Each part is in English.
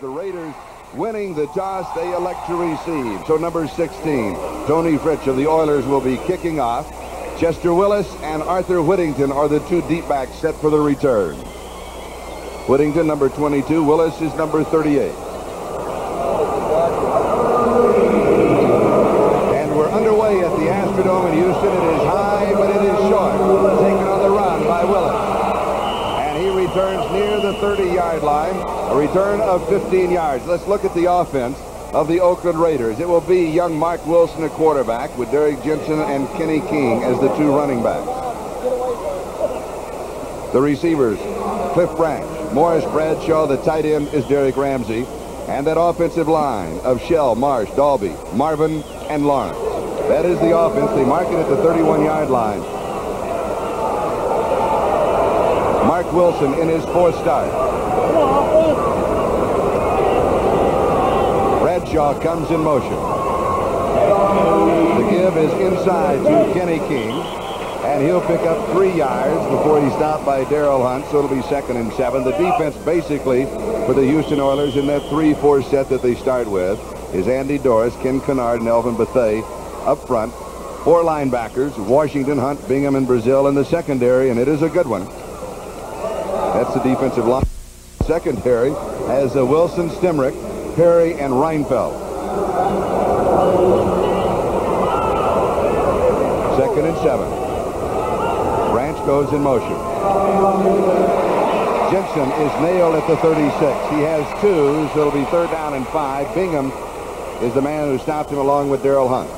The Raiders winning the toss, they elect to receive. So number 16, Toni Fritsch of the Oilers will be kicking off. Chester Willis and Arthur Whittington are the two deep backs set for the return. Whittington, number 22. Willis is number 38. And we're underway at the Astrodome in Houston. It is high, but it is short. Taken on the run by Willis. And he returns near the 30-yard line. A return of 15 yards. Let's look at the offense of the Oakland Raiders. It will be young Marc Wilson at quarterback with Derrick Jensen and Kenny King as the two running backs. The receivers, Cliff Branch, Morris Bradshaw, the tight end is Derrick Ramsey, and that offensive line of Shell, Marsh, Dalby, Marvin, and Lawrence. That is the offense. They mark it at the 31-yard line. Marc Wilson in his fourth start. Bradshaw comes in motion. The give is inside to Kenny King. And he'll pick up three yards before he's stopped by Daryl Hunt, so it'll be second and seven. The defense basically for the Houston Oilers in that 3-4 set that they start with is Andy Dorris, Ken Kennard, and Elvin Bethea up front. Four linebackers, Washington, Hunt, Bingham, and Brazile in the secondary, and it is a good one. That's the defensive line. Secondary has uh, Wilson, Stemrick, Perry, and Reinfeldt. Second and seven. Branch goes in motion. Jensen is nailed at the 36. He has two, so it'll be third down and five. Bingham is the man who stopped him along with Daryl Hunt.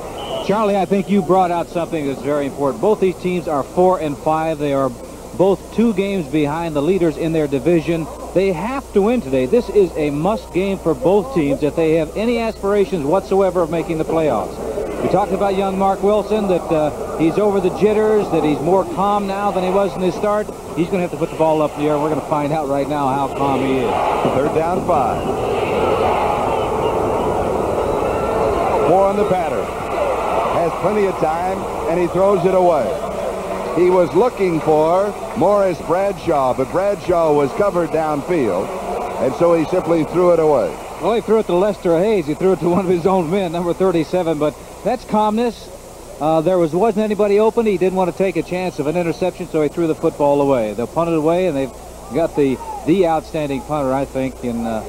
Charlie, I think you brought out something that's very important. Both these teams are four and five. They are both two games behind the leaders in their division. They have to win today. This is a must game for both teams if they have any aspirations whatsoever of making the playoffs. We talked about young Marc Wilson, that uh, he's over the jitters, that he's more calm now than he was in his start. He's going to have to put the ball up in the air. We're going to find out right now how calm he is. Third down five. Four on the pattern. Has plenty of time, and he throws it away. He was looking for Morris Bradshaw, but Bradshaw was covered downfield, and so he simply threw it away. Well, he threw it to Lester Hayes. He threw it to one of his own men, number 37, but that's calmness. Uh, there was wasn't anybody open. He didn't want to take a chance of an interception, so he threw the football away. They'll punt it away, and they've got the the outstanding punter, I think, in uh,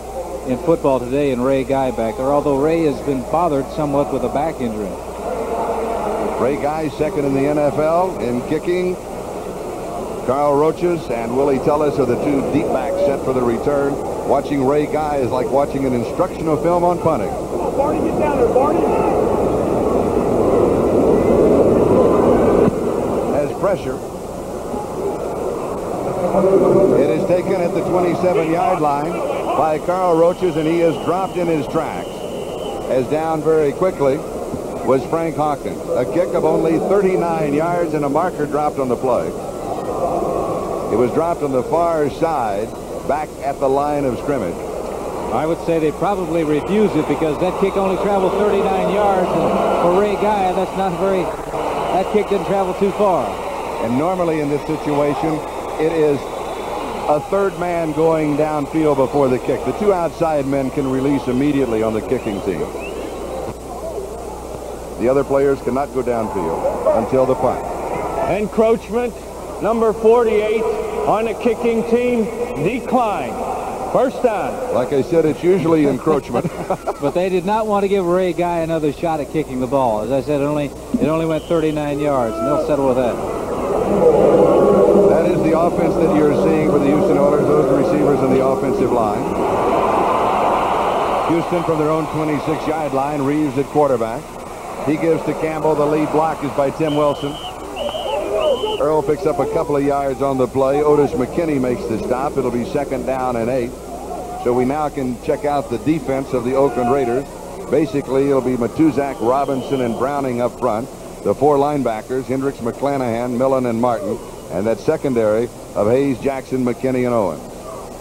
in football today, in Ray Guy back there. Although Ray has been bothered somewhat with a back injury. Ray Guy second in the NFL in kicking. Carl Roaches and Willie Tullis are the two deep backs set for the return. Watching Ray Guy is like watching an instructional film on punting. Barney, get down there, Barney. Has pressure. It is taken at the 27-yard line by Carl Roaches, and he is dropped in his tracks. As down very quickly was Frank Hawkins. A kick of only 39 yards and a marker dropped on the play. It was dropped on the far side, back at the line of scrimmage. I would say they probably refused it because that kick only traveled 39 yards, and for Ray Guy, that's not very. That kick didn't travel too far. And normally in this situation, it is a third man going downfield before the kick. The two outside men can release immediately on the kicking team. The other players cannot go downfield until the punt. Encroachment, number 48 on the kicking team, decline. First down. Like I said, it's usually encroachment. But they did not want to give Ray Guy another shot at kicking the ball. As I said, it only it only went 39 yards, and they'll settle with that. that is the offense that you're seeing for the Houston Oilers, those receivers in the offensive line. Houston from their own 26-yard line, Reaves at quarterback. He gives to Campbell. The lead block is by Tim Wilson. Earl picks up a couple of yards on the play. Odis McKinney makes the stop. It'll be second down and eight. So we now can check out the defense of the Oakland Raiders. Basically, it'll be Matuszak, Robinson, and Browning up front. The four linebackers, Hendricks, McClanahan, Millen, and Martin. And that secondary of Hayes, Jackson, McKinney, and Owen.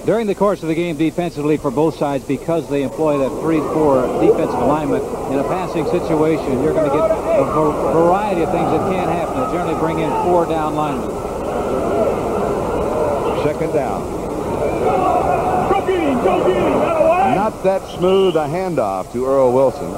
During the course of the game defensively for both sides, because they employ that 3-4 defensive alignment, in a passing situation, you're going to get a variety of things that can't happen. They generally bring in four down linemen. Second down. Go get go get him. not that smooth a handoff to Earl Wilson,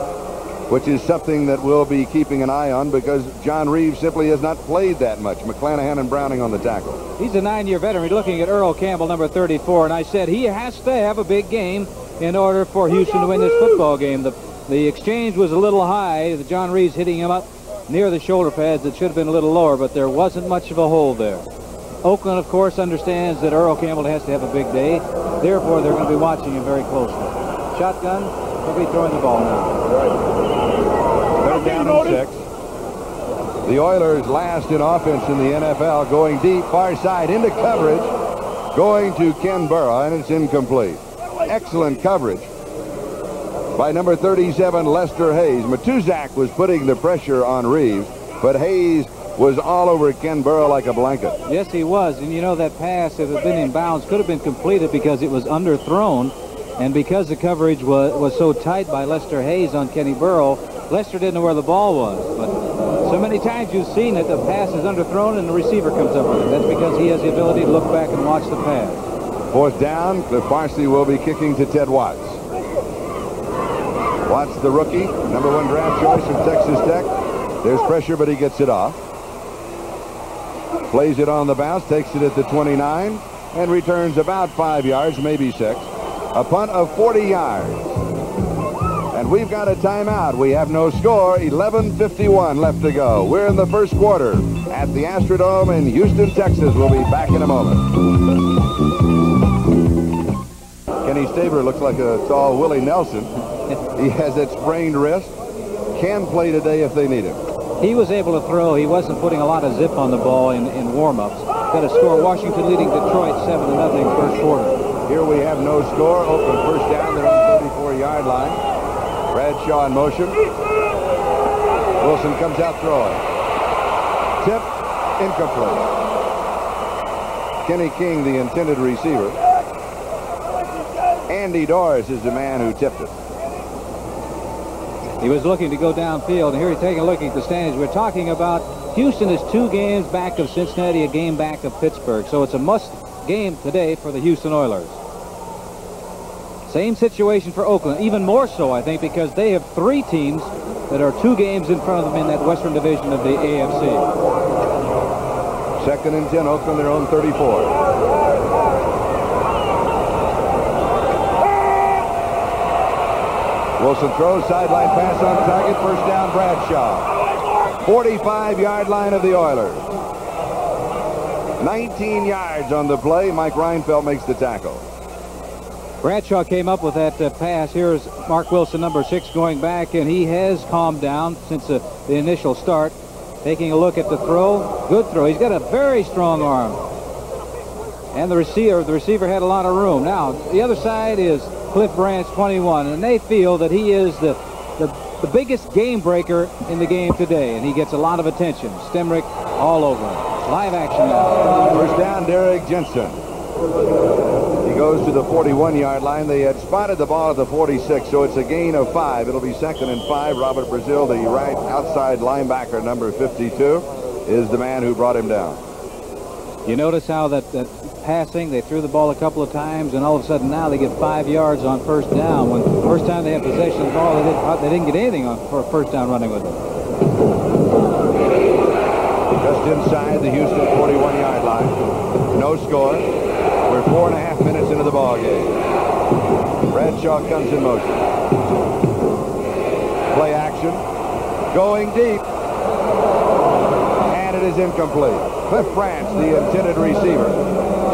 which is something that we'll be keeping an eye on because John Reaves simply has not played that much. McClanahan and Browning on the tackle. He's a nine-year veteran. You're looking at Earl Campbell, number 34, and I said he has to have a big game in order for Houston to win this football game. The, the exchange was a little high. John Reaves hitting him up near the shoulder pads. It should have been a little lower, but there wasn't much of a hole there. Oakland, of course, understands that Earl Campbell has to have a big day. Therefore, they're going to be watching him very closely. Shotgun, he'll be throwing the ball now. Six. The Oilers last in offense in the NFL, going deep, far side into coverage, going to Ken Burrough, and it's incomplete. Excellent coverage by number 37, Lester Hayes. Matuszak was putting the pressure on Reaves, but Hayes was all over Ken Burrough like a blanket. Yes, he was. And you know that pass, if it had been in bounds, could have been completed because it was underthrown. And because the coverage was, was so tight by Lester Hayes on Kenny Burrough, Lester didn't know where the ball was. But so many times you've seen that the pass is underthrown and the receiver comes up with it. That's because he has the ability to look back and watch the pass. Fourth down, the Parsley will be kicking to Ted Watts. Watts, the rookie, number one draft choice from Texas Tech. There's pressure, but he gets it off. Plays it on the bounce, takes it at the 29, and returns about five yards, maybe six. A punt of 40 yards. And we've got a timeout. We have no score. 11.51 left to go. We're in the first quarter at the Astrodome in Houston, Texas. We'll be back in a moment. Kenny Stabler looks like a tall Willie Nelson. He has that sprained wrist. Can play today if they need him. He was able to throw. He wasn't putting a lot of zip on the ball in, in warm-ups. Got a score. Washington leading Detroit 7 to nothing first quarter. Here we have no score. Open first down. They're on the 34-yard line. Bradshaw in motion. Wilson comes out throwing. Tip incomplete. Kenny King, the intended receiver. Andy Dorris is the man who tipped it. He was looking to go downfield, and here he's taking a look at the standings. We're talking about Houston is two games back of Cincinnati, a game back of Pittsburgh. So it's a must game today for the Houston Oilers. Same situation for Oakland, even more so, I think, because they have three teams that are two games in front of them in that Western Division of the AFC. Second and 10, Oakland, their own 34. Wilson throws, sideline pass on target, first down Bradshaw. 45-yard line of the Oilers. 19 yards on the play. Mike Reinfeldt makes the tackle. Bradshaw came up with that uh, pass. Here's Marc Wilson, number six, going back, and he has calmed down since uh, the initial start. Taking a look at the throw. Good throw. He's got a very strong arm. And the receiver, the receiver had a lot of room. Now, the other side is Cliff Branch 21, and they feel that he is the, the, the biggest game breaker in the game today, and he gets a lot of attention. Stemrick all over. Live action now. First down, Derrick Jensen. Goes to the 41-yard line. They had spotted the ball at the 46, so it's a gain of five. It'll be second and five. Robert Brazile, the right outside linebacker, number 52, is the man who brought him down. You notice how that, that passing, they threw the ball a couple of times, and all of a sudden now they get five yards on first down. When the first time they had possession of the ball, they didn't, they didn't get anything on for first down running with it. Just inside the Houston 41-yard line. No score. We're four and a half minutes into the ball game. Bradshaw comes in motion. Play action. Going deep. And it is incomplete. Cliff Branch, the intended receiver.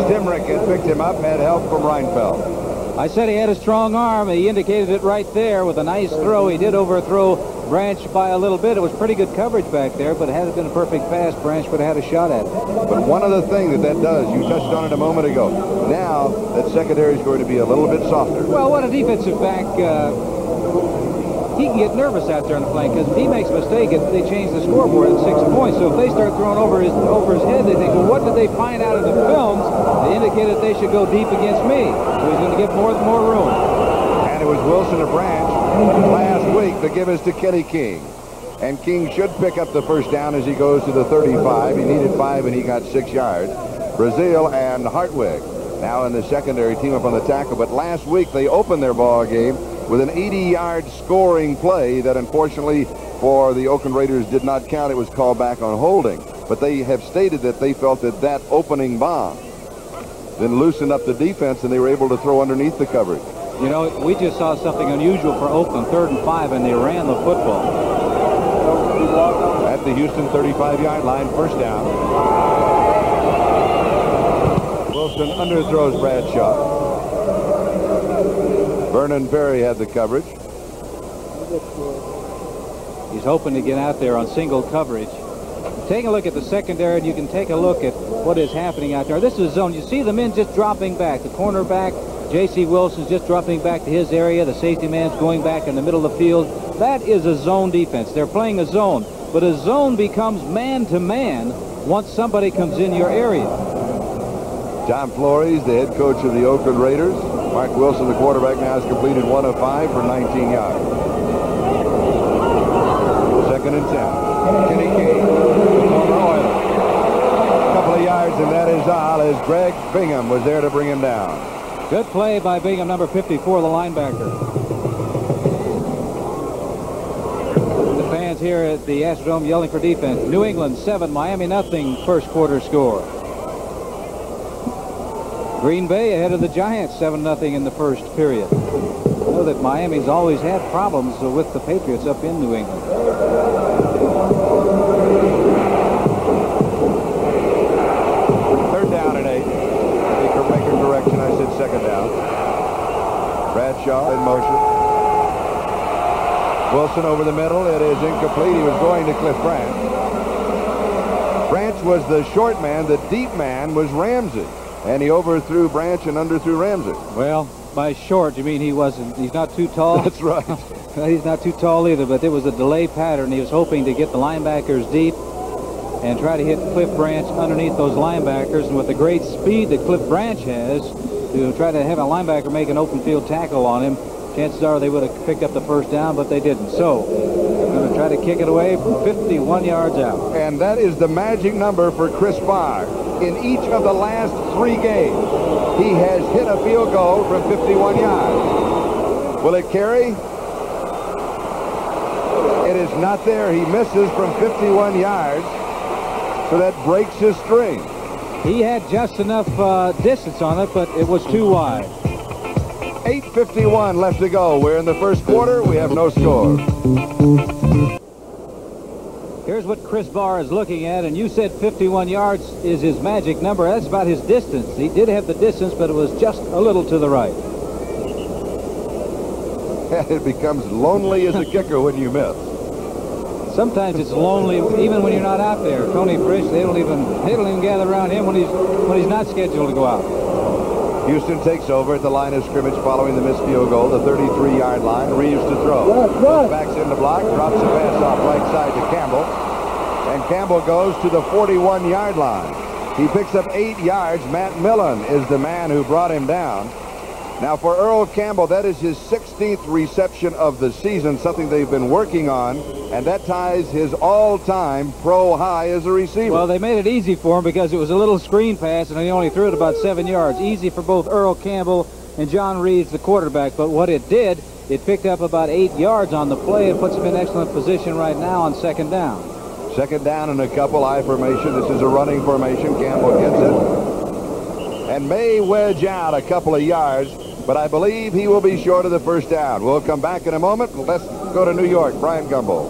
Stemrick had picked him up, had help from Reinfeldt. I said he had a strong arm. He indicated it right there with a nice throw. He did overthrow Branch by a little bit. It was pretty good coverage back there, but had it been a perfect pass, Branch would have had a shot at it. But one other thing that that does, you touched on it a moment ago. Now that secondary is going to be a little bit softer. Well, what a defensive back. Uh, he can get nervous out there on the flank because if he makes a mistake, it, they change the scoreboard at six points. So if they start throwing over his over his head, they think, well, what did they find out of the films? They indicated they should go deep against me. So he's going to get more and more room. And it was Wilson of Branch last week to give us to Kenny King. And King should pick up the first down as he goes to the 35. He needed five and he got six yards. Brazile and Hartwig now in the secondary team up on the tackle. But last week they opened their ball game with an 80-yard scoring play that unfortunately for the Oakland Raiders did not count. It was called back on holding. But they have stated that they felt that that opening bomb then loosened up the defense and they were able to throw underneath the coverage. You know, we just saw something unusual for Oakland, third and five, and they ran the football. At the Houston 35-yard line, first down. Wilson underthrows Bradshaw. Vernon Perry had the coverage. He's hoping to get out there on single coverage. Take a look at the secondary, and you can take a look at what is happening out there. This is zone. You see the men just dropping back. The cornerback, J.C. Wilson's just dropping back to his area. The safety man's going back in the middle of the field. That is a zone defense. They're playing a zone. But a zone becomes man-to-man -man once somebody comes in your area. John Flores, the head coach of the Oakland Raiders. Marc Wilson, the quarterback, now has completed one of five for 19 yards. Second and 10. Kenny King. A couple of yards, and that is all as Gregg Bingham was there to bring him down. Good play by Bingham, number 54, the linebacker. The fans here at the Astrodome yelling for defense. New England 7, Miami nothing. first quarter score. Green Bay ahead of the Giants 7-0 in the first period. I know that Miami's always had problems with the Patriots up in New England. Third down and eight. They make a correction. I said second down. Bradshaw in motion. Wilson over the middle. It is incomplete. He was going to Cliff Branch. Branch was the short man. The deep man was Ramsey. And he overthrew Branch and underthrew Ramsey. Well, by short, you mean he wasn't, he's not too tall? That's right. he's not too tall either, but it was a delay pattern. He was hoping to get the linebackers deep and try to hit Cliff Branch underneath those linebackers. And with the great speed that Cliff Branch has, to try to have a linebacker make an open field tackle on him, chances are they would have picked up the first down, but they didn't. So, they're going to try to kick it away from 51 yards out. And that is the magic number for Chris Bahr. In each of the last three games, he has hit a field goal from 51 yards. Will it carry? It is not there. He misses from 51 yards, so that breaks his string. He had just enough uh, distance on it, but it was too wide. 8.51 left to go. We're in the first quarter. We have no score. Here's what Chris Bahr is looking at, and you said 51 yards is his magic number. That's about his distance. He did have the distance, but it was just a little to the right. it becomes lonely as a kicker when you miss. Sometimes it's lonely even when you're not out there. Toni Fritsch, they don't even they don't even gather around him when he's when he's not scheduled to go out. Houston takes over at the line of scrimmage following the missed field goal, the 33-yard line. Reaves to throw. Backs in the block, drops the pass off right side to Campbell. And Campbell goes to the 41-yard line. He picks up eight yards. Matt Millen is the man who brought him down. Now, for Earl Campbell, that is his 16th reception of the season, something they've been working on, and that ties his all-time pro high as a receiver. Well, they made it easy for him because it was a little screen pass, and he only threw it about seven yards. Easy for both Earl Campbell and John Reaves, the quarterback. But what it did, it picked up about eight yards on the play and puts him in excellent position right now on second down. Second down and a couple, I formation. This is a running formation. Campbell gets it. And may wedge out a couple of yards but I believe he will be short of the first down. We'll come back in a moment. Let's go to New York. Bryant Gumbel.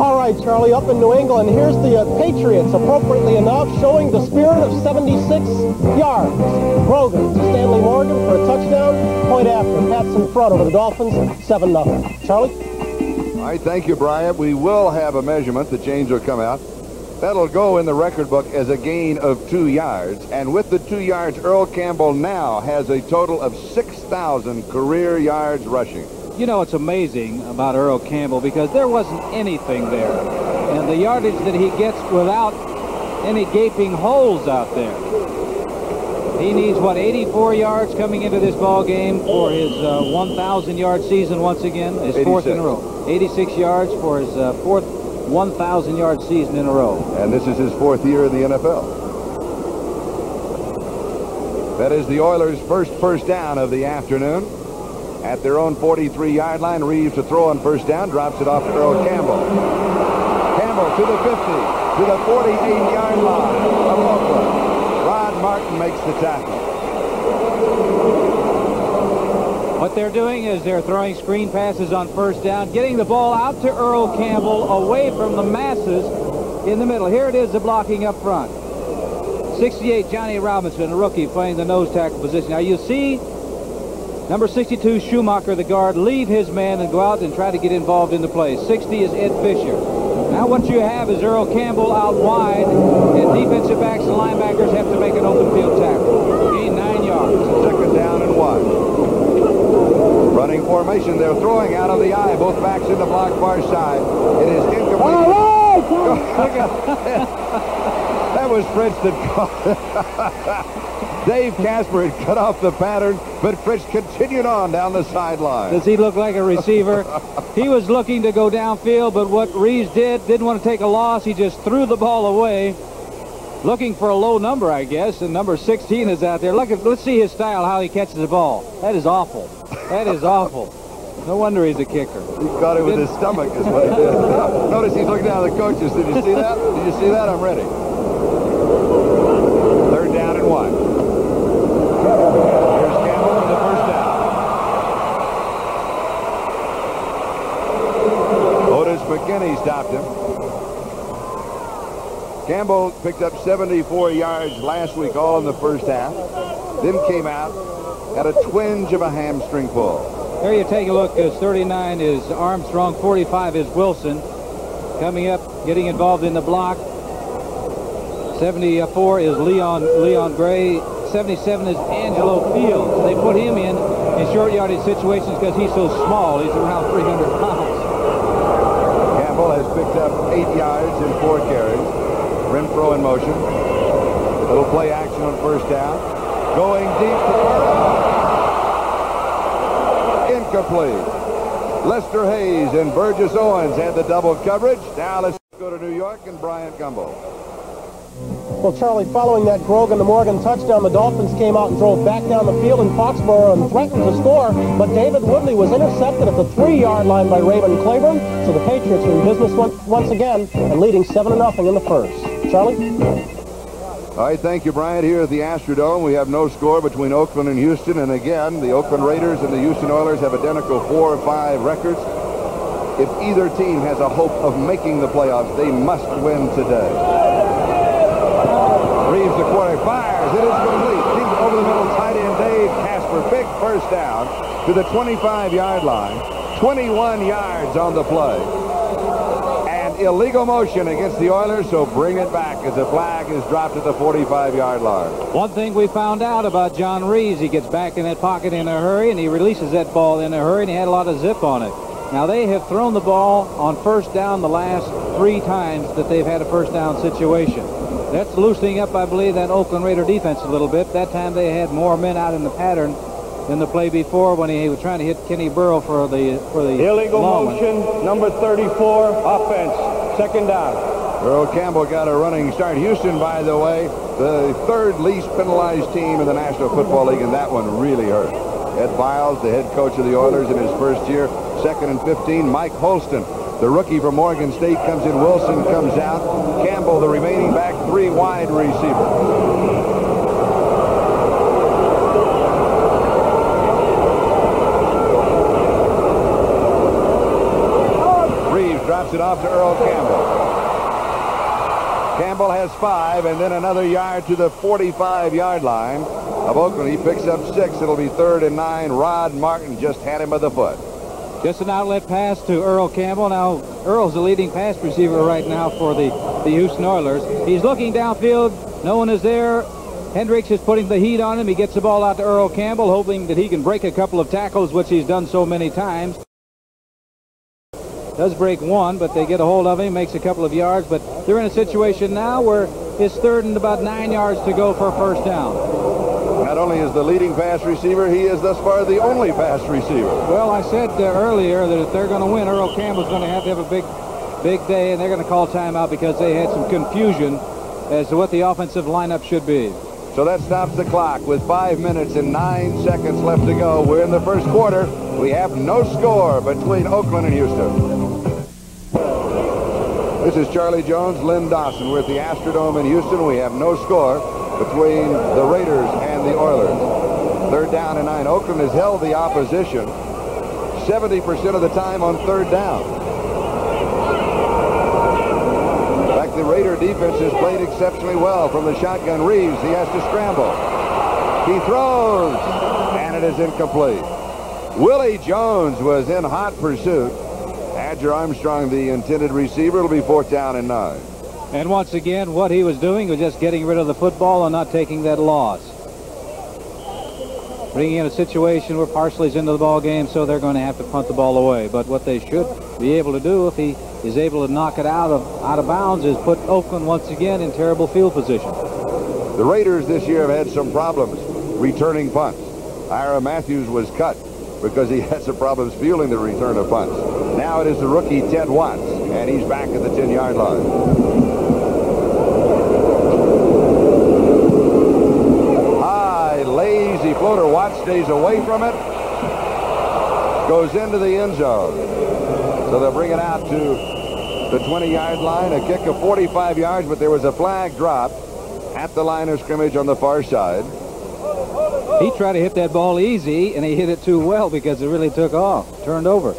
All right, Charlie, up in New England, here's the uh, Patriots, appropriately enough, showing the spirit of 76 yards. Grogan to Stanley Morgan for a touchdown. Point after, Pats in front over the Dolphins, 7-0. Charlie? All right, thank you, Bryant. We will have a measurement. The chains will come out. That'll go in the record book as a gain of two yards. And with the two yards, Earl Campbell now has a total of 6,000 career yards rushing. You know, it's amazing about Earl Campbell because there wasn't anything there. And the yardage that he gets without any gaping holes out there. He needs, what, 84 yards coming into this ball game for his 1,000-yard uh, season once again, his 86. fourth in a row. 86 yards for his uh, fourth 1,000-yard season in a row. And this is his fourth year in the NFL. That is the Oilers' first first down of the afternoon. At their own 43-yard line, Reaves to throw on first down, drops it off to Earl Campbell. Campbell to the 50, to the 48-yard line of Oakland. Rod Martin makes the tackle. What they're doing is they're throwing screen passes on first down, getting the ball out to Earl Campbell away from the masses in the middle. Here it is, the blocking up front. 68, Johnny Robinson, a rookie, playing the nose tackle position. Now you see number 62, Schumacher, the guard, leave his man and go out and try to get involved in the play. 60 is Ed Fisher. Now what you have is Earl Campbell out wide, and defensive backs and linebackers have to make an open field tackle yards. Second down and one. Running formation. They're throwing out of the eye. Both backs in the block far side. It is incomplete. that was Fritsch that caught. Dave Casper had cut off the pattern, but Fritsch continued on down the sideline. Does he look like a receiver? he was looking to go downfield, but what Reaves did, didn't want to take a loss. He just threw the ball away, looking for a low number, I guess, and number 16 is out there. Look at, let's see his style, how he catches the ball. That is awful. That is awful. No wonder he's a kicker. He caught it with his stomach is what he did. Notice he's looking down at the coaches. Did you see that? Did you see that? I'm ready. Third down and one. Here's Campbell with the first down. Odis McKinney stopped him. Campbell picked up 74 yards last week, all in the first half. Then came out, had a twinge of a hamstring pull. Here you take a look as 39 is Armstrong, 45 is Wilson. Coming up, getting involved in the block. 74 is Leon Leon Gray. 77 is Angelo Fields. They put him in in short yardage situations because he's so small. He's around 300 pounds. Campbell has picked up eight yards in four carries. Renfro in motion. Little play action on first down. Going deep to Burrough. Incomplete. Lester Hayes and Burgess Owens had the double coverage. Now let's go to New York and Bryant Gumbel. Well, Charlie, following that Grogan to Morgan touchdown, the Dolphins came out and drove back down the field in Foxborough and threatened to score, but David Woodley was intercepted at the three-yard line by Raymond Clayborn, so the Patriots are in business once again and leading 7-0 in the first. Charlie? All right, thank you, Bryant. Here at the Astrodome, we have no score between Oakland and Houston, and again, the Oakland Raiders and the Houston Oilers have identical four or five records. If either team has a hope of making the playoffs, they must win today. Reaves, the quarterback, fires. It is complete. Deep over the middle, tight end Dave Casper. Big first down to the 25-yard line. 21 yards on the play. Illegal motion against the Oilers, so bring it back as the flag is dropped at the 45-yard line. One thing we found out about John Reaves, he gets back in that pocket in a hurry, and he releases that ball in a hurry, and he had a lot of zip on it. Now, they have thrown the ball on first down the last three times that they've had a first down situation. That's loosening up, I believe, that Oakland Raider defense a little bit. That time they had more men out in the pattern than the play before when he was trying to hit Kenny Burrough for the for the illegal long motion. One. Number 34, offense, second down. Earl Campbell got a running start. Houston, by the way, the third least penalized team in the National Football League, and that one really hurt. Ed Biles, the head coach of the Oilers in his first year, second and 15. Mike Holston, the rookie from Morgan State comes in. Wilson comes out. Campbell, the remaining back, three wide receiver. It off to Earl Campbell. Campbell has five and then another yard to the 45-yard line of Oakland. He picks up six. It'll be third and nine. Rod Martin just had him by the foot. Just an outlet pass to Earl Campbell. Now, Earl's the leading pass receiver right now for the, the Houston Oilers. He's looking downfield. No one is there. Hendricks is putting the heat on him. He gets the ball out to Earl Campbell, hoping that he can break a couple of tackles, which he's done so many times. Does break one, but they get a hold of him, makes a couple of yards. But they're in a situation now where it's third and about nine yards to go for a first down. Not only is the leading pass receiver, he is thus far the only pass receiver. Well, I said uh, earlier that if they're going to win, Earl Campbell's going to have to have a big, big day, and they're going to call timeout because they had some confusion as to what the offensive lineup should be. So that stops the clock with five minutes and nine seconds left to go. We're in the first quarter. We have no score between Oakland and Houston. This is Charlie Jones, Len Dawson. We're at the Astrodome in Houston. We have no score between the Raiders and the Oilers. Third down and nine. Oakland has held the opposition 70% of the time on third down. In fact, the Raider defense has played exceptionally well from the shotgun. Reaves, he has to scramble. He throws, and it is incomplete. Willie Jones was in hot pursuit. Adger Armstrong, the intended receiver, it'll be fourth down and nine. And once again, what he was doing was just getting rid of the football and not taking that loss. Bringing in a situation where Parsley's into the ball game, so they're going to have to punt the ball away. But what they should be able to do, if he is able to knock it out of out of bounds, is put Oakland once again in terrible field position. The Raiders this year have had some problems returning punts. Ira Matthews was cut because he had some problems fielding the return of punts. Now it is the rookie Ted Watts, and he's back at the 10-yard line. High, lazy floater. Watts stays away from it. Goes into the end zone. So they'll bring it out to the 20-yard line. A kick of 45 yards, but there was a flag drop at the line of scrimmage on the far side. He tried to hit that ball easy, and he hit it too well because it really took off, turned over.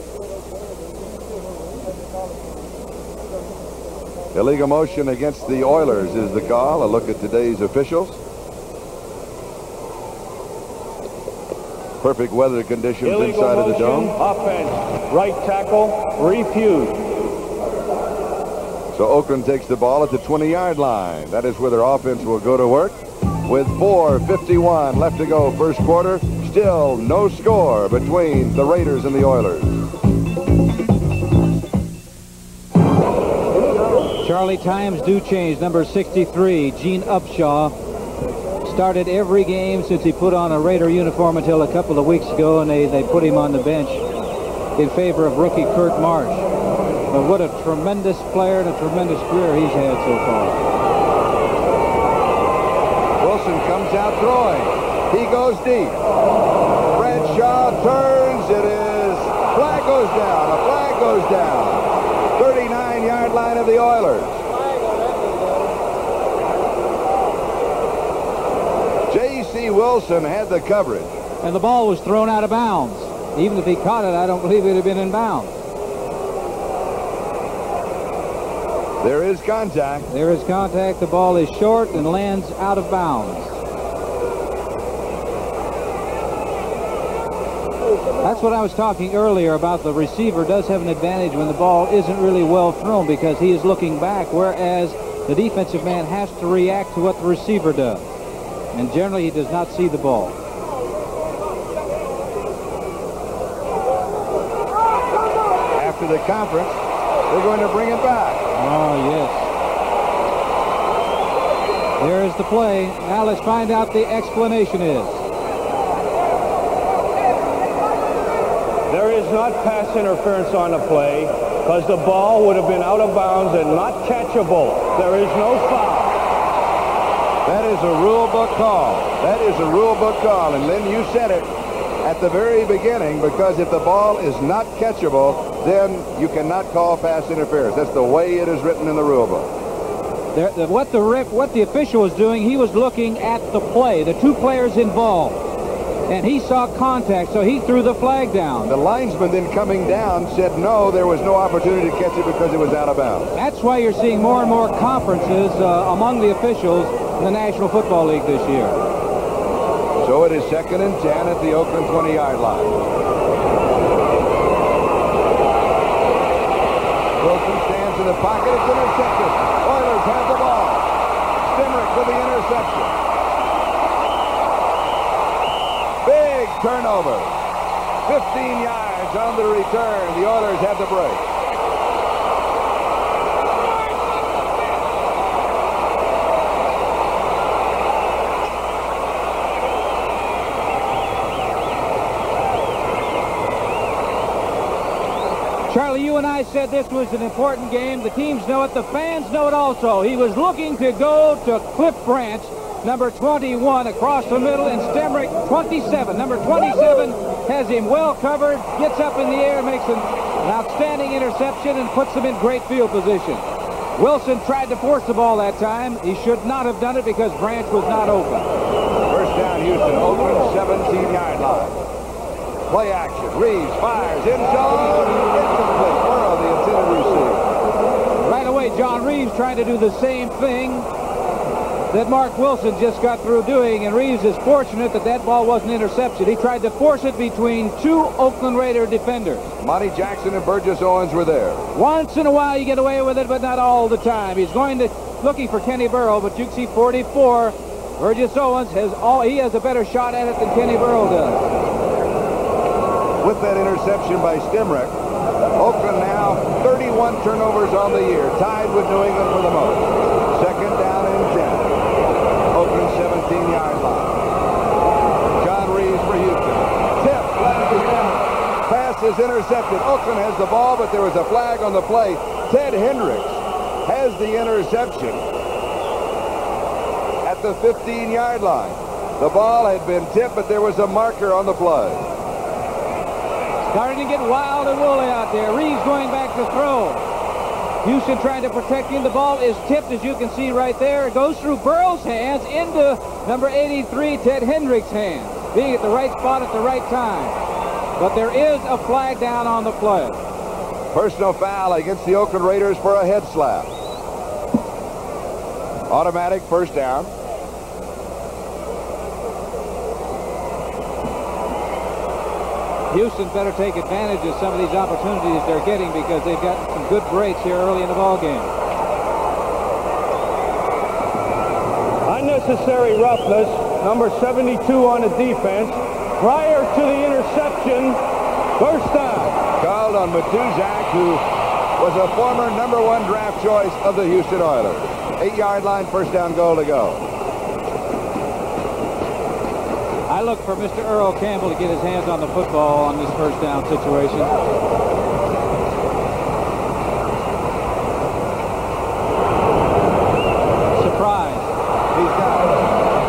Illegal motion against the Oilers is the call. A look at today's officials. Perfect weather conditions Illegal inside of the dome. offense, right tackle, refused. So Oakland takes the ball at the 20-yard line. That is where their offense will go to work. With 4.51 left to go first quarter, still no score between the Raiders and the Oilers. Charlie, times do change. Number 63, Gene Upshaw, started every game since he put on a Raider uniform until a couple of weeks ago, and they, they put him on the bench in favor of rookie Curt Marsh. But what a tremendous player and a tremendous career he's had so far. Wilson comes out throwing. He goes deep. Bradshaw turns. It is. Flag goes down. A flag goes down. 39-yard line of the Oilers. J.C. Wilson had the coverage. And the ball was thrown out of bounds. Even if he caught it, I don't believe it would have been in bounds. There is contact. There is contact. The ball is short and lands out of bounds. That's what I was talking earlier about the receiver does have an advantage when the ball isn't really well thrown because he is looking back, whereas the defensive man has to react to what the receiver does. And generally, he does not see the ball. After the conference, they're going to bring it back. Oh, yes. There's the play. Now let's find out the explanation is. There is not pass interference on the play because the ball would have been out of bounds and not catchable. There is no foul. That is a rule book call. That is a rule book call. And Len, you said it at the very beginning because if the ball is not catchable, then you cannot call pass interference. That's the way it is written in the rule book. There, the, what the ref, what the official was doing, he was looking at the play, the two players involved, and he saw contact, so he threw the flag down. The linesman then coming down said no, there was no opportunity to catch it because it was out of bounds. That's why you're seeing more and more conferences uh, among the officials in the National Football League this year. So it is second and 10 at the Oakland 20-yard line. Wilson stands in the pocket. It's intercepted. Oilers have the ball. Stemrick with the interception. Big turnover. 15 yards on the return. The Oilers have the break. Charlie, you and I said this was an important game. The teams know it. The fans know it also. He was looking to go to Cliff Branch number 21 across the middle, and Stemrick 27. Number 27 has him well covered, gets up in the air, makes an, an outstanding interception, and puts him in great field position. Wilson tried to force the ball that time. He should not have done it because Branch was not open. First down, Houston. Oakland, 17-yard line. Play action. Reaves fires. In zone. Incomplete. Burrough, the intended receiver. Right away, John Reaves trying to do the same thing that Marc Wilson just got through doing, and Reaves is fortunate that that ball wasn't intercepted. He tried to force it between two Oakland Raider defenders. Monte Jackson and Burgess Owens were there. Once in a while you get away with it, but not all the time. He's going to looking for Kenny Burrough, but you can see 44. Burgess Owens has all he has a better shot at it than Kenny Burrough does. With that interception by Stemrick, Oakland now 31 turnovers on the year, tied with New England for the most. Second down and 10. Oakland 17-yard line. John Reaves for Houston. Tip, flag is down. Pass is intercepted. Oakland has the ball, but there was a flag on the play. Ted Hendricks has the interception at the 15-yard line. The ball had been tipped, but there was a marker on the play. Starting to get wild and woolly out there. Reaves going back to throw. Houston trying to protect him. The ball is tipped, as you can see right there. It goes through Burrough's hands into number 83, Ted Hendricks' hands. Being at the right spot at the right time. But there is a flag down on the play. Personal foul against the Oakland Raiders for a head slap. Automatic first down. Houston better take advantage of some of these opportunities they're getting because they've got some good breaks here early in the ball game. Unnecessary roughness, number 72 on the defense. Prior to the interception, first down. Called on Matuszak, who was a former number one draft choice of the Houston Oilers. Eight-yard line, first down goal to go. I look for Mr. Earl Campbell to get his hands on the football on this first down situation. Surprise. He's got it.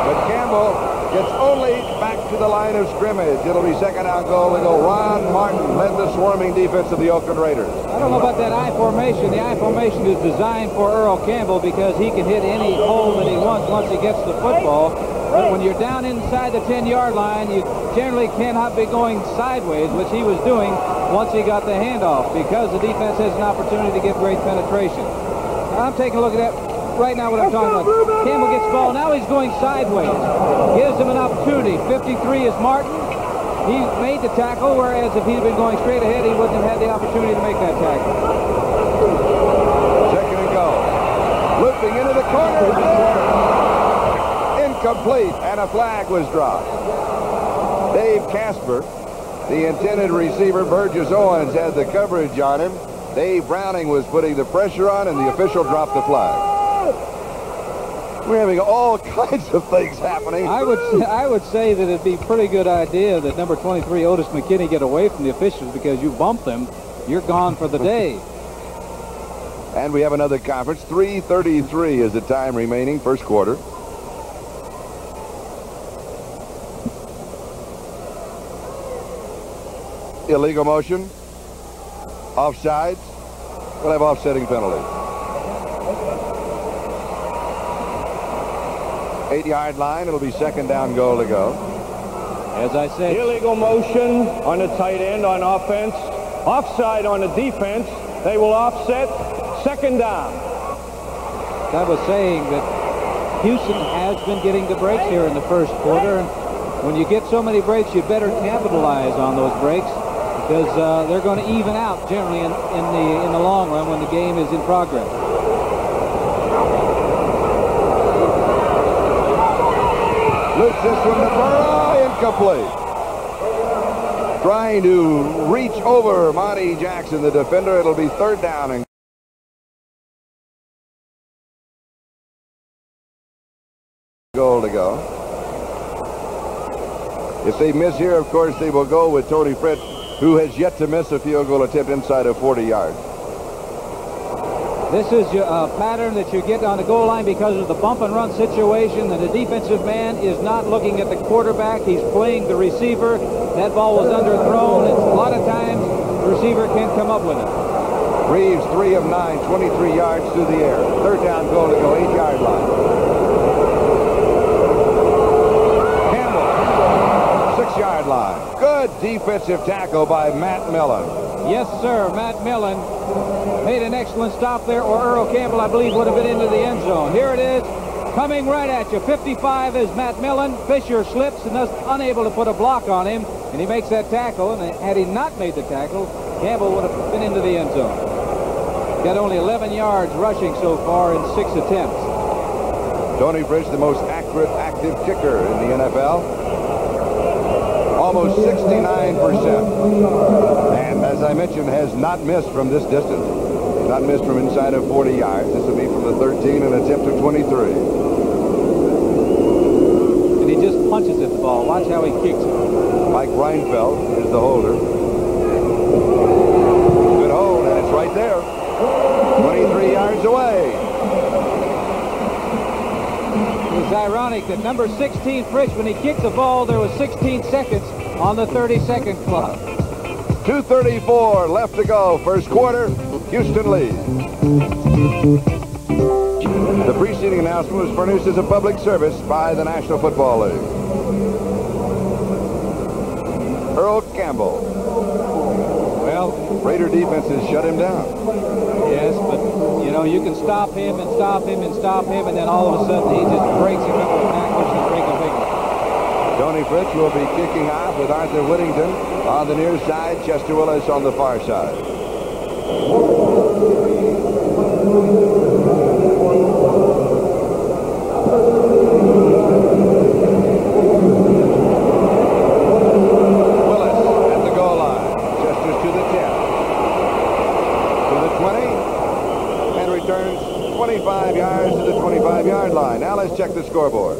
But Campbell gets only back to the line of scrimmage. It'll be second down goal to go. Rod Martin led the swarming defense of the Oakland Raiders. I don't know about that I formation. The I formation is designed for Earl Campbell because he can hit any hole that he wants once he gets the football. But when you're down inside the 10-yard line, you generally cannot be going sideways, which he was doing once he got the handoff because the defense has an opportunity to get great penetration. I'm taking a look at that right now what I'm talking about. Campbell gets ball. Now he's going sideways. Gives him an opportunity. 53 is Martin. He made the tackle, whereas if he'd been going straight ahead, he wouldn't have had the opportunity to make that tackle. Second and goal. Looping into the corner. Incomplete, and a flag was dropped. Dave Casper, the intended receiver, Burgess Owens, had the coverage on him. Dave Browning was putting the pressure on, and the official dropped the flag. We're having all kinds of things happening. I would say, I would say that it'd be a pretty good idea that number 23 Odis McKinney get away from the officials because you bump them, you're gone for the day. and we have another conference. 3.33 is the time remaining, first quarter. Illegal motion. Offsides. We'll have offsetting penalty. Eight-yard line. It'll be second down goal to go. As I said, Illegal motion on the tight end on offense. Offside on the defense. They will offset. Second down. I was saying that Houston has been getting the breaks here in the first quarter. And when you get so many breaks, you better capitalize on those breaks because uh, they're going to even out generally in, in the in the long run when the game is in progress. Looks this one to Burrough, incomplete. Trying to reach over Monte Jackson, the defender. It'll be third down and goal to go. If they miss here, of course, they will go with Toni Fritsch, who has yet to miss a field goal attempt inside of 40 yards. This is a pattern that you get on the goal line because of the bump and run situation and the defensive man is not looking at the quarterback. He's playing the receiver. That ball was underthrown. And a lot of times the receiver can't come up with it. Reaves, 3 of 9, 23 yards through the air. Third down goal to go, 8-yard line. Campbell, 6-yard line. Good defensive tackle by Matt Millen. Yes, sir. Matt Millen made an excellent stop there, or Earl Campbell, I believe, would have been into the end zone. Here it is, coming right at you. 55 is Matt Millen. Fisher slips and thus unable to put a block on him, and he makes that tackle. And had he not made the tackle, Campbell would have been into the end zone. Got only 11 yards rushing so far in six attempts. Toni Fritsch, the most accurate active kicker in the NFL almost 69%. As I mentioned, has not missed from this distance. Not missed from inside of 40 yards. This will be from the 13 and attempt of 23. And he just punches at the ball. Watch how he kicks it. Mike Reinfeldt is the holder. Good hold, and it's right there. 23 yards away. It's ironic that number 16 Fritsch, when he kicked the ball, there was 16 seconds on the 30-second clock. 2.34 left to go. First quarter, Houston leads. The preceding announcement was furnished as a public service by the National Football League. Earl Campbell. Well, Raider defense has shut him down. Yes, but, you know, you can stop him and stop him and stop him, and then all of a sudden he just breaks a couple of tackles and breaks a big one. Toni Fritsch will be kicking off with Arthur Whittington on the near side, Chester Willis on the far side. Willis at the goal line. Chester's to the 10. To the 20. And returns 25 yards to the 25-yard line. Now let's check the scoreboard.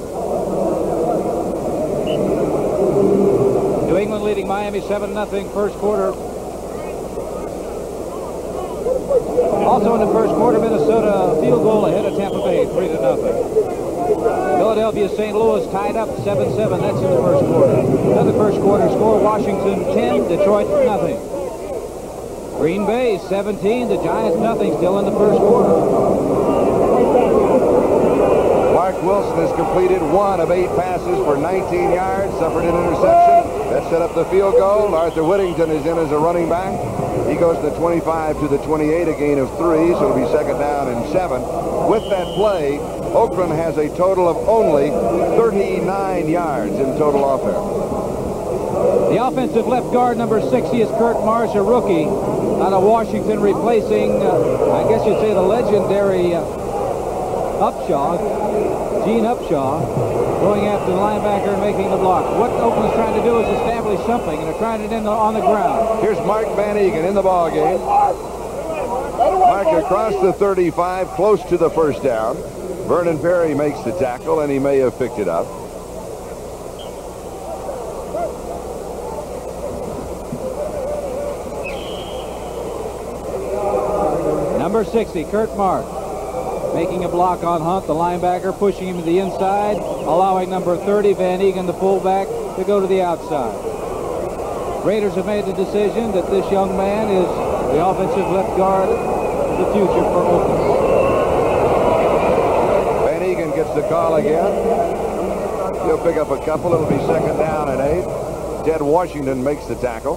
New England leading Miami 7-0 first quarter. Also in the first quarter, Minnesota field goal ahead of Tampa Bay, 3 to nothing. Philadelphia St. Louis tied up 7-7. That's in the first quarter. Another first quarter score, Washington 10, Detroit nothing. Green Bay 17, the Giants nothing, still in the first quarter. Marc Wilson has completed one of eight passes for 19 yards, suffered an interception. That set up the field goal. Arthur Whittington is in as a running back. He goes to the 25 to the 28, a gain of three, so it'll be second down and seven. With that play, Oakland has a total of only 39 yards in total offense. The offensive left guard, number 60, is Curt Marsh, a rookie out of Washington, replacing, uh, I guess you'd say, the legendary uh, Upshaw, Gene Upshaw, going after the linebacker and making the block. What Oakland's trying to do is establish something, and they're trying it in the, on the ground. Here's Mark Van Eeghen in the ball game. Mark across the 35, close to the first down. Vernon Perry makes the tackle, and he may have picked it up. Number 60, Curt Marsh, making a block on Hunt, the linebacker, pushing him to the inside, allowing number 30, Van Eeghen, the fullback, to go to the outside. Raiders have made the decision that this young man is the offensive left guard of the future for Oakland. Van Eeghen gets the call again. He'll pick up a couple. It'll be second down and eight. Ted Washington makes the tackle.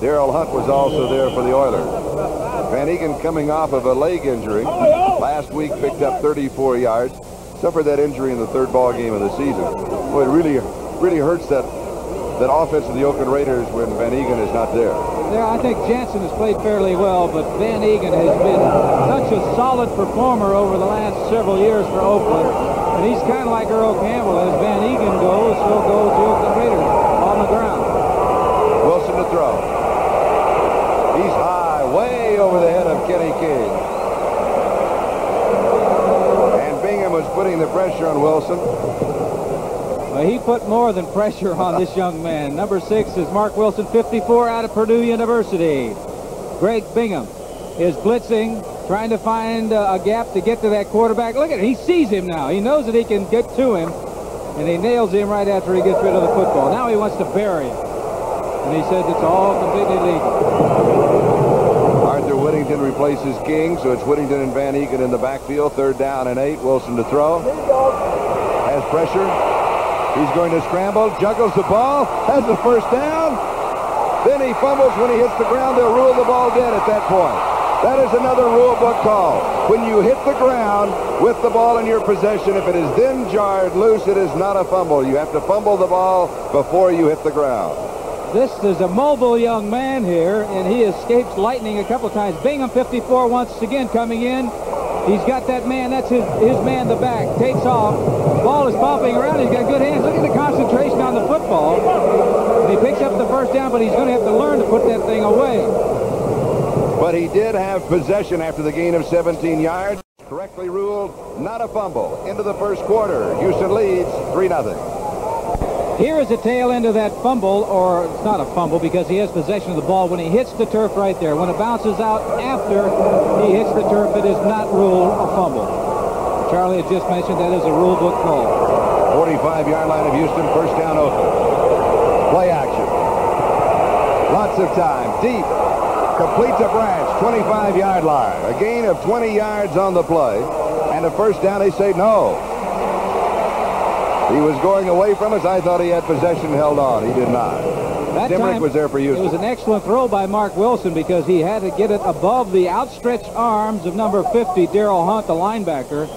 Daryl Hunt was also there for the Oilers. Van Eeghen coming off of a leg injury. Last week picked up 34 yards. Suffered that injury in the third ball game of the season. Boy, it really, really hurts that that offense of the Oakland Raiders when Van Eeghen is not there. There, I think Jensen has played fairly well, but Van Eeghen has been such a solid performer over the last several years for Oakland. And he's kind of like Earl Campbell. As Van Eeghen goes, so goes the Oakland Raiders on the ground. Wilson to throw. He's high, way over the head of Kenny King. And Bingham was putting the pressure on Wilson. Well, he put more than pressure on this young man. Number six is Marc Wilson, 54 out of Purdue University. Gregg Bingham is blitzing trying to find uh, a gap to get to that quarterback. Look at it. He sees him now. He knows that he can get to him, and he nails him right after he gets rid of the football. Now he wants to bury him, and he says it's all completely legal. Arthur Whittington replaces King, so it's Whittington and Van Eeghen in the backfield. Third down and eight. Wilson to throw. Has pressure. He's going to scramble, juggles the ball, has the first down. Then he fumbles when he hits the ground. They'll rule the ball dead at that point. That is another rule book call. When you hit the ground with the ball in your possession, if it is then jarred loose, it is not a fumble. You have to fumble the ball before you hit the ground. This is a mobile young man here, and he escapes lightning a couple times. Bingham 54 once again coming in. He's got that man. That's his, his man, the back. Takes off. Ball is bumping around. He's got good hands. Look at the concentration on the football. And he picks up the first down, but he's going to have to learn to put that thing away. But he did have possession after the gain of 17 yards. Correctly ruled, not a fumble. Into the first quarter. Houston leads 3-0. Here is the tail end of that fumble, or it's not a fumble because he has possession of the ball when he hits the turf right there. When it bounces out after he hits the turf, it is not ruled a fumble. Charlie had just mentioned that is a rule book call. 45-yard line of Houston, first down open. Play action. Lots of time. Deep. Complete to Branch, 25-yard line. A gain of 20 yards on the play. And a first down, they say no. He was going away from us. I thought he had possession held on. He did not. That Stemrick time, was there for Houston. It was an excellent throw by Marc Wilson because he had to get it above the outstretched arms of number 50, Daryl Hunt, the linebacker,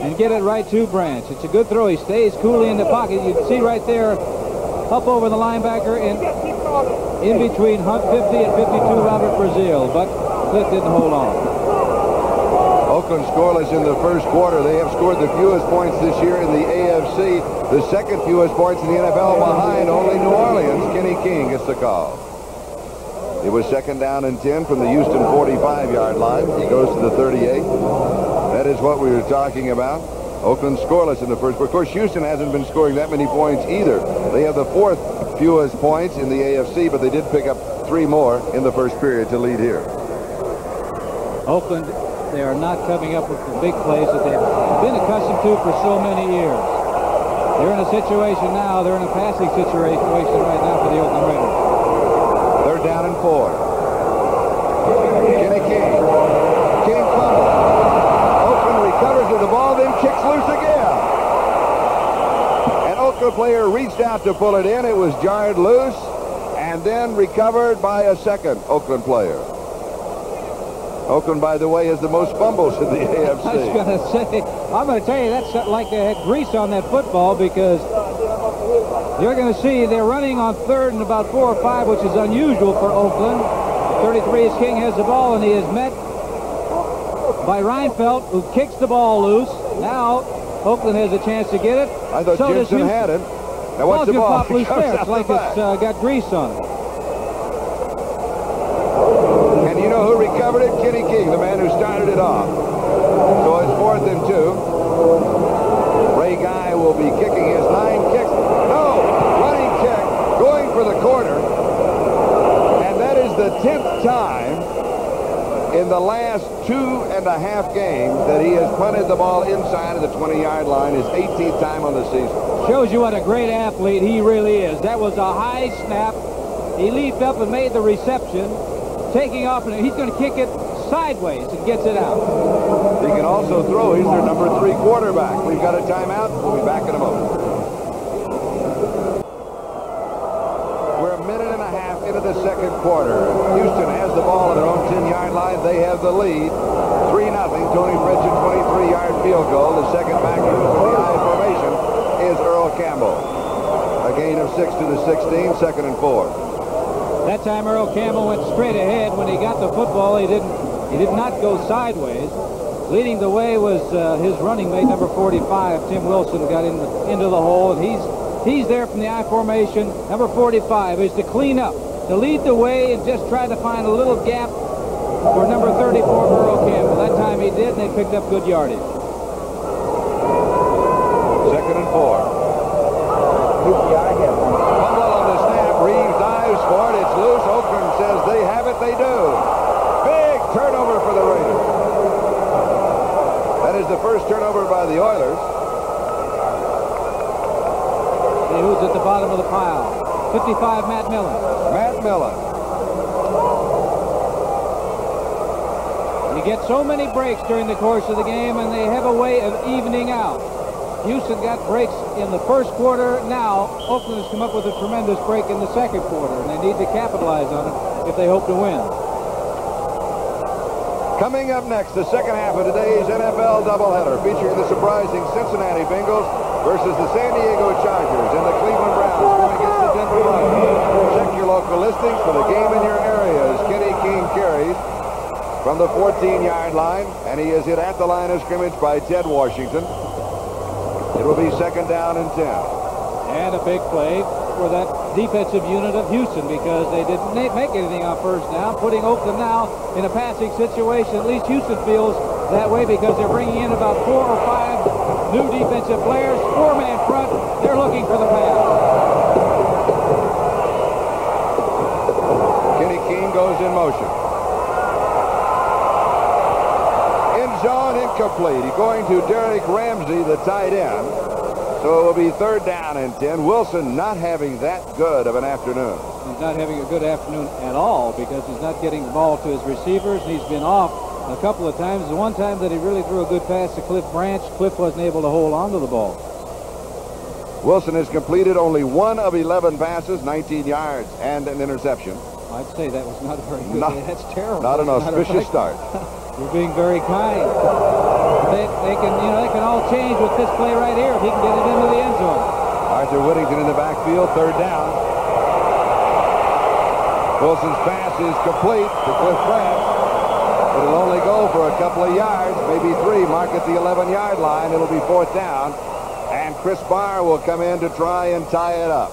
and get it right to Branch. It's a good throw. He stays coolly in the pocket. You can see right there up over the linebacker and in between Hunt 50 and 52 Robert Brazile, but Cliff didn't hold on. Oakland scoreless in the first quarter. They have scored the fewest points this year in the AFC, the second fewest points in the NFL behind only New Orleans. Kenny King gets the call. It was second down and 10 from the Houston 45-yard line. He goes to the 38. That is what we were talking about. Oakland scoreless in the first. Of course, Houston hasn't been scoring that many points either. They have the fourth fewest points in the AFC, but they did pick up three more in the first period to lead here. Oakland they are not coming up with the big plays that they've been accustomed to for so many years. They're in a situation now, they're in a passing situation right now for the Oakland Raiders. Third down and four. Kenny King. King fumble. Oakland recovers with the ball, then kicks loose again. An Oakland player reached out to pull it in. It was jarred loose and then recovered by a second Oakland player. Oakland, by the way, has the most fumbles in the AFC. I was going to say, I'm going to tell you, that's like they had grease on that football because you're going to see they're running on third and about four or five, which is unusual for Oakland. 33 is King has the ball, and he is met by Reinfeldt, who kicks the ball loose. Now, Oakland has a chance to get it. I thought so Gibson had it. Now, what's the ball? Loose there. It's like it's uh, got grease on it. Who recovered it? Kenny King, the man who started it off. So it's fourth and two. Ray Guy will be kicking his nine kicks. No, running kick, going for the corner. And that is the 10th time in the last two and a half games that he has punted the ball inside of the 20-yard line, his 18th time on the season. Shows you what a great athlete he really is. That was a high snap. He leaped up and made the reception taking off, and he's going to kick it sideways and gets it out. He can also throw. He's their number three quarterback. We've got a timeout. We'll be back in a moment. We're a minute and a half into the second quarter. Houston has the ball on their own 10-yard line. They have the lead. 3-0. Toni Fritsch, 23-yard field goal. The second back in the I formation is Earl Campbell. A gain of 6 to the 16, second and four. That time Earl Campbell went straight ahead. When he got the football, he didn't. He did not go sideways. Leading the way was uh, his running mate, number 45, Tim Wilson, got in the, into the hole, and he's he's there from the I formation. Number 45 is to clean up, to lead the way, and just try to find a little gap for number 34, Earl Campbell. That time he did, and they picked up good yardage. Second and four. Fumble on the snap. Reaves dives for it. It's loose. Oakland says they have it. They do. Big turnover for the Raiders. is the first turnover by the Oilers. See who's at the bottom of the pile. 55, Matt Millen. Matt Millen. You get so many breaks during the course of the game, and they have a way of evening out. Houston got breaks in the first quarter. Now, Oakland has come up with a tremendous break in the second quarter, and they need to capitalize on it if they hope to win. Coming up next, the second half of today's NFL doubleheader featuring the surprising Cincinnati Bengals versus the San Diego Chargers and the Cleveland Browns going against the Denver Broncos. Check your local listings for the game in your area as Kenny King carries from the 14-yard line, and he is hit at the line of scrimmage by Ted Washington. It will be second down and 10. And a big play for that defensive unit of Houston because they didn't make anything on first down, putting Oakland now in a passing situation. At least Houston feels that way because they're bringing in about four or five new defensive players, four-man front. They're looking for the pass. Kenny King goes in motion. In zone, incomplete. Going to Derrick Ramsey, the tight end. So it will be third down and 10. Wilson not having that good of an afternoon. He's not having a good afternoon at all because he's not getting the ball to his receivers. He's been off a couple of times. The one time that he really threw a good pass to Cliff Branch, Cliff wasn't able to hold on to the ball. Wilson has completed only one of 11 passes, 19 yards, and an interception. I'd say that was not a very good. Not, That's terrible. Not an auspicious start. You're being very kind. They, they can, you know, they can all change with this play right here if he can get it into the end zone. Arthur Whittington in the backfield, third down. Wilson's pass is complete to Cliff Branch. It'll only go for a couple of yards, maybe three. Mark at the 11-yard line. It'll be fourth down. And Chris Bahr will come in to try and tie it up.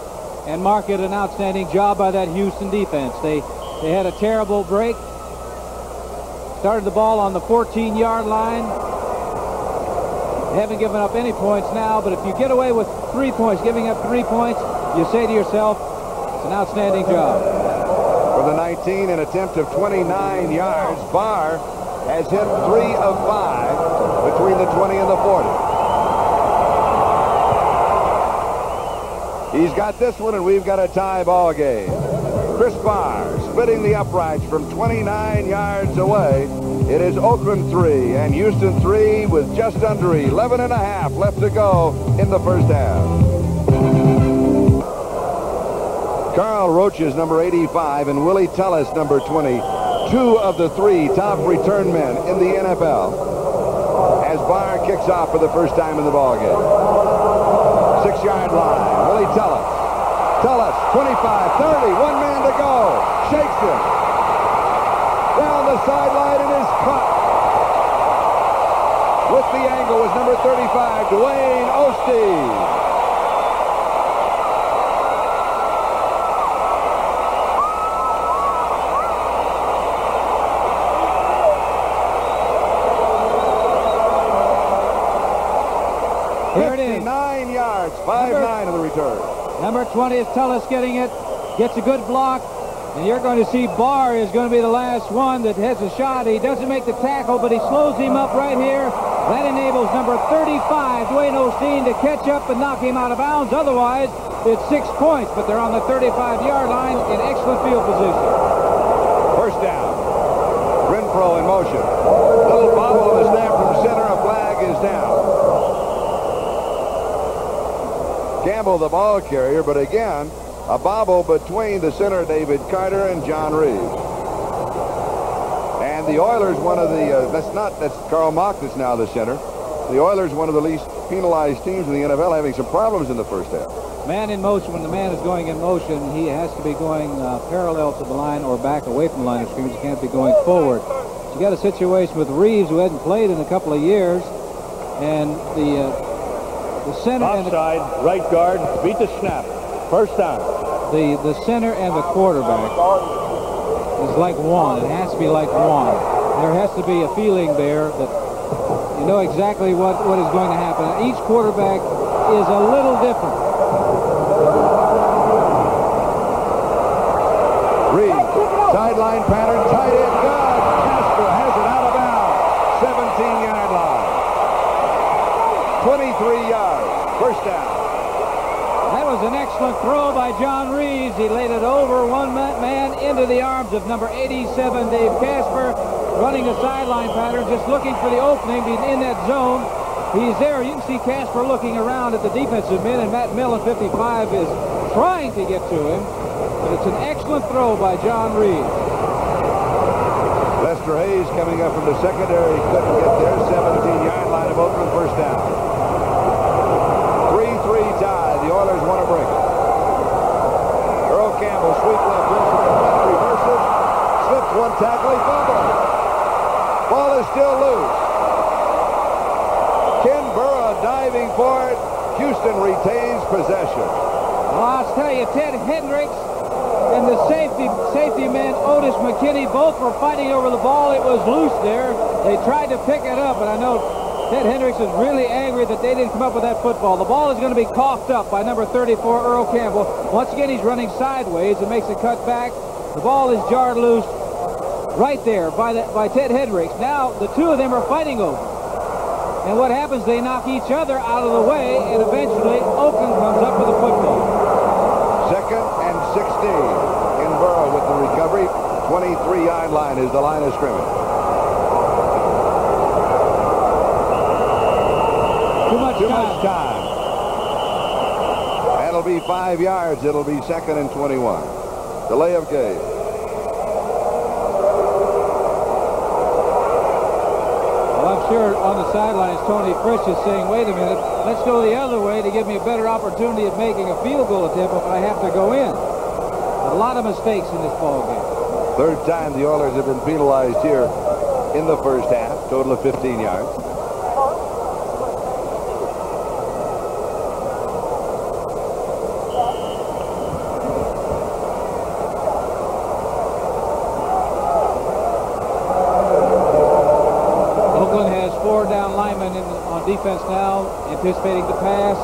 And Mark did an outstanding job by that Houston defense. They they had a terrible break. Started the ball on the 14-yard line. Haven't given up any points now, but if you get away with three points, giving up three points, you say to yourself, it's an outstanding job. For the 19, an attempt of 29 yards. Bahr has hit three of five between the 20 and the 40. He's got this one, and we've got a tie ball game. Chris Bahr splitting the uprights from 29 yards away. It is Oakland 3 and Houston 3 with just under 11 and a half left to go in the first half. Carl Roach is number 85 and Willie Tullis number 20. Two of the three top return men in the NFL as Bahr kicks off for the first time in the ballgame. Six-yard line. Willie Tullis. Tullis, 25, 30, one man to go. Shakes him. The sideline and is caught. With the angle was number 35, Dwayne O'Steen. Here it is. Nine yards, five Number- nine of the return. Number 20 is Tullis getting it, gets a good block, and you're going to see Bahr is going to be the last one that has a shot. He doesn't make the tackle, but he slows him up right here. That enables number 35, Dwayne O'Steen, to catch up and knock him out of bounds. Otherwise, it's six points, but they're on the 35-yard line in excellent field position. First down. Renfro in motion. Little bobble on the snap from center. A flag is down. Campbell, the ball carrier, but again, a bobble between the center, David Carter, and John Reaves. And the Oilers, one of the, uh, that's not, that's Carl Mauck that's now the center. The Oilers, one of the least penalized teams in the NFL, having some problems in the first half. Man in motion, when the man is going in motion, he has to be going uh, parallel to the line or back away from the line of scrimmage. He can't be going forward. You got a situation with Reaves, who hadn't played in a couple of years, and the uh, the center and the, Offside, right guard, beat the snap. First down the, the center and the quarterback is like one. It has to be like one. There has to be a feeling there that you know exactly what, what is going to happen. Each quarterback is a little different. Reed, sideline pattern, tight end, God, Casper has it out of bounds. 17-yard line. 23 yards, first down was an excellent throw by John Reaves. He laid it over one man into the arms of number 87, Dave Casper, running the sideline pattern, just looking for the opening, being in that zone. He's there. You can see Casper looking around at the defensive men, and Matt Millen, 55, is trying to get to him. But it's an excellent throw by John Reaves. Lester Hayes coming up from the secondary. Couldn't get there. 17-yard line of Oakland first down. The Oilers want to break it. Earl Campbell, sweep left, Wilson in front, reverses, slips one tackle, he fumbles. Ball is still loose. Ken Burrough diving for it. Houston retains possession. Well, I'll tell you, Ted Hendricks and the safety safety man Odis McKinney both were fighting over the ball. It was loose there. They tried to pick it up, and I know Ted Hendricks is really angry that they didn't come up with that football. The ball is going to be coughed up by number 34, Earl Campbell. Once again, he's running sideways and makes a cut back. The ball is jarred loose right there by, the, by Ted Hendricks. Now, the two of them are fighting over. And what happens, they knock each other out of the way, and eventually Oakland comes up with the football. Second and 16. In Burrough with the recovery. 23-yard line is the line of scrimmage. Too much time. That'll be five yards. It'll be second and 21. Delay of game. Well, I'm sure on the sidelines, Toni Fritsch is saying, wait a minute, let's go the other way to give me a better opportunity of making a field goal attempt if I have to go in. A lot of mistakes in this ball game. Third time the Oilers have been penalized here in the first half. Total of 15 yards. Uh, defense now, anticipating the pass.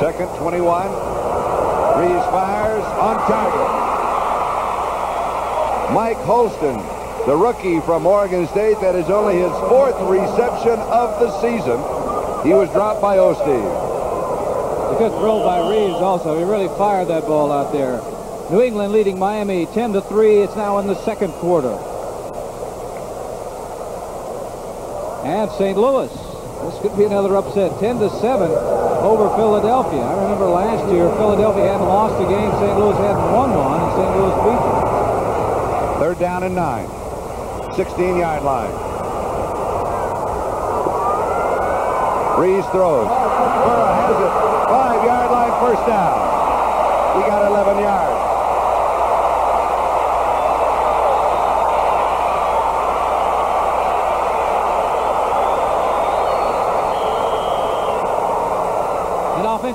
Second, 21. Reaves fires on target. Mike Holston, the rookie from Oregon State, that is only his fourth reception of the season. He was dropped by O'Steen. A good throw by Reaves also. He really fired that ball out there. New England leading Miami 10 to 3. It's now in the second quarter. And St. Louis. This could be another upset. 10 to 7 over Philadelphia. I remember last year Philadelphia hadn't lost a game. St. Louis hadn't won one, and St. Louis beat them. Third down and nine. 16-yard line. Reaves throws. Burrough has it. Five-yard line first down. He got 11 yards.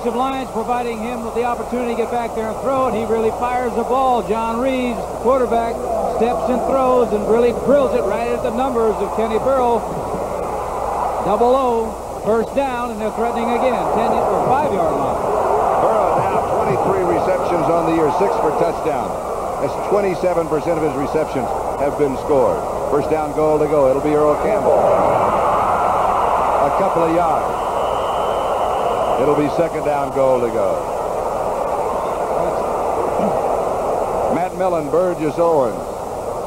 Offensive lines providing him with the opportunity to get back there and throw, and he really fires the ball. John Reaves, quarterback, steps and throws and really drills it right at the numbers of Kenny Burrough. Double O, first down, and they're threatening again, 10 or 5-yard line. Burrough now 23 receptions on the year, six for touchdown. That's 27% of his receptions have been scored. First down goal to go. It'll be Earl Campbell. A couple of yards. It'll be second down goal to go. Matt Millen, Burgess Owens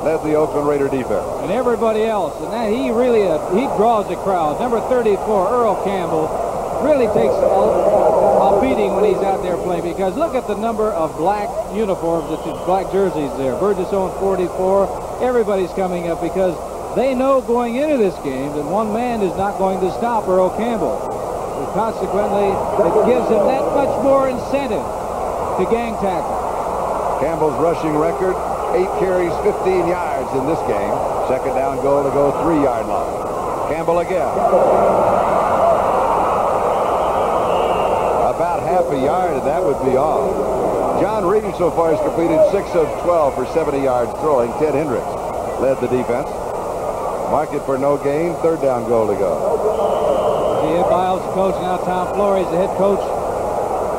led the Oakland Raider defense. And everybody else. And that he really, uh, he draws the crowd. Number 34, Earl Campbell, really takes a, a, beating when he's out there playing because look at the number of black uniforms, black jerseys there. Burgess Owens 44. Everybody's coming up because they know going into this game that one man is not going to stop Earl Campbell. Consequently, it gives him that much more incentive to gang tackle. Campbell's rushing record, eight carries, 15 yards in this game. Second down goal to go three-yard line. Campbell again. About half a yard, and that would be off. John Reed so far has completed 6 of 12 for 70 yards throwing. Ted Hendricks led the defense. Mark it for no gain. Third down goal to go. Ed Biles, coach, now Tom Flores, the head coach.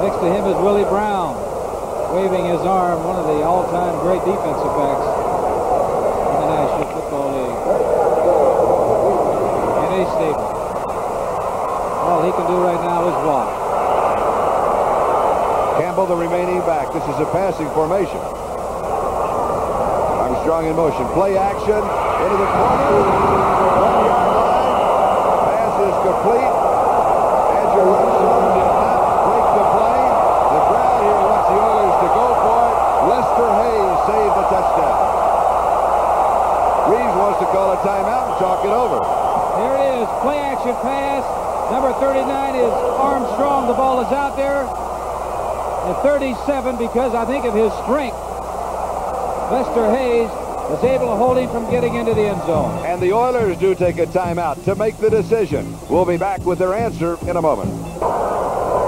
Next to him is Willie Brown, waving his arm, one of the all-time great defensive backs in the National Football League. And A Staples. All he can do right now is walk. Campbell, the remaining back. This is a passing formation. Armstrong in motion. Play action into the corner. One-yard line. Pass is complete. Adger Armstrong did not break the play. The crowd here wants the Oilers to go for it. Lester Hayes saved the touchdown. Reaves wants to call a timeout and talk it over. There it is. Play action pass. Number 39 is Armstrong. The ball is out there. At 37 because I think of his strength. Lester Hayes was able to hold him from getting into the end zone. And the Oilers do take a timeout to make the decision. We'll be back with their answer in a moment.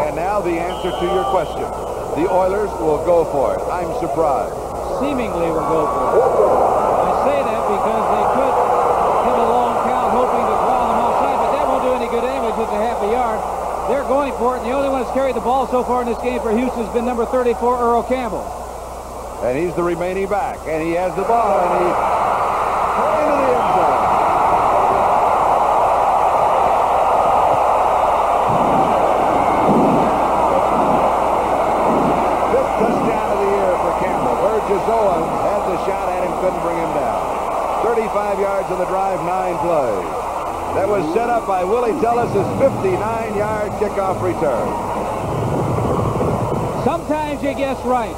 And now the answer to your question. The Oilers will go for it. I'm surprised. Seemingly will go for it. I say that because they could give a long count hoping to call him offside, but that won't do any anyway. A half a yard. They're going for it, and the only one that's carried the ball so far in this game for Houston has been number 34, Earl Campbell. And he's the remaining back. And he has the ball, and he into the end zone. Fifth touchdown of the year for Campbell. Burgess Owens had the shot at him, couldn't bring him down. 35 yards on the drive, nine plays. That was set up by Willie Tullis' 59-yard kickoff return. Sometimes you guess right.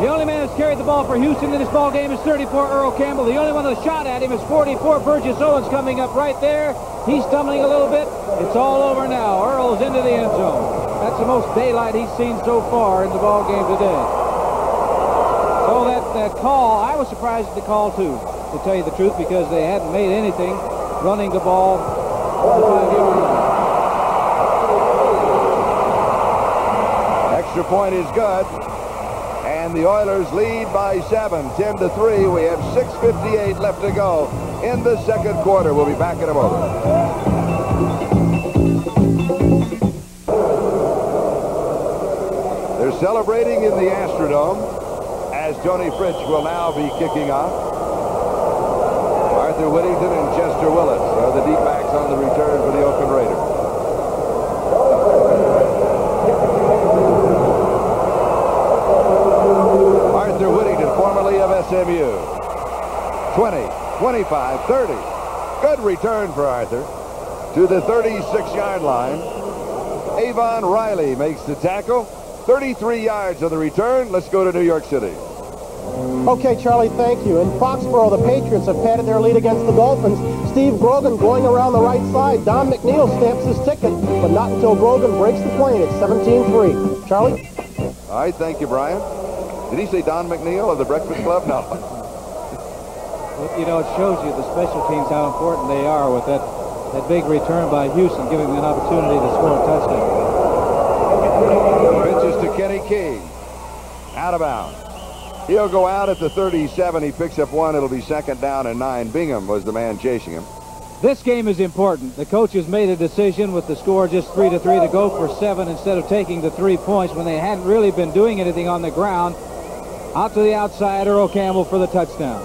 The only man that's carried the ball for Houston in this ball game is 34, Earl Campbell. The only one that shot at him is 44, Burgess Owens coming up right there. He's stumbling a little bit. It's all over now. Earl's into the end zone. That's the most daylight he's seen so far in the ball game today. So that, that call, I was surprised at the call too, to tell you the truth, because they hadn't made anything running the ball. Extra point is good. And the Oilers lead by seven, 10 to 3. We have 6.58 left to go in the second quarter. We'll be back in a moment. They're celebrating in the Astrodome as Toni Fritsch will now be kicking off. Arthur Whittington and Chester Willis are the deep backs on the return for the Oakland Raiders. Arthur Whittington, formerly of SMU. 20, 25, 30. Good return for Arthur to the 36-yard line. Avon Riley makes the tackle. 33 yards on the return. Let's go to New York City. Okay, Charlie, thank you. In Foxborough, the Patriots have padded their lead against the Dolphins. Steve Grogan going around the right side. Don McNeil stamps his ticket, but not until Grogan breaks the plane. It's 17-3. Charlie? All right, thank you, Bryant. Did he say Don McNeil of the Breakfast Club? No. You know, it shows you the special teams how important they are with that, that big return by Houston, giving them an opportunity to score a touchdown. Pitches to Kenny King. Out of bounds. He'll go out at the 37. He picks up one. It'll be second down and nine. Bingham was the man chasing him. This game is important. The coaches made a decision with the score just 3 to 3 to go for seven instead of taking the three points when they hadn't really been doing anything on the ground. Out to the outside, Earl Campbell for the touchdown.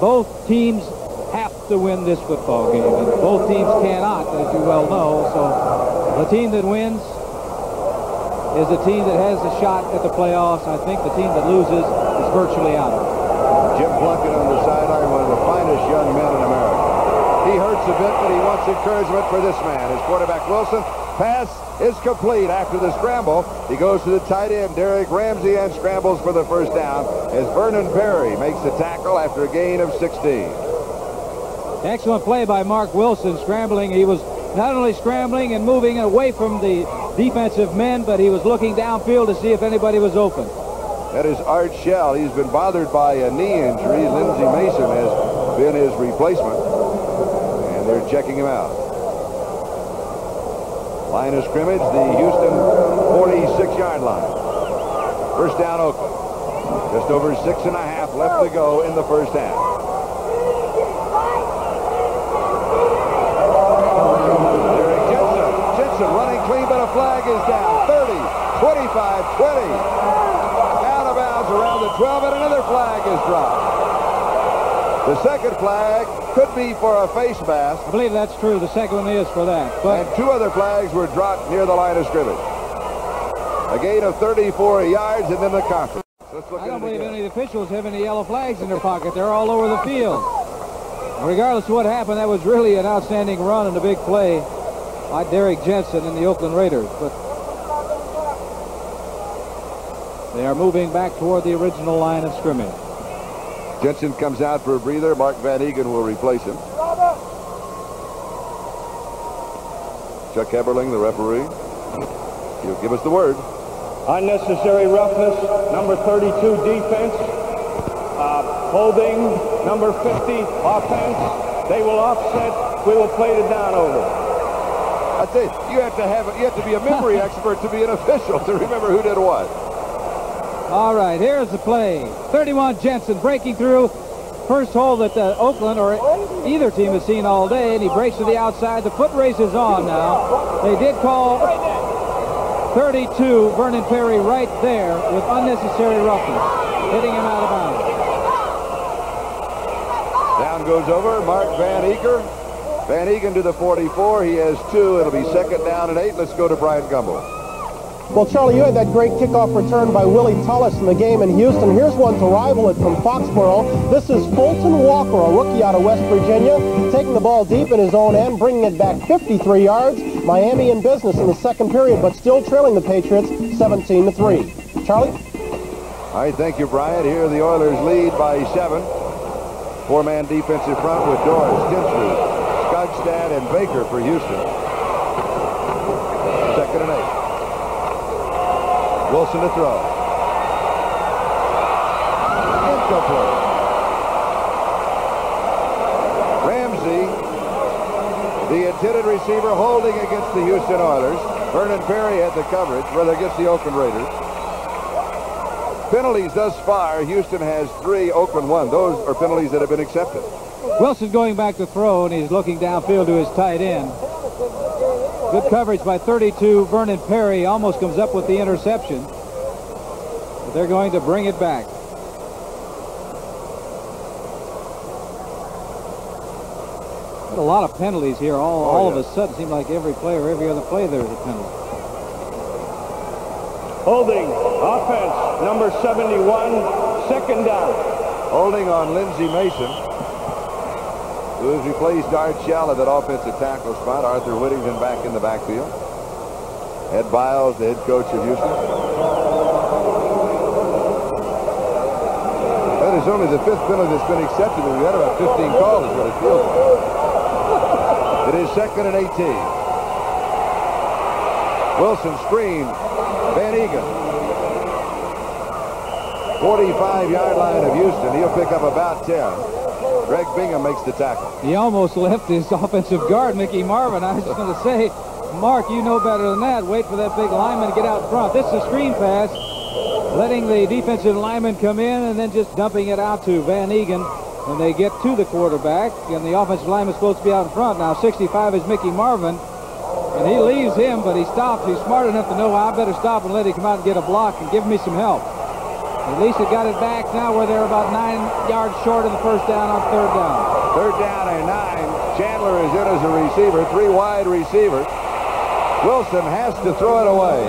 Both teams have to win this football game, and both teams cannot, as you well know. So the team that wins is the team that has a shot at the playoffs. I think the team that loses is virtually out of it. Jim Plunkett on the sideline, one of the finest young men in America. He hurts a bit, but he wants encouragement for this man. His quarterback, Wilson, pass is complete after the scramble. He goes to the tight end, Derrick Ramsey, and scrambles for the first down as Vernon Perry makes the tackle after a gain of 16. Excellent play by Marc Wilson, scrambling. He was not only scrambling and moving away from the defensive men, but he was looking downfield to see if anybody was open. That is Art Shell. He's been bothered by a knee injury. Lindsey Mason has been his replacement. And they're checking him out. Line of scrimmage, the Houston 46-yard line. First down, Oakland. Just over six and a half left to go in the first half. Derrick Jensen. Jensen running clean, is down. 30, 25, 20. Out of bounds around the 12, and another flag is dropped. The second flag could be for a face mask, I believe that's true. The second one is for that. But and two other flags were dropped near the line of scrimmage. A gain of 34 yards and then the conference. I don't believe again. any of the officials have any yellow flags in their pocket. They're all over the field. Regardless of what happened, that was really an outstanding run and a big play by Derrick Jensen and the Oakland Raiders. But they are moving back toward the original line of scrimmage. Jensen comes out for a breather. Mark Van Eeghen will replace him. Chuck Eberling, the referee. He'll give us the word. Unnecessary roughness, number 32 defense. Uh, holding, number 50 offense. They will offset. We will play the down over. I say you have to have you have to be a memory expert to be an official to remember who did what. All right, here's the play. 31 Jensen breaking through. First hole that uh, Oakland or either team has seen all day, and he breaks to the outside. The foot race is on now. They did call 32 Vernon Perry right there with unnecessary roughness, hitting him out of bounds. Down goes over Mark Van Eeghen. Van Eeghen to the 44. He has two. It'll be second down and eight. Let's go to Bryant Gumbel. Well, Charlie, you had that great kickoff return by Willie Tullis in the game in Houston. Here's one to rival it from Foxborough. This is Fulton Walker, a rookie out of West Virginia, taking the ball deep in his own end, bringing it back 53 yards. Miami in business in the second period, but still trailing the Patriots 17 to 3. Charlie? All right, thank you, Brian. Here the Oilers lead by seven. Four-man defensive front with Dorris, Gentry, Skogstad, and Baker for Houston. Second and eight. Wilson to throw. Incomplete. Ramsey, the intended receiver, holding against the Houston Oilers. Vernon Perry had the coverage, rather against the Oakland Raiders. Penalties thus far, Houston has three, Oakland one. Those are penalties that have been accepted. Wilson going back to throw, and he's looking downfield to his tight end. Good coverage by 32. Vernon Perry almost comes up with the interception. But they're going to bring it back. Got a lot of penalties here. All, Oh, all yeah. of a sudden, seem like every play or every other play there's a penalty. Holding, offense, number 71, second down. Holding on Lindsey Mason, who has replaced Art Shell at that offensive tackle spot. Arthur Whittington back in the backfield. Ed Biles, the head coach of Houston. That is only the fifth penalty that's been accepted, but we had about 15 calls is what it feels like. It is second and 18. Wilson screen. Van Eeghen. 45-yard line of Houston. He'll pick up about 10. Gregg Bingham makes the tackle. He almost left his offensive guard, Mickey Marvin. I was just going to say, Mark, you know better than that. Wait for that big lineman to get out front. This is a screen pass, letting the defensive lineman come in and then just dumping it out to Van Eeghen when they get to the quarterback. And the offensive lineman is supposed to be out in front. Now 65 is Mickey Marvin. And he leaves him, but he stops. He's smart enough to know I better stop and let him come out and get a block and give me some help. At least it got it back now where they're about nine yards short of the first down on third down. Third down and nine. Chandler is in as a receiver. Three wide receivers. Wilson has to throw it away.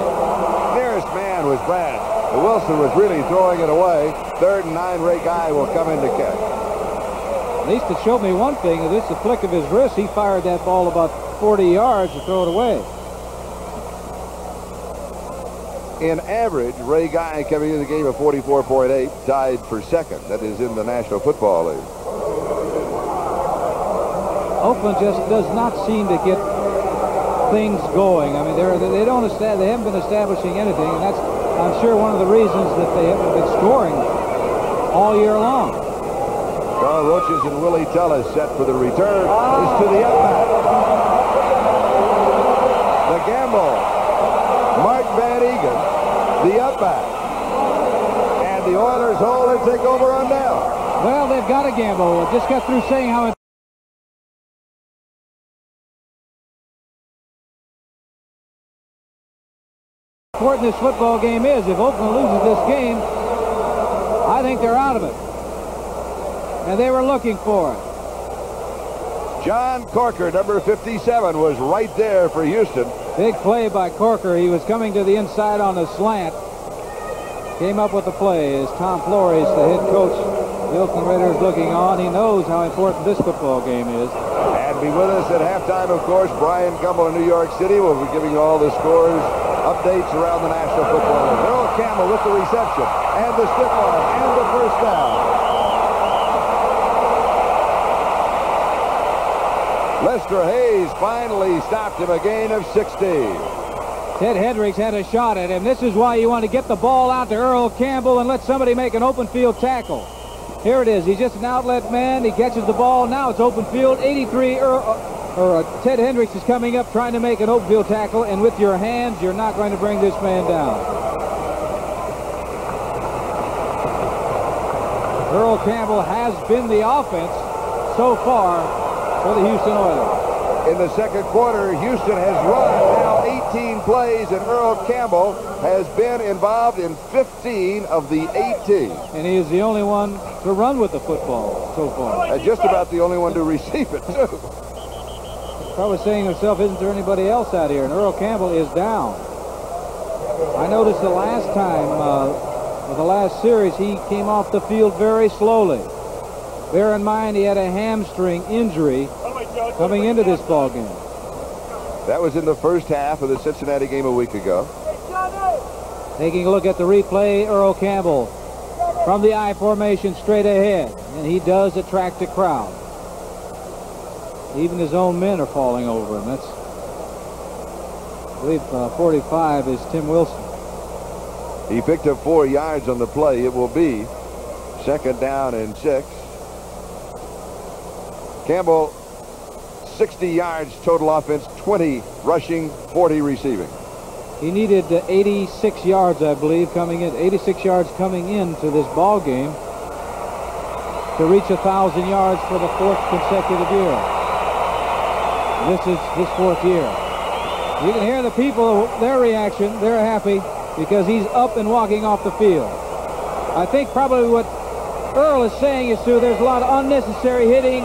Nearest man was Brad. But Wilson was really throwing it away. Third and nine. Ray Guy will come in to catch. At least it showed me one thing. This is a flick of his wrist. He fired that ball about 40 yards to throw it away. In average, Ray Guy coming into the game of 44.8, tied for second. That is in the National Football League. Oakland just does not seem to get things going. I mean, they're, they don't they haven't been establishing anything, and that's, I'm sure, one of the reasons that they haven't been scoring all year long. Carl Roaches and Willie Tullis set for the return. Is to the ah! up back. The gamble. Mark Van Eeghen, the up back. And the Oilers hold and take over on down. Well, they've got a gamble. I just got through saying how important this football game is. If Oakland loses this game, I think they're out of it. And they were looking for it. John Corker, number 57, was right there for Houston. Big play by Corker. He was coming to the inside on a slant. Came up with the play is Tom Flores, the head coach, Oakland Raiders looking on. He knows how important this football game is. And be with us at halftime, of course, Bryant Gumbel in New York City. will be giving you all the scores, updates around the National Football League. Earl Campbell with the reception and the stiff arm and the first down. Lester Hayes finally stopped him a gain of 16. Ted Hendricks had a shot at him. This is why you want to get the ball out to Earl Campbell and let somebody make an open field tackle. Here it is. He's just an outlet man. He catches the ball. Now it's open field. 83 Earl, uh, or uh, Ted Hendricks is coming up trying to make an open field tackle, and with your hands, you're not going to bring this man down. Earl Campbell has been the offense so far for the Houston Oilers in the second quarter. Houston has run now 18 plays, and Earl Campbell has been involved in 15 of the 18. And he is the only one to run with the football so far. And just about the only one to receive it, too. Probably saying to himself, isn't there anybody else out here? And Earl Campbell is down. I noticed the last time, uh, the last series, he came off the field very slowly. Bear in mind he had a hamstring injury coming into this ball game. That was in the first half of the Cincinnati game a week ago. Taking a look at the replay, Earl Campbell from the I formation straight ahead, and he does attract a crowd. Even his own men are falling over him. That's, I believe, uh, 45 is Tim Wilson. He picked up four yards on the play. It will be second down and six. Campbell 60 yards total offense, 20 rushing, 40 receiving. He needed uh, 86 yards, I believe, coming in, 86 yards coming into this ball game to reach 1,000 yards for the fourth consecutive year. This is his fourth year. You can hear the people, their reaction. They're happy because he's up and walking off the field. I think probably what Earl is saying is, Sue, there's a lot of unnecessary hitting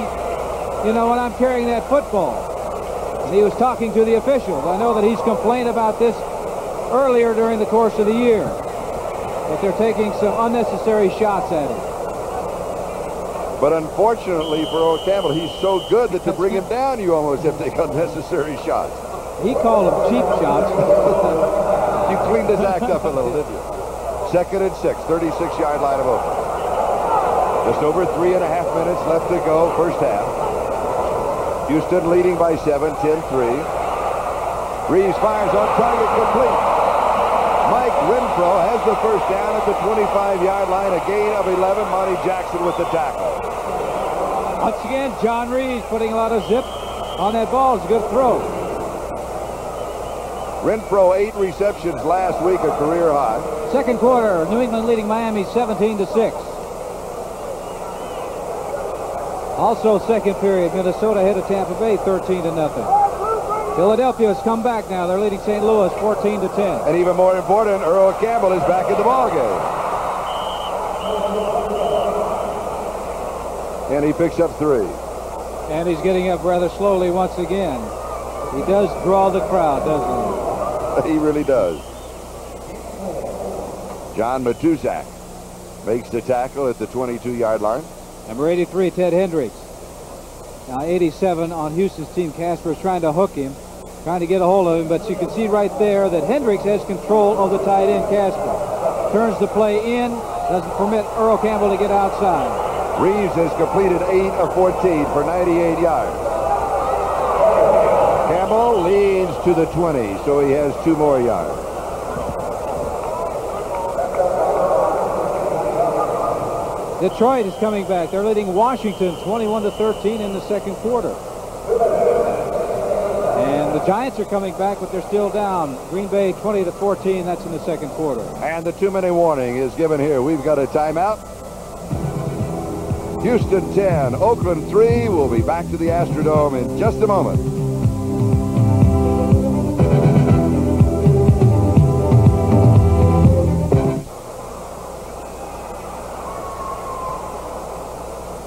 you know, when I'm carrying that football. And he was talking to the officials. I know that he's complained about this earlier during the course of the year. But they're taking some unnecessary shots at him. But unfortunately for Earl Campbell, he's so good that to bring him down, you almost have to take unnecessary shots. He called them cheap shots. you cleaned his act up a little, didn't you? Second and six, 36-yard line of open. Just over three and a half minutes left to go, first half. Houston leading by seven, 10-3. Reaves fires on target complete. Mike Renfro has the first down at the 25-yard line, a gain of 11. Monte Jackson with the tackle. Once again, John Reaves putting a lot of zip on that ball. It's a good throw. Renfro, eight receptions last week, a career high. Second quarter, New England leading Miami 17 to 6. Also second period, Minnesota ahead of Tampa Bay 13 to nothing. Philadelphia has come back now. They're leading St. Louis 14 to 10. And even more important, Earl Campbell is back in the ball game. And he picks up three. And he's getting up rather slowly once again. He does draw the crowd, doesn't he? he really does. John Matuszak makes the tackle at the 22-yard line. Number 83, Ted Hendricks. Now 87 on Houston's team. Casper is trying to hook him, trying to get a hold of him, but you can see right there that Hendricks has control of the tight end, Casper. Turns the play in, doesn't permit Earl Campbell to get outside. Reaves has completed 8 of 14 for 98 yards. Campbell leads to the 20, so he has two more yards. Detroit is coming back. They're leading Washington 21 to 13 in the second quarter. And the Giants are coming back, but they're still down. Green Bay 20 to 14. That's in the second quarter. And the two-minute warning is given here. We've got a timeout. Houston 10, Oakland 3. We'll be back to the Astrodome in just a moment.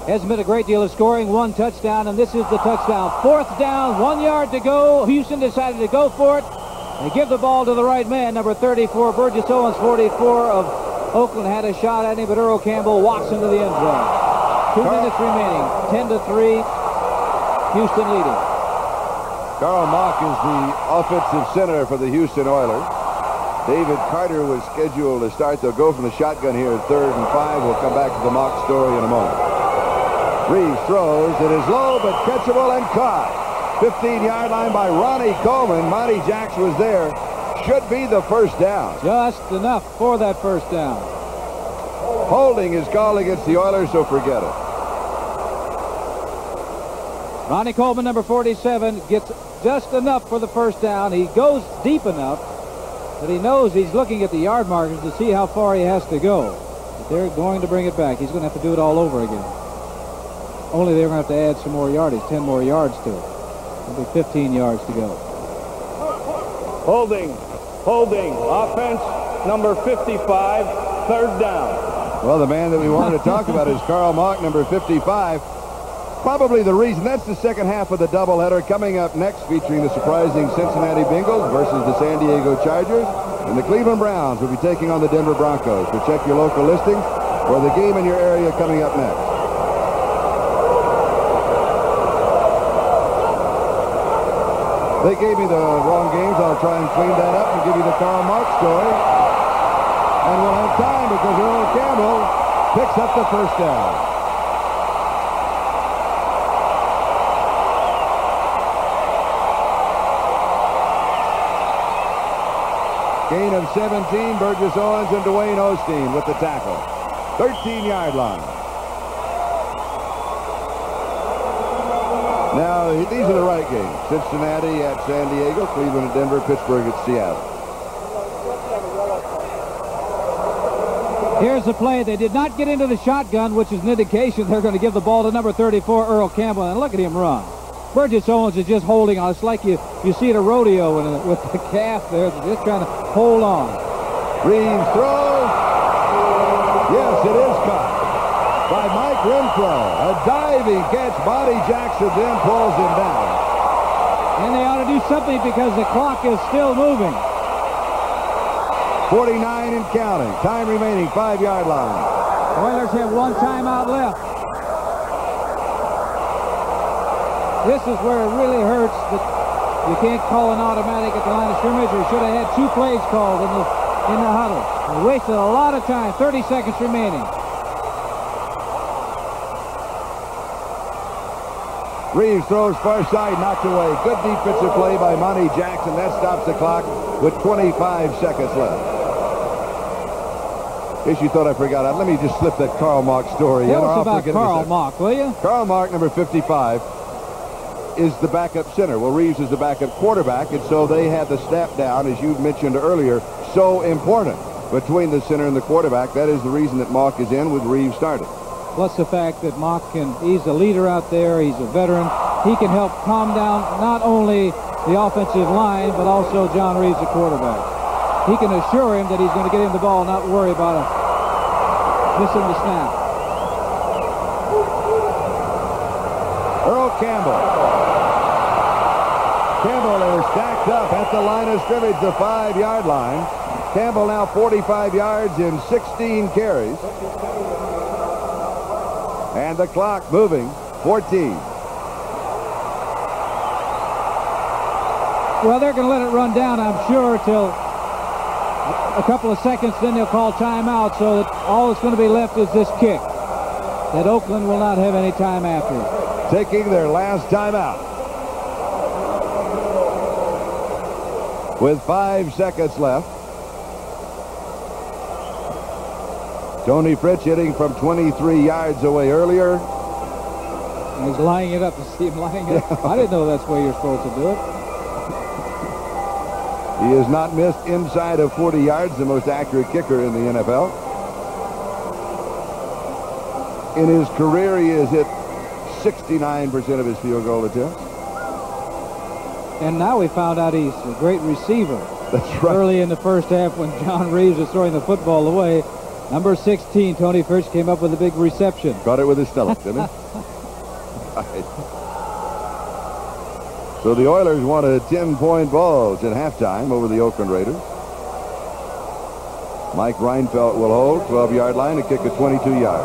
Hasn't been a great deal of scoring. One touchdown, and this is the touchdown. Fourth down, one yard to go. Houston decided to go for it. They give the ball to the right man, number 34, Burgess Owens, 44 of Oakland had a shot at him, but Earl Campbell walks into the end zone. Two minutes remaining, 10 to 3, Houston leading. Carl Mauck is the offensive center for the Houston Oilers. David Carter was scheduled to start. They'll go from the shotgun here at third and five. We'll come back to the Mauck story in a moment. Reaves throws. It is low, but catchable and caught. 15-yard line by Ronnie Coleman. Monte Jacks was there. Should be the first down. Just enough for that first down. Holding is called against the Oilers, so forget it. Ronnie Coleman, number 47, gets just enough for the first down. He goes deep enough that he knows he's looking at the yard markers to see how far he has to go. But they're going to bring it back. He's going to have to do it all over again. Only they're going to have to add some more yardage, 10 more yards to it. It'll be 15 yards to go. Holding, holding, offense number 55, third down. Well, the man that we wanted to talk about is Carl Mauck, number 55. Probably the reason. That's the second half of the doubleheader coming up next featuring the surprising Cincinnati Bengals versus the San Diego Chargers. And the Cleveland Browns will be taking on the Denver Broncos. So check your local listings for the game in your area coming up next. They gave me the wrong games. I'll try and clean that up and give you the Carl Mauck story. And we'll have time because Earl Campbell picks up the first down. Gain of 17, Burgess Owens and Dwayne O'Steen with the tackle. 13-yard line. Now, these are the right games. Cincinnati at San Diego, Cleveland at Denver, Pittsburgh at Seattle. Here's the play. They did not get into the shotgun, which is an indication they're going to give the ball to number 34, Earl Campbell. And look at him run. Burgess Owens is just holding on. It's like you, you see at a rodeo and with the calf there, just trying to hold on. Reaves throws. Yes, it is Mike Renfro. A diving catch. Monte Jackson then pulls him down. And they ought to do something because the clock is still moving. 49 and counting. Time remaining, five-yard line. Oilers have one timeout left. This is where it really hurts that you can't call an automatic at the line of scrimmage or should have had two plays called in the in the huddle. They wasted a lot of time, 30 seconds remaining. Reaves throws far side, knocked away. Good defensive play by Monte Jackson. That stops the clock with 25 seconds left. In case you thought I forgot, uh, let me just slip that Carl Mauck story Tell in. us about Carl Mauck, will you? Carl Mauck, number 55, is the backup center. Well, Reaves is the backup quarterback, and so they had the snap down, as you mentioned earlier, so important between the center and the quarterback. That is the reason that Mauck is in with Reaves starting. Plus the fact that Mauck can, he's a leader out there, he's a veteran. He can help calm down not only the offensive line, but also John Reaves, the quarterback. He can assure him that he's going to get him the ball, not worry about him missing the snap. Earl Campbell. Campbell is stacked up at the line of scrimmage, the five-yard line. Campbell now 45 yards in 16 carries. And the clock moving, 14. Well, they're going to let it run down, I'm sure, till a couple of seconds. Then they'll call timeout so that all that's going to be left is this kick. That Oakland will not have any time after. Taking their last timeout. With five seconds left. Toni Fritsch hitting from 23 yards away earlier. He's lining it up. You see him lining it up? I didn't know that's the way you're supposed to do it. He has not missed inside of 40 yards, the most accurate kicker in the NFL. In his career, he has hit 69% of his field goal attempts. And now we found out he's a great receiver. That's right. Early in the first half when John Reaves was throwing the football away, number 16, Toni Fritsch, came up with a big reception. Caught it with his stomach, didn't he? So the Oilers wanted 10-point balls at halftime over the Oakland Raiders. Mike Reinfeldt will hold 12-yard line to kick a 22 yard.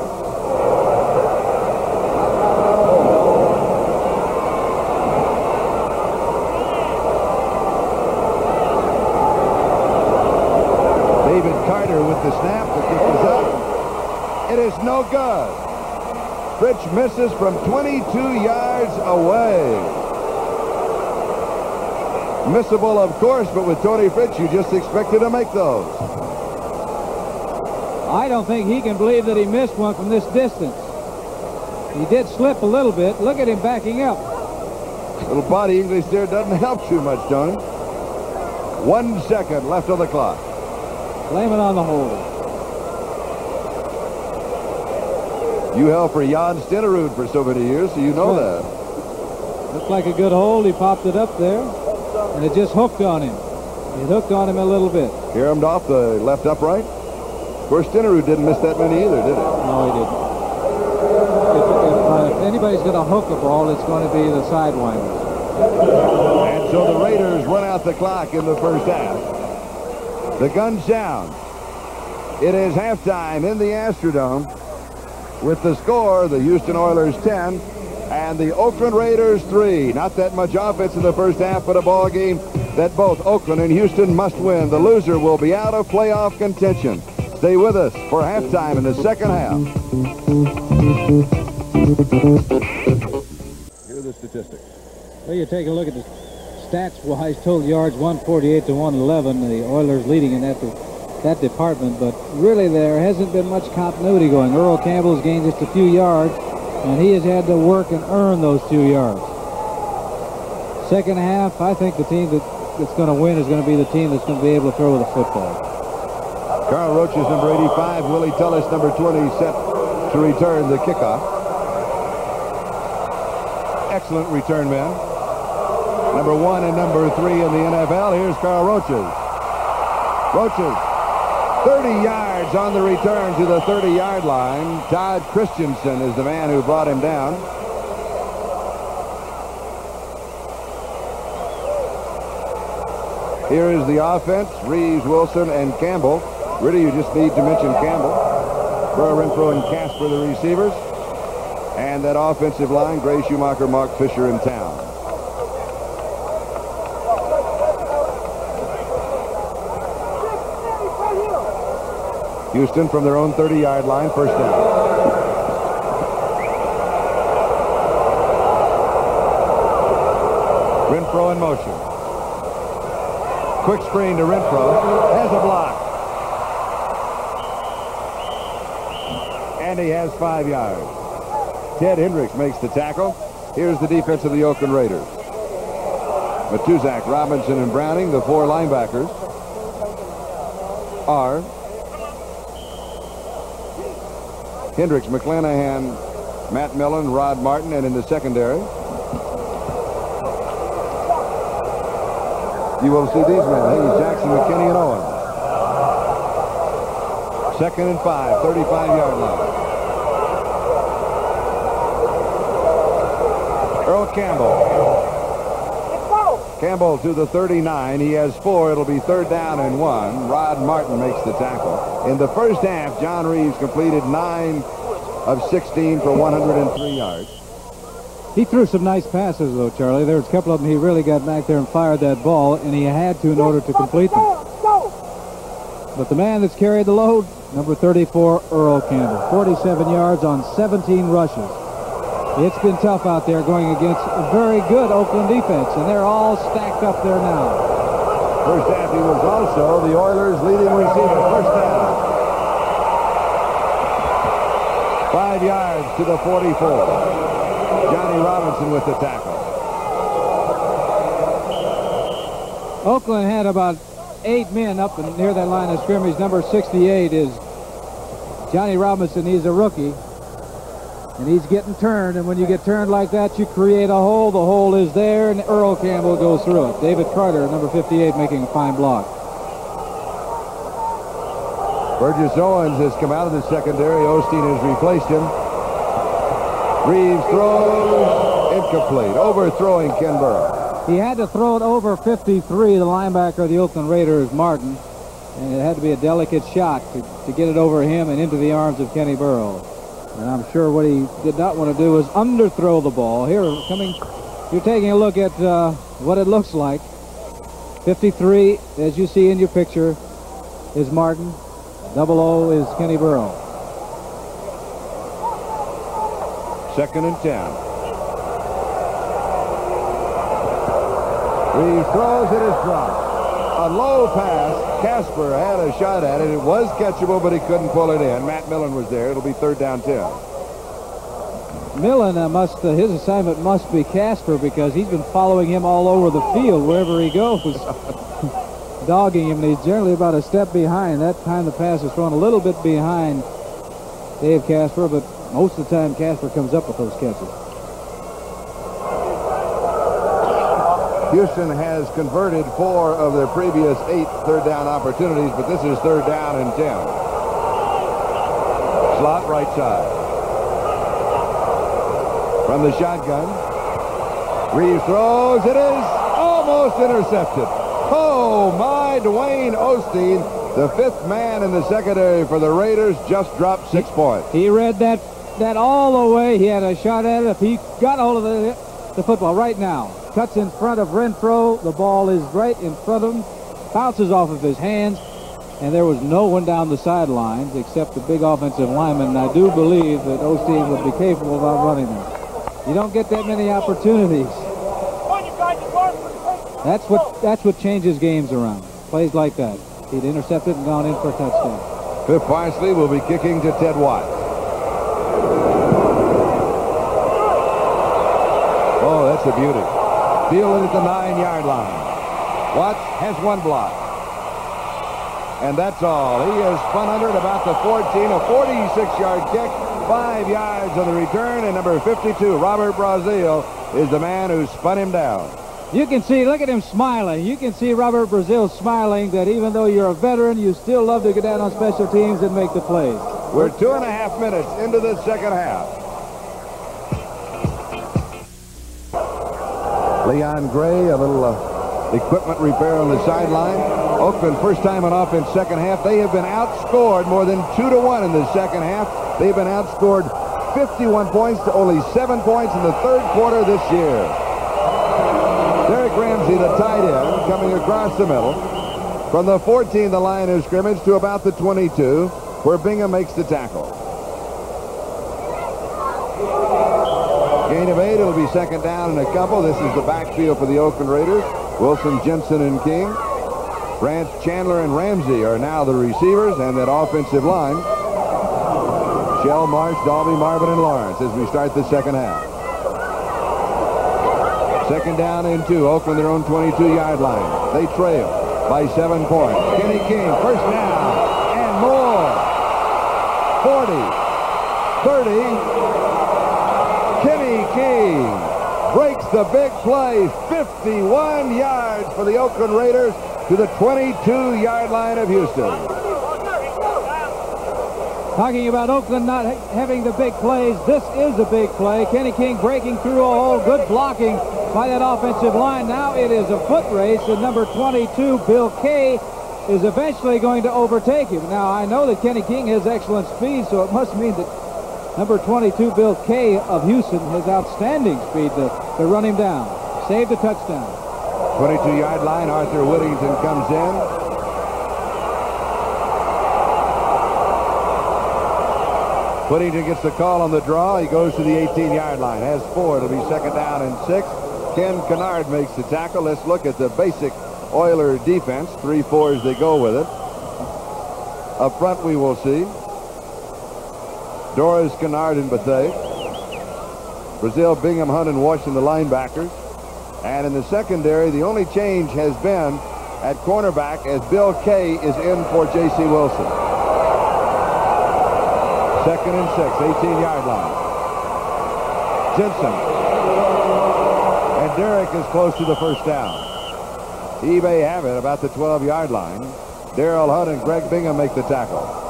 David Carter with the snap. The kick is up. It is no good. Fritsch misses from 22 yards away. Missable, of course, but with Toni Fritsch, you just expected to make those. I don't think he can believe that he missed one from this distance. He did slip a little bit. Look at him backing up. Little body English there doesn't help too much, Toni. One second left on the clock. Blame it on the holder. You held for Jan Stenerud for so many years, so you know Right. that. Looked like a good hold. He popped it up there, and it just hooked on him. It hooked on him a little bit. Caromed off the left upright. Of course, Stenerud didn't miss that many either, did he? No, he didn't. If, if, uh, if anybody's going to hook a ball, it's going to be the sidewinders. And so the Raiders run out the clock in the first half. The gun sounds. It is halftime in the Astrodome with the score, the Houston Oilers 10 and the Oakland Raiders 3. Not that much offense in the first half, but a ball game that both Oakland and Houston must win. The loser will be out of playoff contention. Stay with us for halftime in the second half. Here are the statistics. Well, you take a look at the stats-wise, total yards 148 to 111. The Oilers leading in that that department, but really there hasn't been much continuity going. Earl Campbell's gained just a few yards, and he has had to work and earn those few yards. Second half, I think the team that, that's going to win is going to be the team that's going to be able to throw the football. Carl Roach is number 85. Willie Tullis, number 20, set to return the kickoff. Excellent return man. Number one and number three in the NFL. Here's Carl Roaches. Roaches, 30 yards on the return to the 30-yard line. Todd Christensen is the man who brought him down. Here is the offense. Reaves, Wilson, and Campbell. Really, you just need to mention Campbell. Burr, Renfro, and Casper, the receivers. And that offensive line, Gray, Schumacher, Mark Fisher, and Town. Houston from their own 30-yard line, first down. Renfro in motion. Quick screen to Renfro. Has a block. And he has five yards. Ted Hendricks makes the tackle. Here's the defense of the Oakland Raiders. Matuszak, Robinson, and Browning, the four linebackers, are Hendricks, McClanahan, Matt Millen, Rod Martin, and in the secondary, you will see these men, Hayes, Jackson, McKinney, and Owen. Second and five, 35-yard line. Earl Campbell. Campbell to the 39. He has four. It'll be third down and one. Rod Martin makes the tackle. In the first half, John Reaves completed nine of 16 for 103 yards. He threw some nice passes, though, Charlie. There was a couple of them he really got back there and fired that ball, and he had to in order to complete them. But the man that's carried the load, number 34, Earl Campbell. 47 yards on 17 rushes. It's been tough out there going against a very good Oakland defense, and they're all stacked up there now. First half, he was also the Oilers' leading receiver. First down. Five yards to the 44. Johnny Robinson with the tackle. Oakland had about eight men up and near that line of scrimmage. Number 68 is Johnny Robinson. He's a rookie. And he's getting turned, and when you get turned like that, you create a hole. The hole is there, and Earl Campbell goes through it. David Carter, number 58, making a fine block. Burgess Owens has come out of the secondary. O'Steen has replaced him. Reaves throws incomplete, overthrowing Ken Burrough. He had to throw it over 53, the linebacker of the Oakland Raiders, Martin. And it had to be a delicate shot to, to get it over him and into the arms of Kenny Burrough. And I'm sure what he did not want to do was underthrow the ball. Here, coming, you're taking a look at uh, what it looks like. 53, as you see in your picture, is Martin. Double O is Kenny Burrough. Second and 10. He throws it is dropped. A low pass. Casper had a shot at it. It was catchable, but he couldn't pull it in. Matt Millen was there. It'll be third down 10. Millen uh, must, uh, his assignment must be Casper because he's been following him all over the field wherever he goes. Dogging him, he's generally about a step behind. That time the pass is thrown a little bit behind Dave Casper, but most of the time Casper comes up with those catches. Houston has converted four of their previous eight third down opportunities, but this is third down and 10. Slot right side. From the shotgun. Reaves throws. It is almost intercepted. Oh, my, Dwayne O'Steen, the fifth man in the secondary for the Raiders, just dropped six points. He read that that all the way. He had a shot at it. If he got hold of the, the football right now, cuts in front of Renfro. The ball is right in front of him, bounces off of his hands, and there was no one down the sidelines except the big offensive lineman. And I do believe that O'Steen would be capable of outrunning them. You don't get that many opportunities. That's what that's what changes games around. Plays like that. He'd intercepted and gone in for a touchdown. Cliff Parsley will be kicking to Ted Watt. Oh, that's a beauty. Fielded at the nine-yard line. Watts has one block. And that's all. He has spun under at about the 14, a 46-yard kick, five yards on the return, and number 52, Robert Brazile, is the man who spun him down. You can see, look at him smiling. You can see Robert Brazile smiling that even though you're a veteran, you still love to get down on special teams and make the plays. We're two and a half minutes into the second half. Leon Gray, a little uh, equipment repair on the sideline. Oakland, first time on offense, second half. They have been outscored more than two to one in the second half. They've been outscored 51 points to only seven points in the third quarter this year. Derrick Ramsey, the tight end, coming across the middle. From the 14, the line of scrimmage, to about the 22, where Bingham makes the tackle. Gain of eight. It'll be second down and a couple. This is the backfield for the Oakland Raiders. Wilson, Jensen, and King. Branch, Chandler, and Ramsey are now the receivers and that offensive line. Shell, Marsh, Dalby, Marvin, and Lawrence as we start the second half. Second down and two. Oakland their own 22-yard line. They trail by seven points. Kenny King, first down and more. 40, 30. King breaks the big play. 51 yards for the Oakland Raiders to the 22-yard line of Houston. Talking about Oakland not ha having the big plays, this is a big play. Kenny King breaking through a hole. Good blocking by that offensive line. Now it is a foot race, and number 22, Bill Kay, is eventually going to overtake him. Now, I know that Kenny King has excellent speed, so it must mean that number 22, Bill Kay of Houston, has outstanding speed to, to run him down. Save the touchdown. 22-yard line, Arthur Whittington comes in. Whittington gets the call on the draw. He goes to the 18-yard line. Has four. It'll be second down and six. Ken Kennard makes the tackle. Let's look at the basic Oiler defense. Three fours they go with it. Up front we will see Dorris, Kennard, and Bethea. Brazile, Bingham, Hunt, and Washington, the linebackers. And in the secondary, the only change has been at cornerback as Bill Kay is in for J.C. Wilson. Second and six, 18-yard line. Jensen. And Derrick is close to the first down. He may have it about the 12-yard line. Daryl Hunt and Gregg Bingham make the tackle.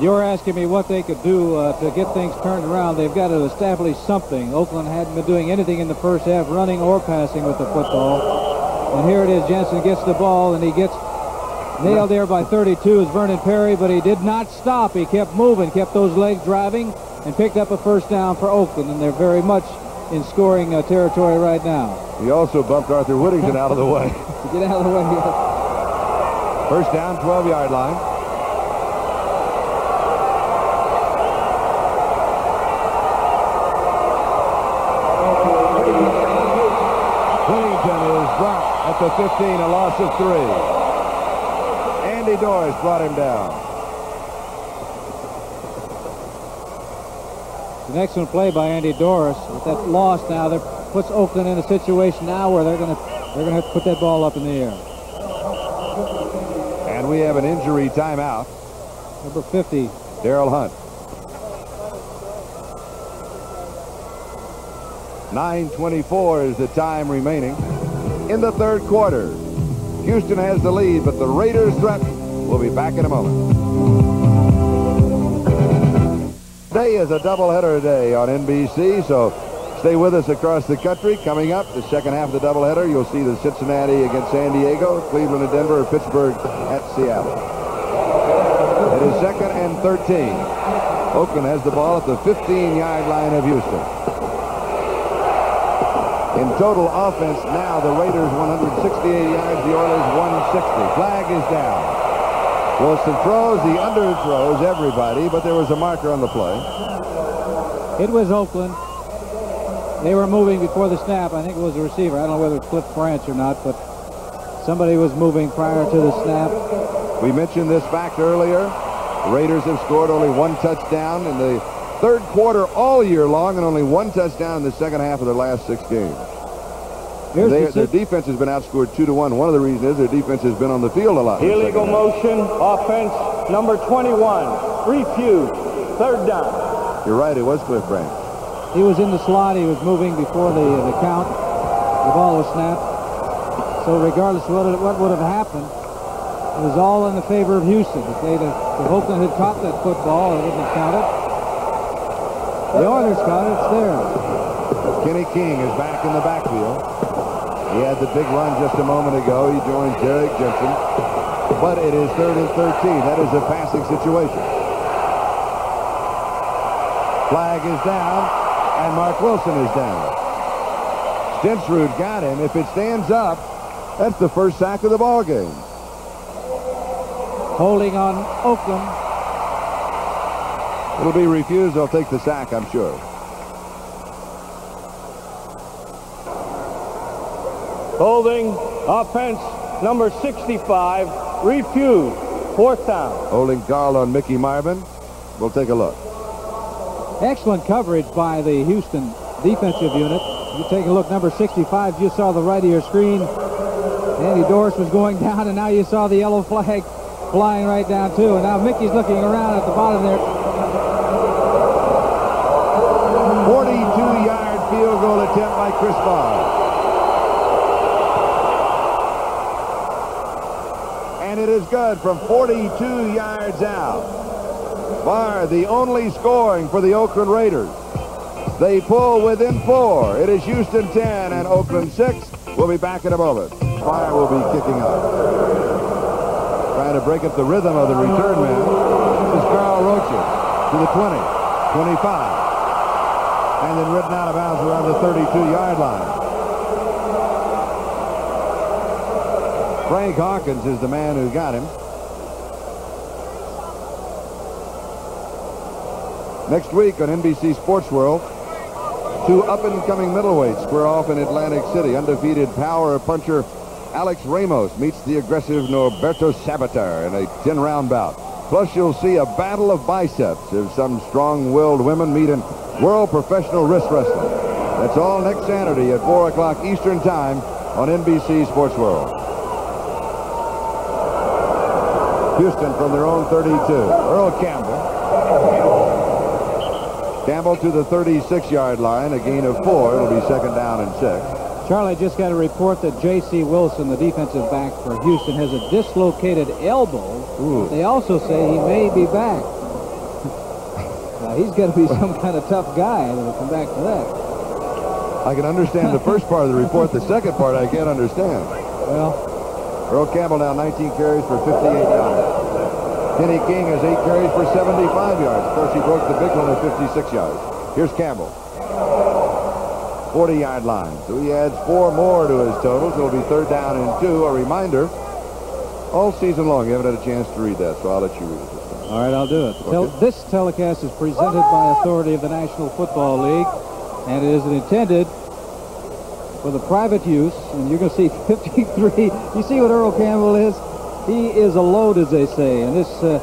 You're asking me what they could do uh, to get things turned around. They've got to establish something. Oakland hadn't been doing anything in the first half, running or passing with the football. And here it is. Jensen gets the ball, and he gets nailed there by 32 is Vernon Perry, but he did not stop. He kept moving, kept those legs driving, and picked up a first down for Oakland, and they're very much in scoring uh, territory right now. He also bumped Arthur Whittington out of the way. Get out of the way. First down, 12-yard line. Whittington is the 15, a loss of three. Andy Dorris brought him down. An excellent play by Andy Dorris. With that loss now, that puts Oakland in a situation now where they're going to they're going to have to put that ball up in the air. And we have an injury timeout. Number 50. Daryl Hunt. 9.24 is the time remaining in the third quarter. Houston has the lead, but the Raiders threaten. We'll be back in a moment. Today is a doubleheader day on NBC, so stay with us across the country. Coming up, the second half of the doubleheader, you'll see the Cincinnati against San Diego, Cleveland and Denver, Pittsburgh at Seattle. It is second and 13. Oakland has the ball at the 15-yard line of Houston. In total offense now, the Raiders 168 yards, the Oilers 160. Flag is down. Wilson throws, the under throws everybody, but there was a marker on the play. It was Oakland. They were moving before the snap. I think it was a receiver. I don't know whether it's Cliff Branch or not, but somebody was moving prior to the snap. We mentioned this fact earlier. The Raiders have scored only one touchdown in the third quarter all year long and only one touchdown in the second half of their last six games. They, the their defense has been outscored two to one. One of the reasons is their defense has been on the field a lot. Illegal motion, offense number 21, refused, third down. You're right. It was Cliff Branch. He was in the slot. He was moving before the, the count. The ball was snapped. So regardless of what, it- what would have happened, it was all in the favor of Houston. If, they'd if Oakland had caught that football, it wouldn't have counted. The Oilers caught it. It's there. Kenny King is back in the backfield. He had the big run just a moment ago. He joined Derrick Jensen. But it is third and 13. That is a passing situation. Flag is down, and Marc Wilson is down. Stensrud got him. If it stands up, that's the first sack of the ball game. Holding on Oakland. It'll be refused. They'll take the sack, I'm sure. Holding, offense number 65, refused, fourth down. Holding Carl on Mickey Marvin. We'll take a look. Excellent coverage by the Houston defensive unit. You take a look, number 65, you saw the right of your screen. Andy Dorris was going down, and now you saw the yellow flag flying right down, too. And now Mickey's looking around at the bottom there. 42-yard field goal attempt by Chris Bahr. And it is good from 42 yards out. Bahr, the only scoring for the Oakland Raiders. They pull within four. It is Houston 10 and Oakland 6. We'll be back in a moment. Bahr will be kicking off. Trying to break up the rhythm of the return man. This is Carl Roaches to the 20, 25 and then ridden out of bounds around the 32-yard line. Frank Hawkins is the man who got him. Next week on NBC Sports World, two up-and-coming middleweights square off in Atlantic City. Undefeated power puncher Alex Ramos meets the aggressive Norberto Sabater in a 10-round bout. Plus, you'll see a battle of biceps as some strong-willed women meet in World Professional Wrist Wrestling. That's all next Saturday at 4 o'clock Eastern Time on NBC Sports World. Houston from their own 32. Earl Campbell. Campbell to the 36-yard line, a gain of four. It'll be second down and six. Charlie just got a report that J.C. Wilson, the defensive back for Houston, has a dislocated elbow. Ooh. They also say he may be back. He's got to be some kind of tough guy to come back to that. I can understand the first part of the report. The second part I can't understand. Well, Earl Campbell now 19 carries for 58 yards. Kenny King has 8 carries for 75 yards. Of course, he broke the big one at 56 yards. Here's Campbell. 40-yard line. So he adds four more to his totals. It'll be third down and two. A reminder, all season long, you haven't had a chance to read that, so I'll let you read it. All right, I'll do it. Okay. this telecast is presented by authority of the National Football League, and it is intended for the private use. And you're going to see 53. You see what Earl Campbell is? He is a load, as they say. And this uh,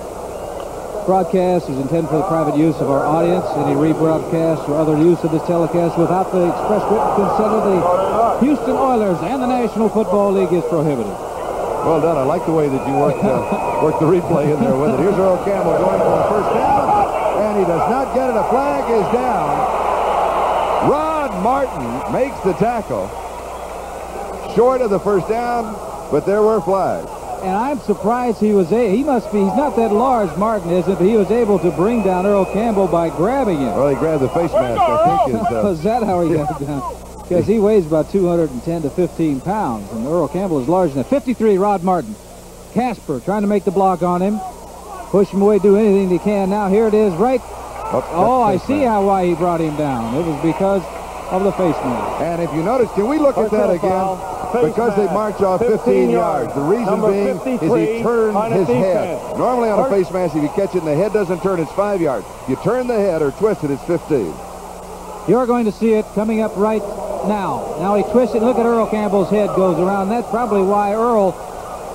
broadcast is intended for the private use of our audience. Any rebroadcast or other use of this telecast without the express written consent of the Houston Oilers and the National Football League is prohibited. Well done. I like the way that you worked, uh, worked the replay in there with it. Here's Earl Campbell going for a first down, and he does not get it. A flag is down. Rod Martin makes the tackle. Short of the first down, but there were flags. And I'm surprised he was a he must be he's not that large Martin isn't but he was able to bring down Earl Campbell by grabbing him. Well, he grabbed the face mask, I think. Is, uh, Was that how he got it down? Because he weighs about 210 to 15 pounds and Earl Campbell is larger than that. 53 Rod Martin. Casper trying to make the block on him. Push him away, do anything he can. Now here it is right. up- Oh, I see mask. how why he brought him down. It was because of the face mask. And if you notice, can we look at that again? foul, face Because they mask, march off 15, 15 yards. The reason Number being is he turned his defense. head. Normally on a First- face mask, if you catch it and the head doesn't turn, it's five yards. You turn the head or twist it, it's 15. You're going to see it coming up right now. Now he twists it. Look at Earl Campbell's head goes around. That's probably why Earl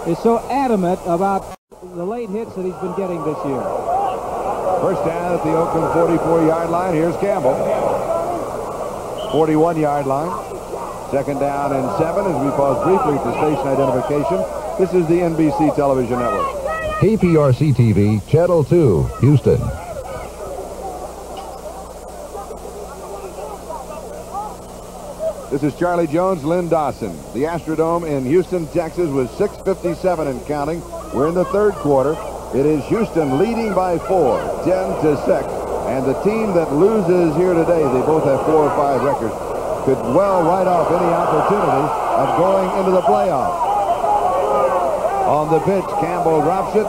is so adamant about the late hits that he's been getting this year. First down at the Oakland 44-yard line. Here's Campbell. 41-yard line. Second down and seven as we pause briefly for station identification. This is the NBC television network. KPRC TV, Channel 2, Houston. This is Charlie Jones, Len Dawson. The Astrodome in Houston, Texas was 6.57 and counting. We're in the third quarter. It is Houston leading by four, 10 to 6. And the team that loses here today, they both have four or five records, could well write off any opportunity of going into the playoffs. On the pitch, Campbell drops it,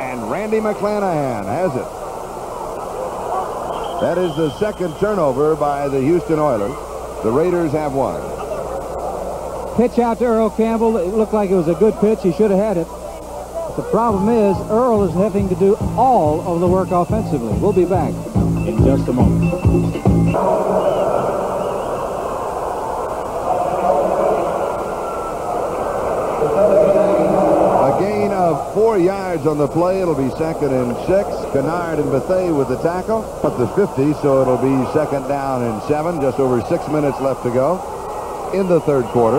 and Randy McClanahan has it. That is the second turnover by the Houston Oilers. The Raiders have one. Pitch out to Earl Campbell. It looked like it was a good pitch. He should have had it. But the problem is Earl is having to do all of the work offensively. We'll be back in just a moment. A gain of four yards on the play. It'll be second and six. Kennard and Bethea with the tackle at the 50, so it'll be second down and seven. Just over six minutes left to go in the third quarter.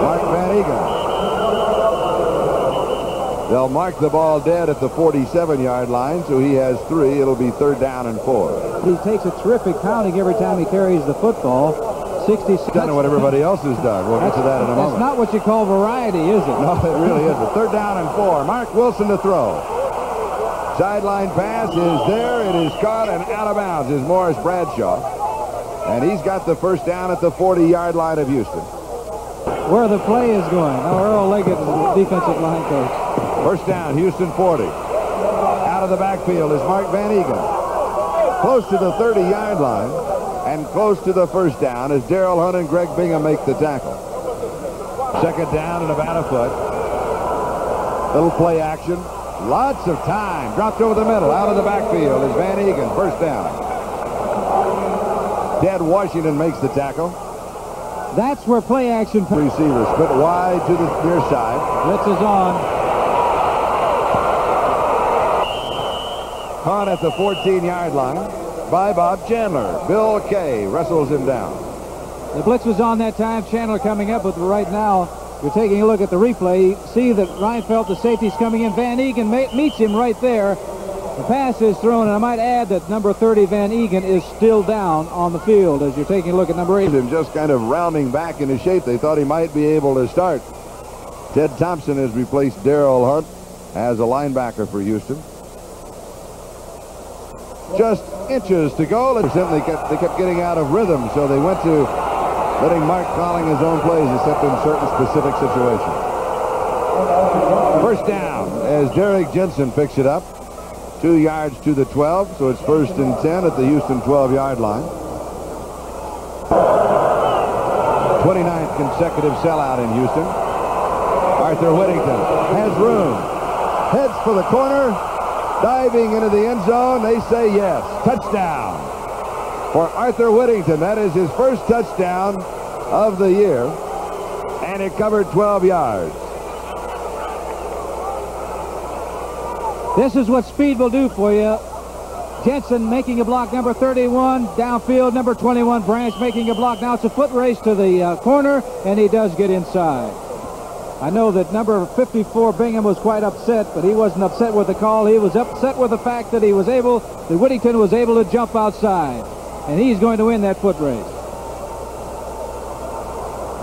Mark Van Eeghen. They'll mark the ball dead at the 47-yard line, so he has three. It'll be third down and four. He takes a terrific pounding every time he carries the football. 66. Done what everybody else has done. We'll get to that in a That's moment. not what you call variety, is it? No, it really isn't. Third down and four. Marc Wilson to throw. Sideline pass is there. It is caught and out of bounds is Morris Bradshaw. And he's got the first down at the 40-yard line of Houston. Where the play is going. Now Earl Leggett is the defensive line coach. First down, Houston 40. Out of the backfield is Mark Van Eeghen. Close to the 30-yard line and close to the first down as Daryl Hunt and Gregg Bingham make the tackle. Second down and about a foot. Little play action. Lots of time. Dropped over the middle. Out of the backfield is Van Eeghen. First down. Ted Washington makes the tackle. That's where play action. Receiver split wide to the near side. Blitz is on. Caught at the 14-yard line by Bob Chandler. Bill Kay wrestles him down. The blitz was on that time. Chandler coming up, but right now you're taking a look at the replay. See that Reinfeldt, the safety's coming in. Van Eeghen meets him right there. The pass is thrown, and I might add that number 30, Van Eeghen, is still down on the field as you're taking a look at number 8. Him just kind of rounding back into shape. They thought he might be able to start. Ted Thompson has replaced Daryl Hunt as a linebacker for Houston. Just inches to go. And they kept, they kept getting out of rhythm, so they went to letting Marc calling his own plays, except in certain specific situations. First down as Derrick Jensen picks it up. Two yards to the 12, so it's first and 10 at the Houston 12-yard line. 29th consecutive sellout in Houston. Arthur Whittington has room. Heads for the corner. Diving into the end zone. They say yes. Touchdown for Arthur Whittington. That is his first touchdown of the year. And it covered 12 yards. This is what speed will do for you. Jensen making a block, number 31. Downfield, number 21, Branch making a block. Now it's a foot race to the uh, corner, and he does get inside. I know that number 54, Bingham, was quite upset, but he wasn't upset with the call. He was upset with the fact that he was able, that Whittington was able to jump outside. And he's going to win that foot race.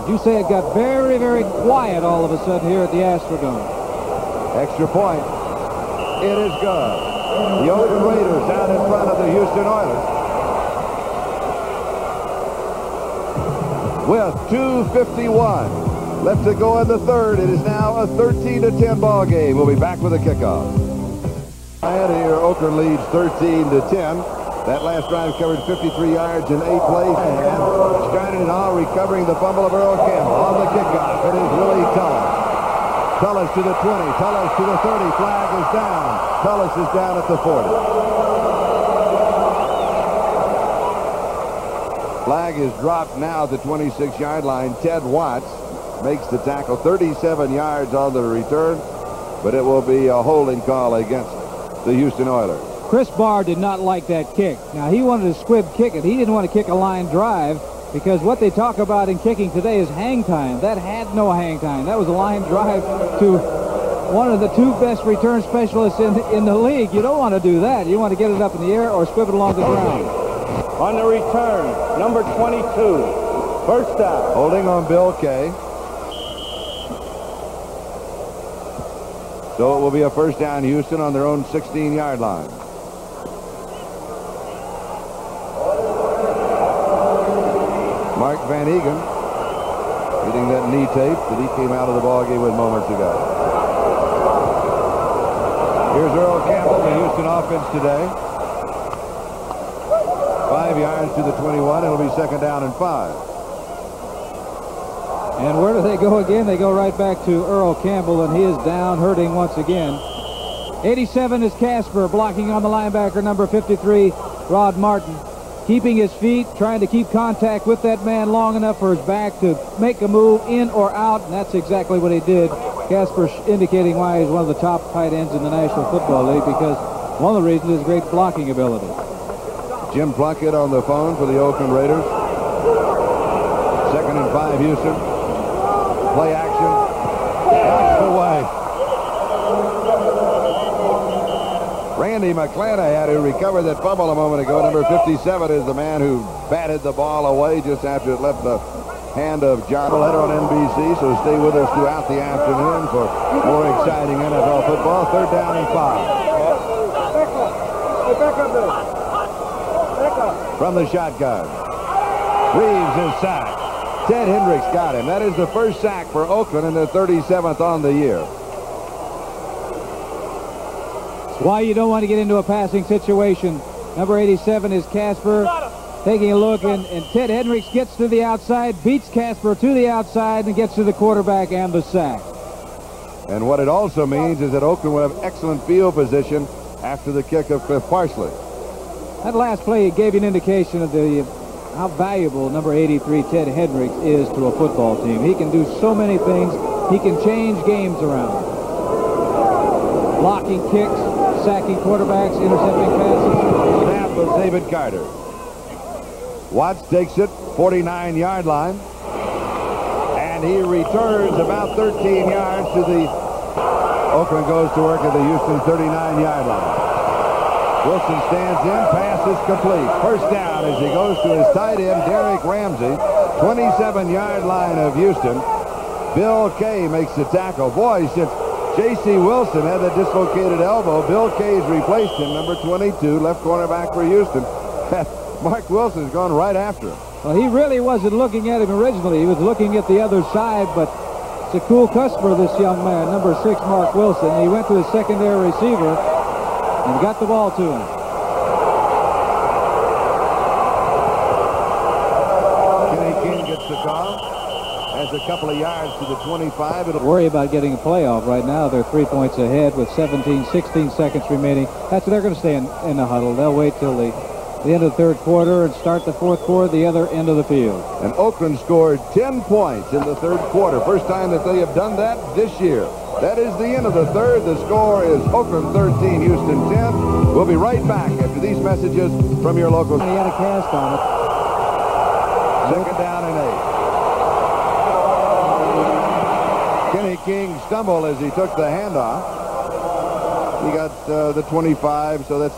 You say it got very, very quiet all of a sudden here at the Astrodome? Extra point. It is good. The Oakland Raiders down in front of the Houston Oilers. With 2.51 left to go in the third, it is now a 13 to 10 ball game. We'll be back with a kickoff. And here Oakland leads 13 to 10. That last drive covered 53 yards in eight plays. And started it all recovering the fumble of Earl Campbell. On the kickoff, it is Willie Tullis. Tullis to the 20, Tullis to the 30, flag is down. Tullis is down at the 40. Flag is dropped now at the 26-yard line. Ted Watts makes the tackle 37 yards on the return, but it will be a holding call against the Houston Oilers. Chris Bahr did not like that kick. Now, he wanted to squib kick it. He didn't want to kick a line drive because what they talk about in kicking today is hang time. That had no hang time. That was a line drive to one of the two best return specialists in, in the league. You don't want to do that. You want to get it up in the air or squib it along the ground. On the return, number 22, first down. Holding on Bill Kay. So it will be a first down Houston on their own 16-yard line. Mark Van Eeghen getting that knee tape that he came out of the ball game with moments ago. Here's Earl Campbell, the Houston offense today. Five yards to the 21. It'll be second down and five. And where do they go again? They go right back to Earl Campbell, and he is down, hurting once again. 87 is Casper, blocking on the linebacker, number 53, Rod Martin. Keeping his feet, trying to keep contact with that man long enough for his back to make a move in or out, and that's exactly what he did. Casper indicating why he's one of the top tight ends in the National Football League, because one of the reasons is great blocking ability. Jim Plunkett on the phone for the Oakland Raiders. Second and five, Houston. Play action. That's away. Randy McClanahan, who recovered that fumble a moment ago, number 57, is the man who batted the ball away just after it left the hand of John Lett on NBC. So stay with us throughout the afternoon for more exciting NFL football. Third down and five. From the shotgun. Reaves is sacked. Ted Hendricks got him. That is the first sack for Oakland and their 37th on the year. Why you don't want to get into a passing situation. Number 87 is Casper taking a look, and, and Ted Hendricks gets to the outside, beats Casper to the outside, and gets to the quarterback and the sack. And what it also means is that Oakland will have excellent field position after the kick of Cliff Parsley. That last play gave you an indication of the how valuable number 83 Ted Hendricks is to a football team. He can do so many things. He can change games around. Blocking kicks, sacking quarterbacks, intercepting passes. Snap of David Carter. Watts takes it, 49-yard line. And he returns about 13 yards to the... Oakland goes to work at the Houston 39-yard line. Wilson stands in, pass is complete. First down as he goes to his tight end, Derrick Ramsey. 27-yard line of Houston. Bill Kay makes the tackle. Boy, since J.C. Wilson had the dislocated elbow. Bill Cage replaced him, number 22, left cornerback for Houston. Marc Wilson's gone right after him. Well, he really wasn't looking at him originally. He was looking at the other side, but it's a cool customer, this young man, number six, Marc Wilson. He went to his secondary receiver and got the ball to him. Kenny King gets the call. Has a couple of yards to the 25. It'll Worry about getting a playoff right now. They're three points ahead with 17, 16 seconds remaining. That's they're going to stay in, in the huddle. They'll wait till the, the end of the third quarter and start the fourth quarter the other end of the field. And Oakland scored 10 points in the third quarter. First time that they have done that this year. That is the end of the third. The score is Oakland 13, Houston 10. We'll be right back after these messages from your local. He had a cast on it. Second down and eight. Kenny King stumbled as he took the handoff. He got uh, the 25, so that's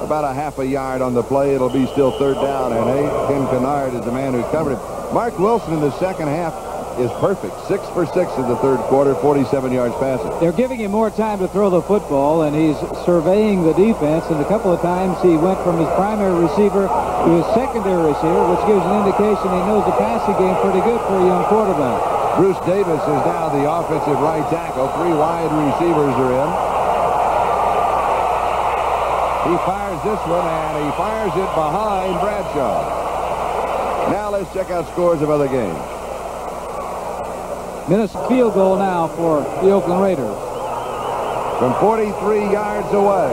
about a half a yard on the play. It'll be still third down and eight. Ken Kennard is the man who covered him. Marc Wilson in the second half is perfect. Six for six in the third quarter, 47 yards passing. They're giving him more time to throw the football, and he's surveying the defense. And a couple of times he went from his primary receiver to his secondary receiver, which gives an indication he knows the passing game pretty good for a young quarterback. Bruce Davis is now the offensive right tackle. Three wide receivers are in. He fires this one, and he fires it behind Bradshaw. Now let's check out scores of other games. Minnesota field goal now for the Oakland Raiders. From 43 yards away.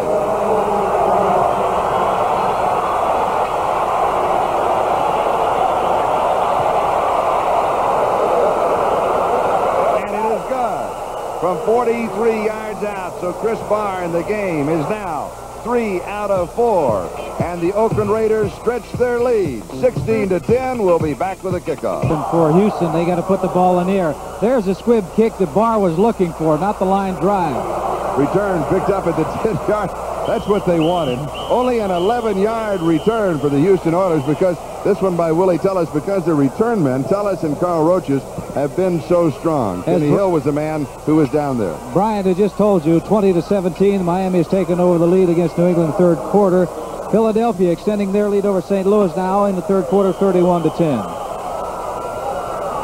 And it is good. From 43 yards out. So Chris Bahr in the game is now three out of four. And the Oakland Raiders stretch their lead. 16 to 10. We'll be back with a kickoff. And for Houston, they got to put the ball in air. There's a squib kick that Bahr was looking for, not the line drive. Return picked up at the 10 yard. That's what they wanted. Only an 11 yard return for the Houston Oilers because this one by Willie Tullis because the return men, Tullis and Carl Roaches, have been so strong. Kenny Hill was the man who was down there. Bryant had just told you 20 to 17. Miami has taken over the lead against New England third quarter. Philadelphia extending their lead over St. Louis now in the third quarter 31 to 10.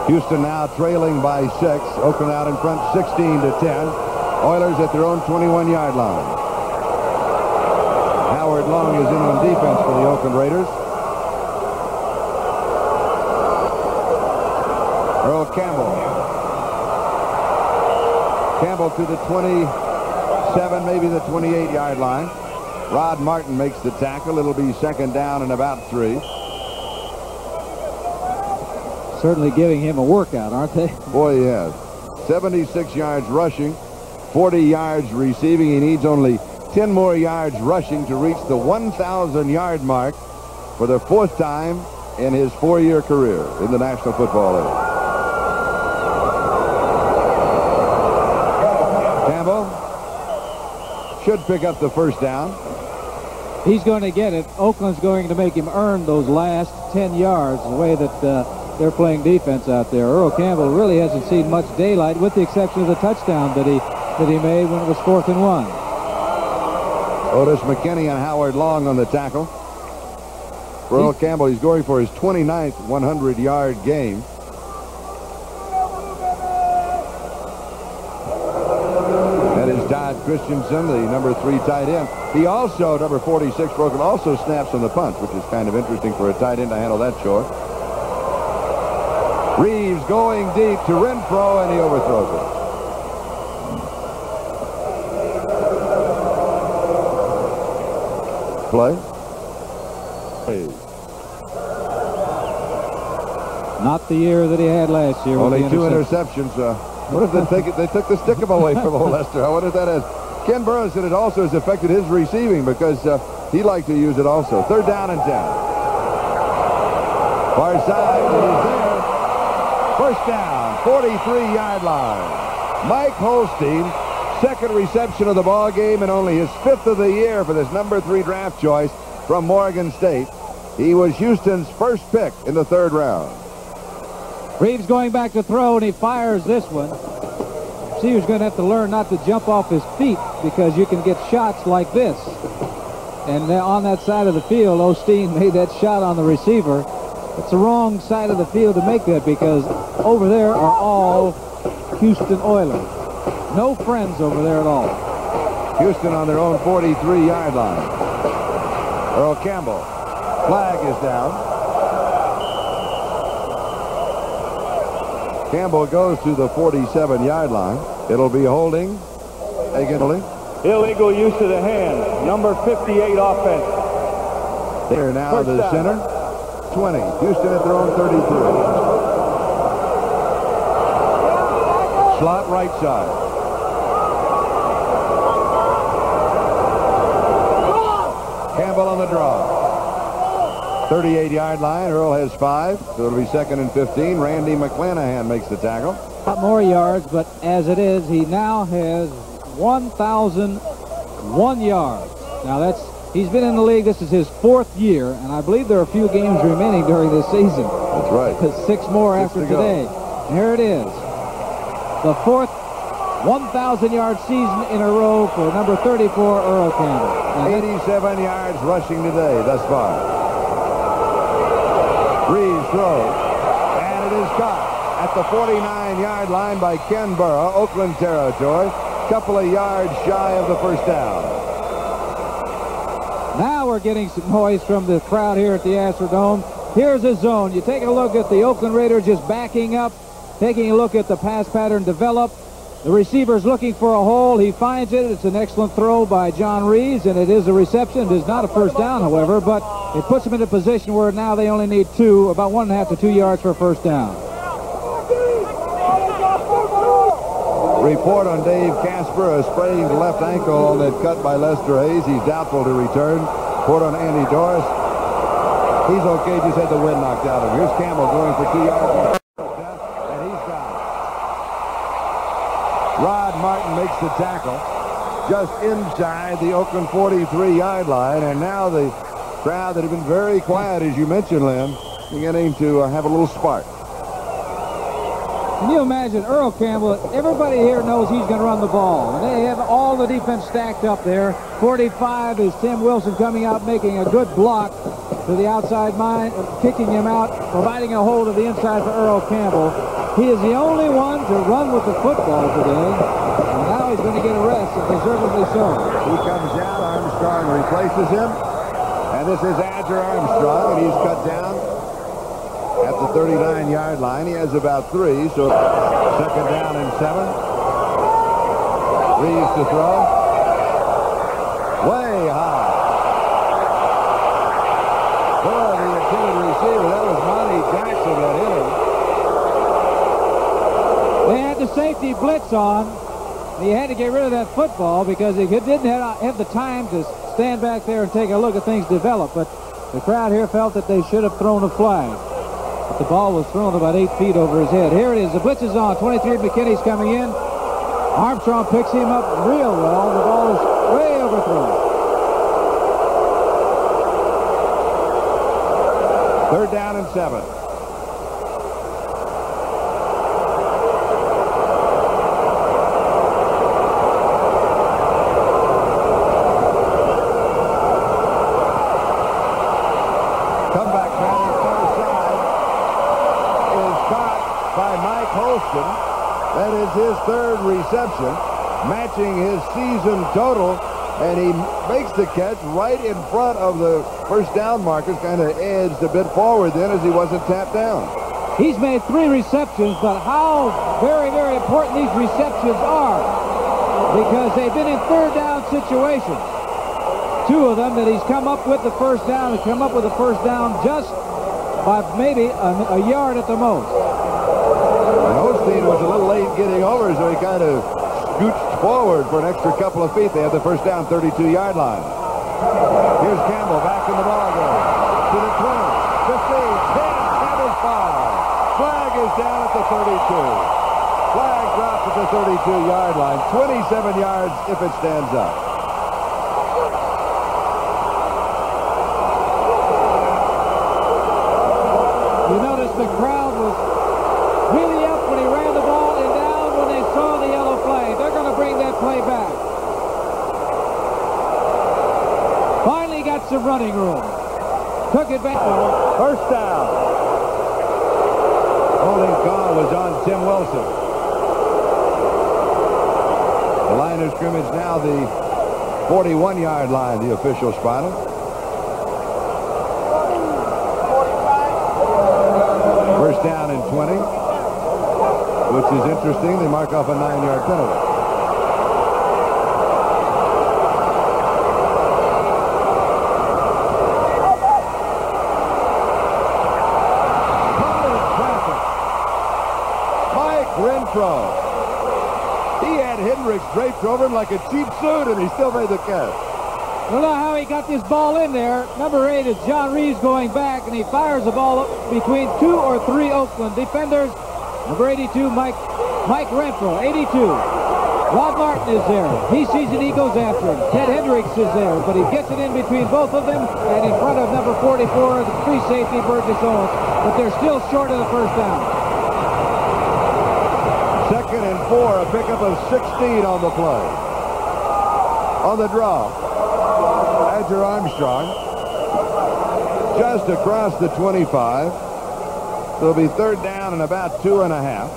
Houston now trailing by six. Oakland out in front 16 to 10. Oilers at their own 21 yard line. Howard Long is in on defense for the Oakland Raiders. Earl Campbell. Campbell to the 27, maybe the 28 yard line. Rod Martin makes the tackle. It'll be second down and about three. Certainly giving him a workout, aren't they? Boy, he has. 76 yards rushing, 40 yards receiving. He needs only 10 more yards rushing to reach the 1,000 yard mark for the fourth time in his four-year career in the National Football League. Campbell should pick up the first down. He's going to get it. Oakland's going to make him earn those last 10 yards the way that uh, they're playing defense out there. Earl Campbell really hasn't seen much daylight with the exception of the touchdown that he that he made when it was fourth and one. Odis McKinney and Howard Long on the tackle. For Earl Campbell, he's going for his 29th 100-yard game. That is Todd Christensen, the number three tight end. He also, number 46, broken, also snaps on the punt, which is kind of interesting for a tight end to handle that chore. Reaves going deep to Renfro, and he overthrows it. Play. Not the year that he had last year. Only two interception. interceptions. Uh, what if they take it? They took the stick away from old Lester. I wonder if that has. Ken Burrough said it also has affected his receiving because uh, he liked to use it also. Third down and ten. Far side, he's there. First down, 43-yard line. Mike Holston, second reception of the ball game and only his fifth of the year for this number three draft choice from Morgan State. He was Houston's first pick in the third round. Reaves going back to throw, and he fires this one. receiver's going to have to learn not to jump off his feet because you can get shots like this. And on that side of the field, O'Steen made that shot on the receiver. It's the wrong side of the field to make that because over there are all Houston Oilers. No friends over there at all. Houston on their own 43-yard line. Earl Campbell. Flag is down. Campbell goes to the 47-yard line. It'll be holding again. Illegal use of the hand. Number 58 offense. There now First the down. center. 20. Houston at their own 33. Slot right side. Campbell on the draw. 38-yard line. Earl has five, so it'll be second and 15. Randy McClanahan makes the tackle. Got more yards, but as it is, he now has 1,001 yards. Now that's He's been in the league. This is his fourth year, and I believe there are a few games remaining during this season. That's right. Six more Six after to today. And here it is. The fourth 1,000-yard season in a row for number 34, Earl Campbell. 87 yards rushing today thus far. Reaves throws, and it is caught at the 49-yard line by Ken Burrough, Oakland territory. Couple of yards shy of the first down. Now we're getting some noise from the crowd here at the Astrodome. Here's a zone. You take a look at the Oakland Raiders just backing up, taking a look at the pass pattern develop. The receiver's looking for a hole. He finds it. It's an excellent throw by John Reaves, and it is a reception. It is not a first down, however, but it puts them in a position where now they only need two, about one and a half to two yards for a first down. Report on Dave Casper, a sprained left ankle on that cut by Lester Hayes. He's doubtful to return. Report on Andy Dorris. He's okay, just had the wind knocked out of him. Here's Campbell going for two yards. And he's got it. Makes the tackle just inside the Oakland 43-yard line. And now the crowd that had been very quiet, as you mentioned, Len, beginning to uh, have a little spark. Can you imagine Earl Campbell? Everybody here knows he's going to run the ball. And they have all the defense stacked up there. 45 is Tim Wilson coming out making a good block to the outside mind, kicking him out, providing a hold of the inside for Earl Campbell. He is the only one to run with the football today. He's going to get a rest, and deservedly so. He comes out, Armstrong replaces him. And this is Adger Armstrong, and he's cut down at the 39-yard line. He has about three, so second down and seven. Reaves to throw. Way high. Boy, the intended receiver, that was Monte Jackson that hit him. They had the safety blitz on. He had to get rid of that football because he didn't have the time to stand back there and take a look at things develop. But the crowd here felt that they should have thrown a flag. But the ball was thrown about eight feet over his head. Here it is. The blitz is on. 23 McKinney's coming in. Armstrong picks him up real well. The ball is way overthrown. Third down and seven. Is his third reception, matching his season total. And he makes the catch right in front of the first down markers, kind of edged a bit forward then as he wasn't tapped down. He's made three receptions, but how very, very important these receptions are because they've been in third down situations. Two of them that he's come up with the first down and come up with the first down just by maybe a, a yard at the most. Was a little late getting over, so he kind of scooched forward for an extra couple of feet. They had the first down, 32-yard line. Here's Campbell back in the ball game. To the 20, 15, 10, and 5. Flag is down at the 32. Flag drops at the 32-yard line. 27 yards if it stands up. You notice the crowd was really up when he ran the ball and down when they saw the yellow flag. Play back. Finally got some running room. Took it back. First down. Holding call was on Tim Wilson. The line of scrimmage now the 41-yard line, the official spotted. First down and 20, which is interesting. They mark off a nine-yard penalty. College traffic. Mike Renfro. He draped over him like a cheap suit, and he still made the catch. I don't know how he got this ball in there. Number eight is John Reaves going back, and he fires the ball up between two or three Oakland defenders. Number 82, Mike Mike Renfro, 82. Rod Martin is there. He sees it, he goes after him. Ted Hendricks is there, but he gets it in between both of them and in front of number 44, the free safety, Burgess Owens. But they're still short of the first down. Second and four, a pickup of 16 on the play. On the draw, Adger Armstrong just across the 25. It'll be third down and about two and a half.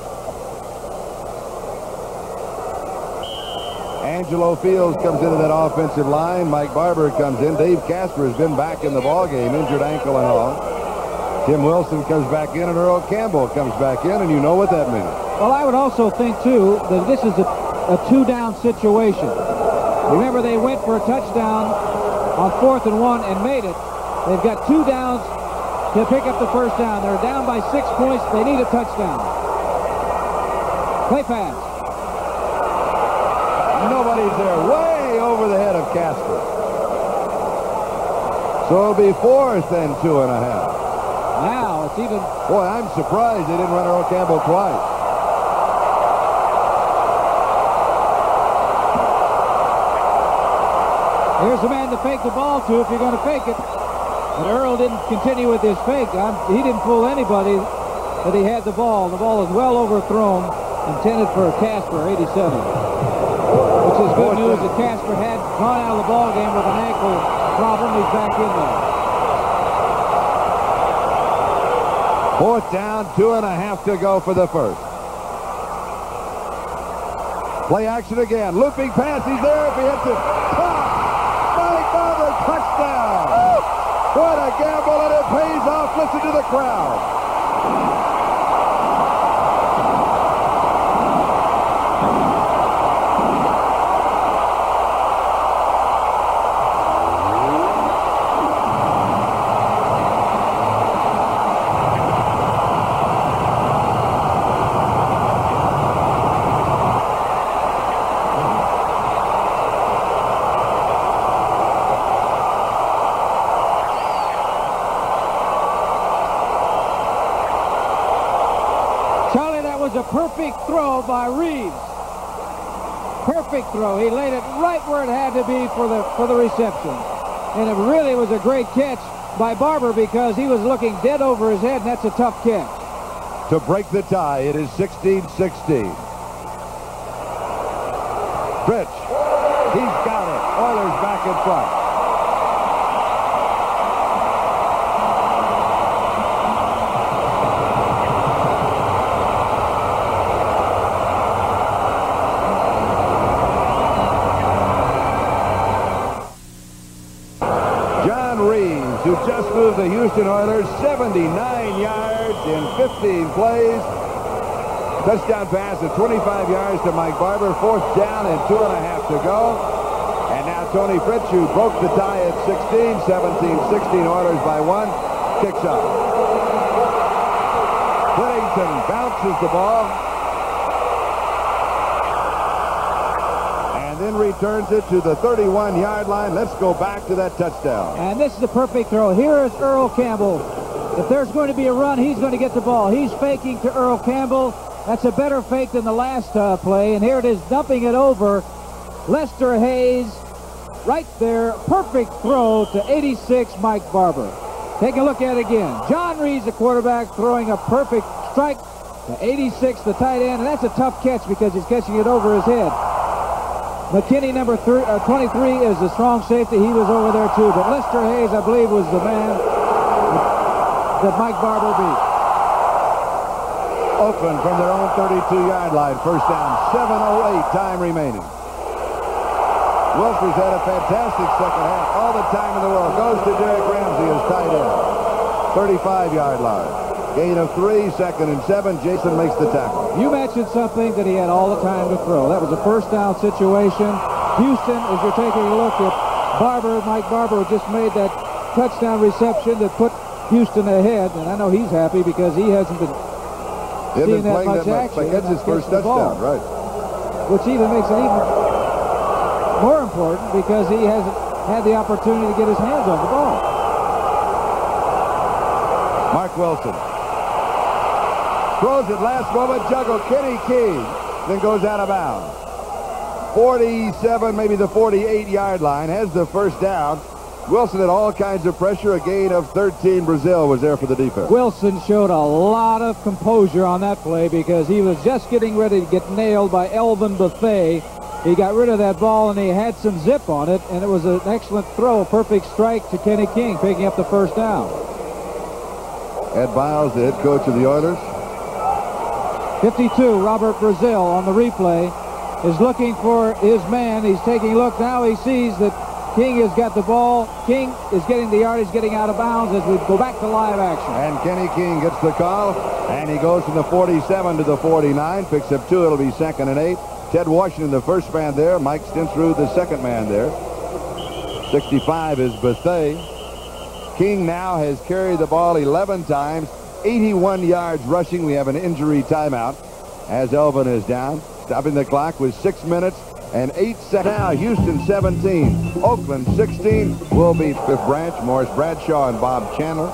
Angelo Fields comes into that offensive line. Mike Barber comes in. Dave Casper has been back in the ball game, injured ankle and all. Tim Wilson comes back in, and Earl Campbell comes back in, and you know what that means. Well, I would also think, too, that this is a, a two-down situation. Remember, they went for a touchdown on fourth and one and made it. They've got two downs to pick up the first down. They're down by six points. They need a touchdown. Play pass. Nobody's there. Way over the head of Casper. So it'll be fourth and two and a half. Now it's even. Boy, I'm surprised they didn't run Earl Campbell twice. Here's the man to fake the ball to if you're going to fake it. But Earl didn't continue with his fake. I'm, he didn't fool anybody that he had the ball. The ball is well overthrown, intended for Casper, 87. Which is good news that Casper had gone out of the ball game with an ankle problem. He's back in there. Fourth down, two and a half to go for the first. Play action again. Looping pass. He's there if he hits it. Touchdown. What a gamble, and it pays off. Listen to the crowd. Charlie, that was a perfect throw by Reaves. Perfect throw. He laid it right where it had to be for the for the reception. And it really was a great catch by Barber because he was looking dead over his head, and that's a tough catch. To break the tie, it is 16-16. Fritsch, he's got it. Oilers back in front. John Reaves, who just moved the Houston Oilers 79 yards in 15 plays. Touchdown pass at 25 yards to Mike Barber. Fourth down and two and a half to go. And now Toni Fritsch, who broke the tie at 16, 17-16 Oilers by one, kicks off. Whittington bounces the ball. And then returns it to the 31-yard line. Let's go back to that touchdown. And this is a perfect throw. Here is Earl Campbell. If there's going to be a run, he's going to get the ball. He's faking to Earl Campbell. That's a better fake than the last uh, play. And here it is dumping it over. Lester Hayes right there. Perfect throw to 86 Mike Barber. Take a look at it again. John Reaves, the quarterback, throwing a perfect strike to 86, the tight end. And that's a tough catch because he's catching it over his head. McKinney, number three, uh, 23, is the strong safety. He was over there too. But Lester Hayes, I believe, was the man that Mike Barber beat. Oakland from their own 32-yard line. First down, 7.08 time remaining. Wilfers had a fantastic second half. All the time in the world. Goes to Derrick Ramsey as tight end. 35-yard line. Gain of three, second and seven. Jason makes the tackle. You mentioned something that he had all the time to throw. That was a first down situation. Houston, as you're taking a look at Barber, Mike Barber just made that touchdown reception that put Houston ahead. And I know he's happy because he hasn't been He'd seeing that playing much that much. action. But gets his first gets the ball, touchdown, right. Which even makes it even more important because he hasn't had the opportunity to get his hands on the ball. Marc Wilson. Throws it last moment, juggle. Kenny King then goes out of bounds. 47, maybe the 48-yard line, has the first down. Wilson had all kinds of pressure. A gain of 13. Brazile was there for the defense. Wilson showed a lot of composure on that play because he was just getting ready to get nailed by Elvin Bethea. He got rid of that ball and he had some zip on it, and it was an excellent throw, a perfect strike to Kenny King, picking up the first down. Ed Biles, the head coach of the Oilers. 52, Robert Brazile on the replay is looking for his man. He's taking a look now. He sees that King has got the ball. King is getting the yardage, getting out of bounds as we go back to live action. And Kenny King gets the call, and he goes from the 47 to the 49, picks up two. It'll be second and eight. Ted Washington, the first man there. Mike Stensrud, the second man there. 65 is Bethea. King now has carried the ball 11 times, 81 yards rushing. We have an injury timeout as Elvin is down. Stopping the clock with six minutes and eight seconds. Now Houston 17, Oakland 16 will be Fifth Branch, Morris Bradshaw and Bob Chandler.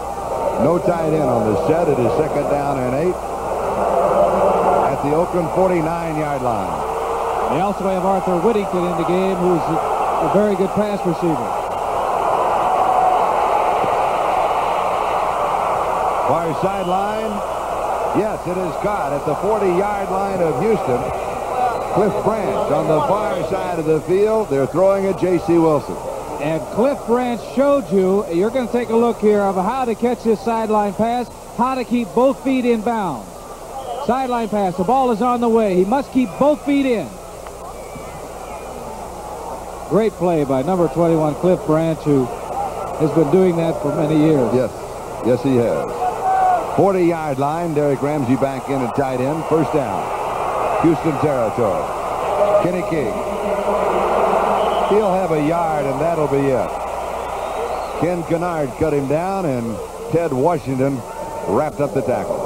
No tight end on the set. It is second down and eight at the Oakland 49-yard line. They also have Arthur Whittington in the game, who's a, a very good pass receiver. Far sideline. Yes, it is caught at the 40-yard line of Houston. Cliff Branch on the far side of the field. They're throwing at J.C. Wilson. And Cliff Branch showed you, you're going to take a look here of how to catch this sideline pass, how to keep both feet in bounds. Sideline pass, the ball is on the way. He must keep both feet in. Great play by number 21, Cliff Branch, who has been doing that for many years. Yes, yes he has. 40-yard line. Derek Ramsey back in at tight end. First down. Houston territory. Kenny King. He'll have a yard, and that'll be it. Ken Kennard cut him down, and Ted Washington wrapped up the tackle.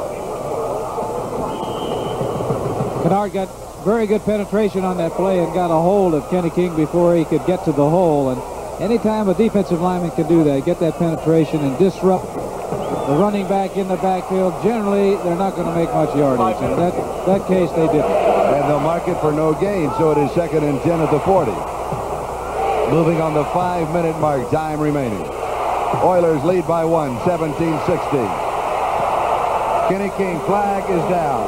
Kennard got very good penetration on that play and got a hold of Kenny King before he could get to the hole. And anytime a defensive lineman can do that, get that penetration and disrupt the running back in the backfield, generally they're not going to make much yardage. In that, that case, they didn't. And they'll mark it for no gain, so it is second and 10 at the 40. Moving on the five-minute mark, time remaining. Oilers lead by one, 17-16. Kenny King, flag is down.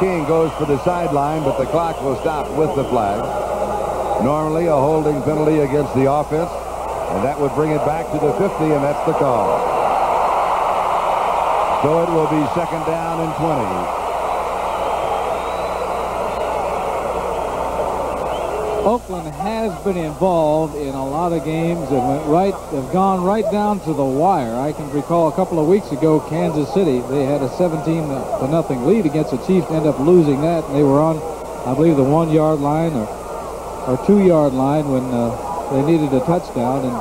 King goes for the sideline, but the clock will stop with the flag. Normally a holding penalty against the offense, and that would bring it back to the 50, and that's the call. So it will be second down and 20. Oakland has been involved in a lot of games that went right, have gone right down to the wire. I can recall a couple of weeks ago, Kansas City, they had a 17 to nothing lead against the Chiefs, ended up losing that, and they were on, I believe, the one-yard line or or two-yard line when uh, they needed a touchdown, and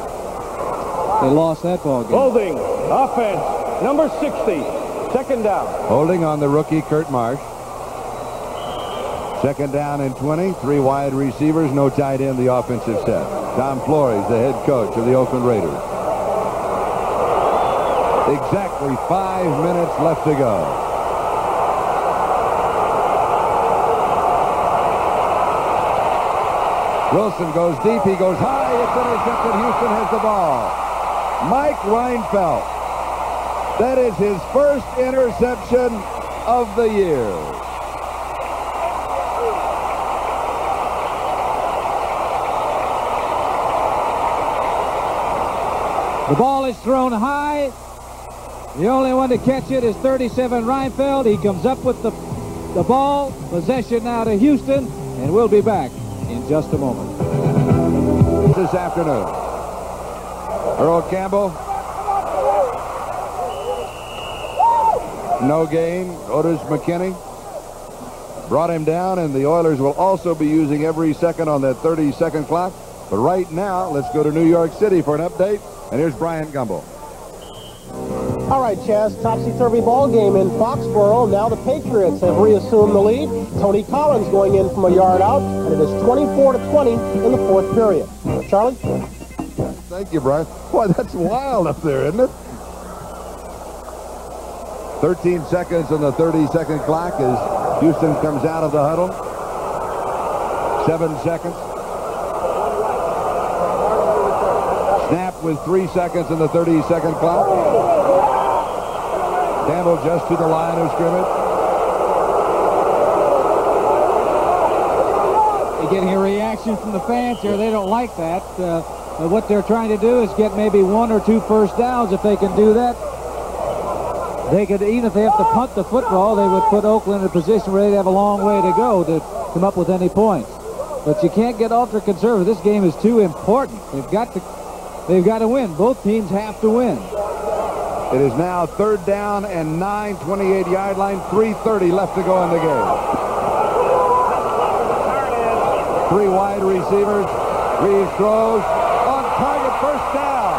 they lost that ball game. Holding, offense, number 60, second down. Holding on the rookie Curt Marsh. Second down and 20. Three wide receivers, no tight end, the offensive set. Tom Flores, the head coach of the Oakland Raiders. Exactly five minutes left to go. Wilson goes deep. He goes high. It's intercepted. Houston has the ball. Mike Reinfeldt. That is his first interception of the year. The ball is thrown high. The only one to catch it is 37 Reinfeldt. He comes up with the, the ball. Possession now to Houston, and we'll be back in just a moment. This afternoon. Earl Campbell. No gain. Odis McKinney brought him down, and the Oilers will also be using every second on that 30-second clock. But right now, let's go to New York City for an update. And here's Bryant Gumbel. All right, Chaz, topsy-turvy ball game in Foxborough. Now the Patriots have reassumed the lead. Tony Collins going in from a yard out, and it is 24 to 20 in the fourth period. Charlie? Thank you, Bryant. Boy, that's wild up there, isn't it? 13 seconds on the 30-second clock as Houston comes out of the huddle. Seven seconds. Snap with three seconds in the 30-second clock. Campbell just to the line of scrimmage. You're getting a reaction from the fans here. They don't like that. Uh, what they're trying to do is get maybe one or two first downs. If they can do that, they could, even if they have to punt the football, they would put Oakland in a position where they'd have a long way to go to come up with any points. But you can't get ultra conservative. This game is too important. They've got to, they've got to win. Both teams have to win. It is now third down and nine, 28-yard line, 3.30 left to go in the game. Three wide receivers. Reaves throws. On target, first down.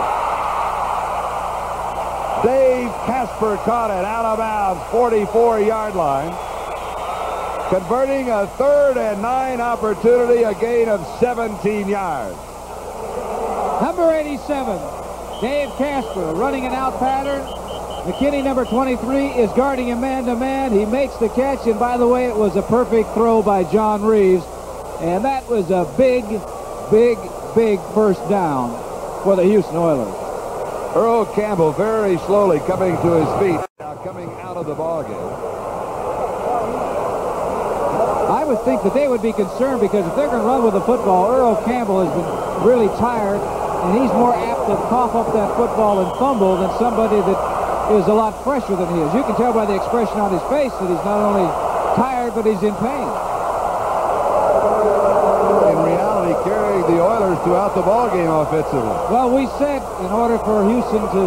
Dave Casper caught it out of bounds, 44-yard line. Converting a third and nine opportunity, a gain of 17 yards. Number 87, Dave Casper running an out pattern. McKinney, number 23, is guarding him man-to-man. He makes the catch, and by the way, it was a perfect throw by John Reaves. And that was a big, big, big first down for the Houston Oilers. Earl Campbell very slowly coming to his feet, now coming out of the ballgame. I would think that they would be concerned because if they're going to run with the football, Earl Campbell has been really tired, and he's more apt to cough up that football and fumble than somebody that is a lot fresher than he is. You can tell by the expression on his face that he's not only tired, but he's in pain. In reality, carrying the Oilers throughout the ballgame offensively. Well, we said in order for Houston to,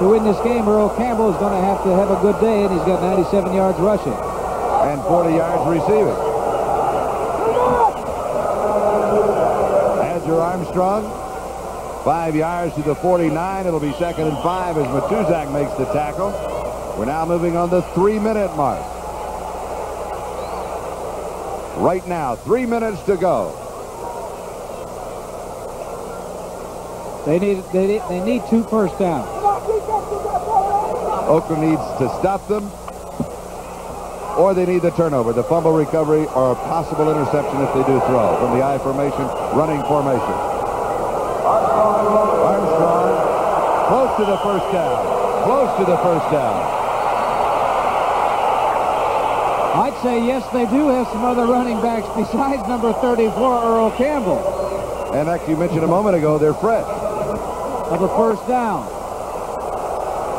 to win this game, Earl Campbell is going to have to have a good day, and he's got 97 yards rushing. And 40 yards receiving. Andrew Armstrong, five yards to the 49. It'll be second and five as Matuszak makes the tackle. We're now moving on the three-minute mark. Right now, three minutes to go. They need they need, they need two first downs. Oakland needs to stop them, or they need the turnover, the fumble recovery, or a possible interception if they do throw from the I formation, running formation. To the first down, close to the first down. I'd say yes, they do have some other running backs besides number 34, Earl Campbell, And like you mentioned a moment ago, they're fresh. of the first down.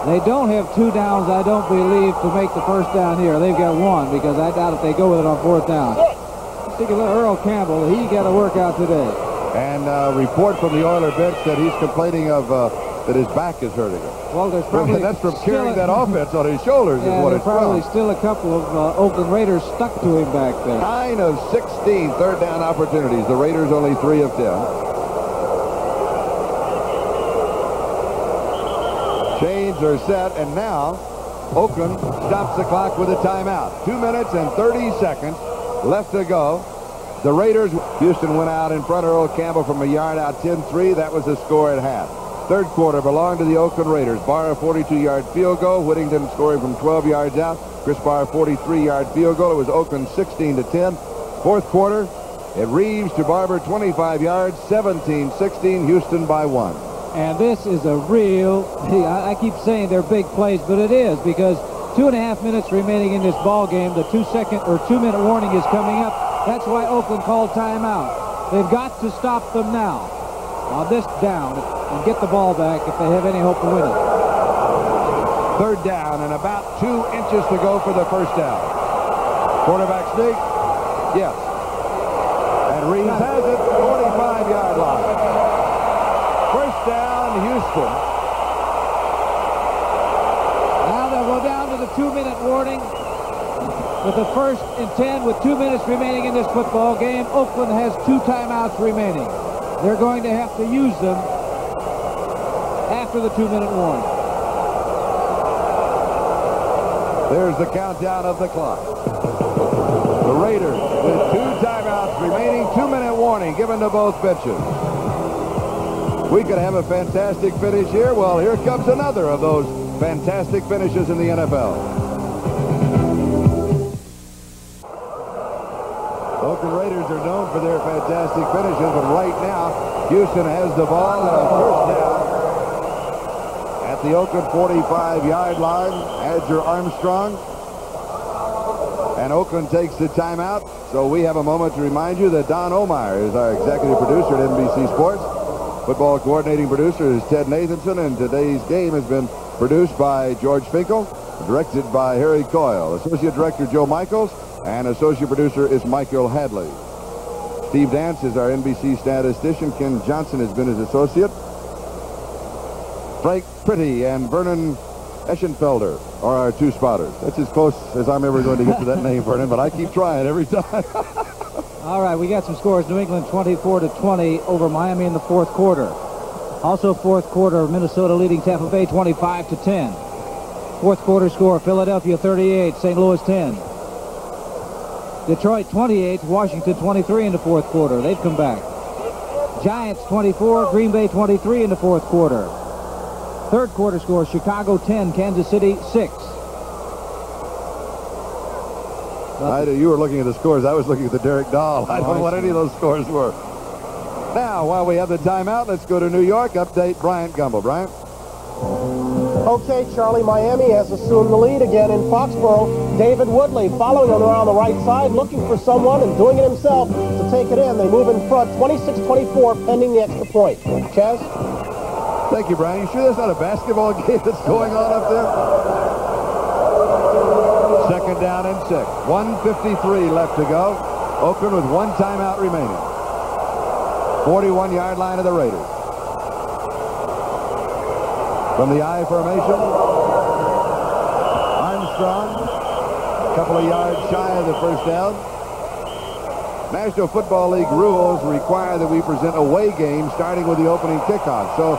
They don't have two downs, I don't believe, to make the first down here. They've got one because I doubt if they go with it on fourth down. Let's take a look at Earl Campbell. He got a workout today. And a report from the Oiler bench that he's complaining of uh, that his back is hurting him. Well, there's probably That's from carrying a- that offense on his shoulders Yeah, is what it's probably from. still a couple of uh, Oakland Raiders stuck to him back there. Nine of 16 third down opportunities. The Raiders only three of 10. Chains are set, and now Oakland stops the clock with a timeout. Two minutes and 30 seconds left to go. The Raiders, Houston went out in front of Earl Campbell from a yard out 10-3. That was the score at half. Third quarter belonged to the Oakland Raiders. Bahr a 42-yard field goal. Whittington scoring from 12 yards out. Chris Bahr 43-yard field goal. It was Oakland 16 to 10. Fourth quarter, it Reaves to Barber 25 yards, 17-16. Houston by one. And this is a real, I keep saying they're big plays, but it is because two and a half minutes remaining in this ball game. The two second or two minute warning is coming up. That's why Oakland called timeout. They've got to stop them now. On this down, and get the ball back if they have any hope of winning. Third down and about two inches to go for the first down. Quarterback sneak. Yes. And Reaves has it, 45-yard line. First down, Houston. Now they'll go down to the two-minute warning. With the first and 10 with two minutes remaining in this football game, Oakland has two timeouts remaining. They're going to have to use them after the two-minute warning. There's the countdown of the clock. The Raiders with two timeouts remaining, two-minute warning given to both benches. We could have a fantastic finish here. Well, here comes another of those fantastic finishes in the NFL. Oakland Raiders are known for their fantastic finishes, but right now, Houston has the ball and a first down at the Oakland 45-yard line. Adger Armstrong. And Oakland takes the timeout. So we have a moment to remind you that Don Ohlmeyer is our executive producer at NBC Sports. Football coordinating producer is Ted Nathanson, and today's game has been produced by George Finkel, directed by Harry Coyle, associate director Joe Michaels, and associate producer is Michael Hadley. Steve Dance is our NBC statistician. Ken Johnson has been his associate. Frank Pretty and Vernon Eschenfelder are our two spotters. That's as close as I'm ever going to get to that name, Vernon, but I keep trying every time. All right, we got some scores. New England 24 to 20 over Miami in the fourth quarter. Also fourth quarter, Minnesota leading Tampa Bay 25 to 10. Fourth quarter score, Philadelphia 38, St. Louis 10. Detroit 28, Washington 23 in the fourth quarter. They've come back. Giants 24, Green Bay 23 in the fourth quarter. Third quarter score, Chicago 10, Kansas City 6. I, you were looking at the scores. I was looking at the Derek Dahl. I oh, don't know what any of those scores were. Now, while we have the timeout, let's go to New York. Update Bryant Gumbel. Bryant? Okay, Charlie, Miami has assumed the lead again in Foxborough. David Woodley following him around the right side, looking for someone and doing it himself to take it in. They move in front, 26-24, pending the extra point. Chaz? Thank you, Bryant. You sure that's not a basketball game that's going on up there? Second down and six. 153 left to go. Oakland with one timeout remaining. 41-yard line of the Raiders. From the I formation, Armstrong, a couple of yards shy of the first down. National Football League rules require that we present away games starting with the opening kickoff. So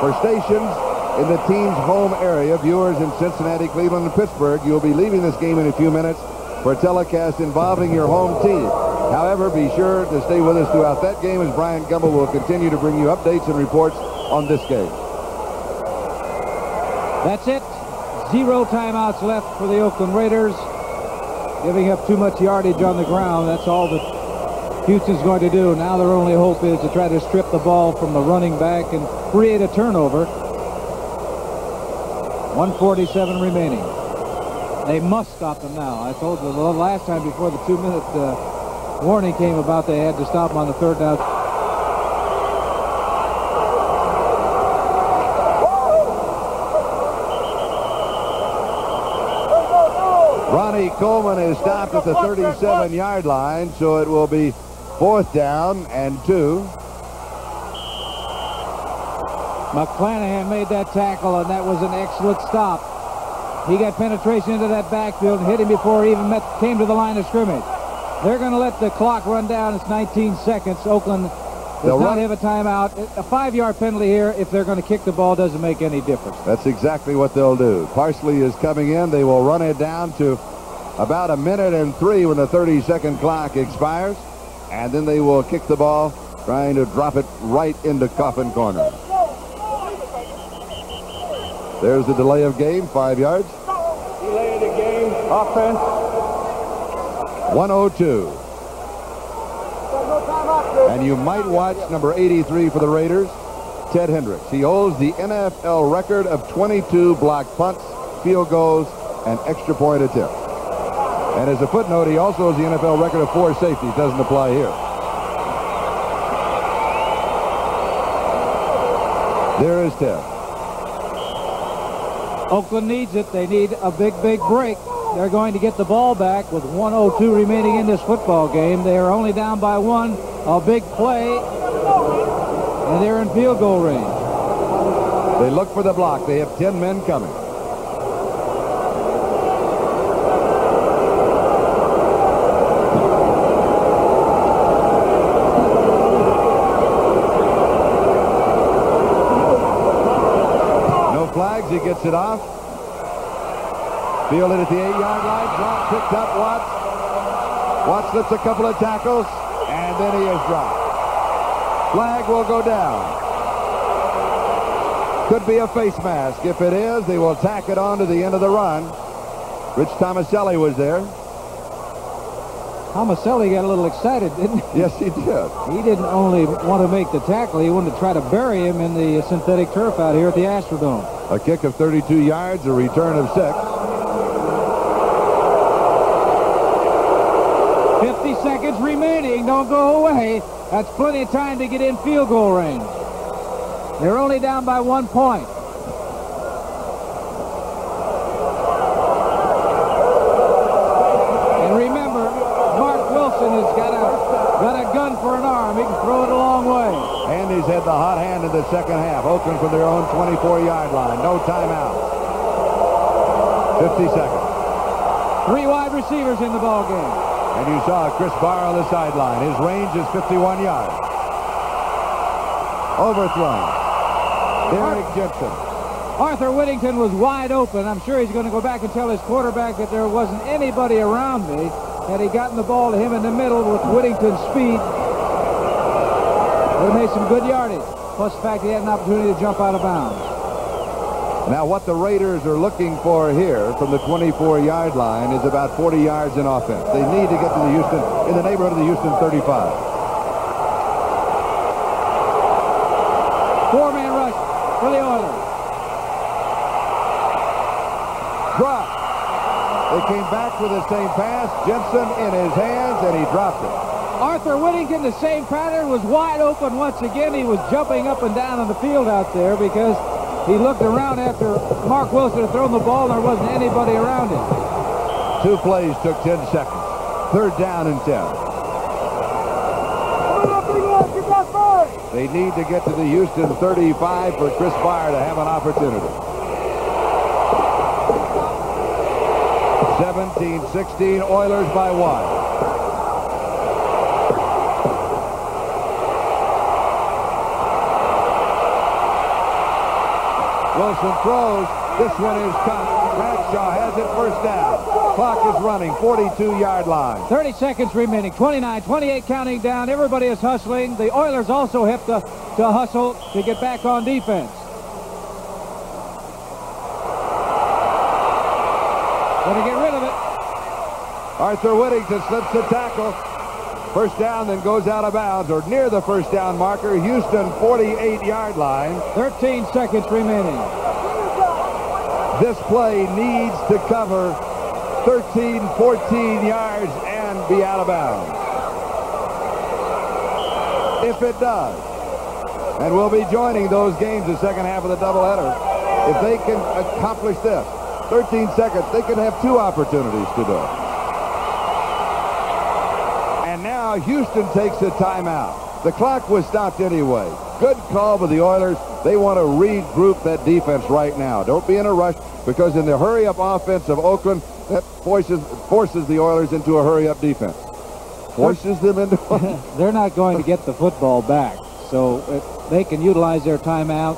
for stations in the team's home area, viewers in Cincinnati, Cleveland, and Pittsburgh, you'll be leaving this game in a few minutes for a telecast involving your home team. However, be sure to stay with us throughout that game as Bryant Gumbel will continue to bring you updates and reports on this game. That's it. Zero timeouts left for the Oakland Raiders. Giving up too much yardage on the ground. That's all that Houston's going to do. Now their only hope is to try to strip the ball from the running back and create a turnover. 147 remaining. They must stop them now. I told you the last time before the two-minute uh, warning came about, they had to stop them on the third down. Ronnie Coleman is stopped at the 37-yard line, so it will be fourth down and two. McClanahan made that tackle, and that was an excellent stop. He got penetration into that backfield and hit him before he even met, came to the line of scrimmage. They're going to let the clock run down. It's 19 seconds. Oakland does They'll not run- have a timeout. A five-yard penalty here, if they're going to kick the ball, doesn't make any difference. That's exactly what they'll do. Parsley is coming in. They will run it down to about a minute and three when the 30-second clock expires. And then they will kick the ball, trying to drop it right into Coffin Corner. There's the delay of game, five yards. Delay of the game, offense. 102. And you might watch number 83 for the Raiders, Ted Hendricks. He holds the NFL record of 22 block punts, field goals, and extra point attempts. And as a footnote, he also has the NFL record of four safeties. Doesn't apply here. There is Ted. Oakland needs it. They need a big, big break. They're going to get the ball back with 102 remaining in this football game. They are only down by one. A big play. And they're in field goal range. They look for the block. They have 10 men coming. No flags. He gets it off. Fielded at the eight-yard line. Drop picked up Watts. Watts lifts a couple of tackles, and then he is dropped. Flag will go down. Could be a face mask. If it is, they will tack it on to the end of the run. Rich Tomaselli was there. Tomaselli got a little excited, didn't he? Yes, he did. He didn't only want to make the tackle, he wanted to try to bury him in the synthetic turf out here at the Astrodome. A kick of 32 yards, a return of six. 50 seconds remaining. Don't go away. That's plenty of time to get in field goal range. They're only down by one point. And remember, Marc Wilson has got a got a gun for an arm. He can throw it a long way. And he's had the hot hand in the second half. Oakland from their own 24-yard line. No timeout. 50 seconds. Three wide receivers in the ball game. And you saw Chris Bahr on the sideline. His range is 51 yards. Overthrown. Derek Gibson. Arthur Whittington was wide open. I'm sure he's going to go back and tell his quarterback that there wasn't anybody around me. Had he gotten the ball to him in the middle with Whittington's speed, would have made some good yardage. Plus the fact he had an opportunity to jump out of bounds. Now what the Raiders are looking for here from the 24-yard line is about 40 yards in offense. They need to get to the Houston, in the neighborhood of the Houston 35. Four-man rush for the Oilers. Drop. They came back with the same pass. Jensen in his hands, and he dropped it. Arthur Whittington, the same pattern, was wide open once again. He was jumping up and down on the field out there because he looked around after Marc Wilson had thrown the ball and there wasn't anybody around him. Two plays took 10 seconds. Third down and 10. They need to get to the Houston 35 for Chris Bahr to have an opportunity. 17-16, Oilers by one. Wilson throws. This one is caught. Bradshaw has it first down. Clock is running. 42-yard line. 30 seconds remaining. 29, 28 counting down. Everybody is hustling. The Oilers also have to, to hustle to get back on defense. Going to get rid of it. Arthur Whittington slips the tackle. First down, then goes out of bounds, or near the first down marker. Houston 48-yard line. 13 seconds remaining. This play needs to cover 13, 14 yards and be out of bounds. If it does, and we'll be joining those games the second half of the doubleheader, if they can accomplish this, 13 seconds, they can have two opportunities to do it. And Houston takes a timeout. The clock was stopped anyway. Good call by the Oilers. They want to regroup that defense right now. Don't be in a rush because in the hurry-up offense of Oakland, that forces, forces the Oilers into a hurry-up defense. Forces them into... They're not going to get the football back. So they can utilize their timeout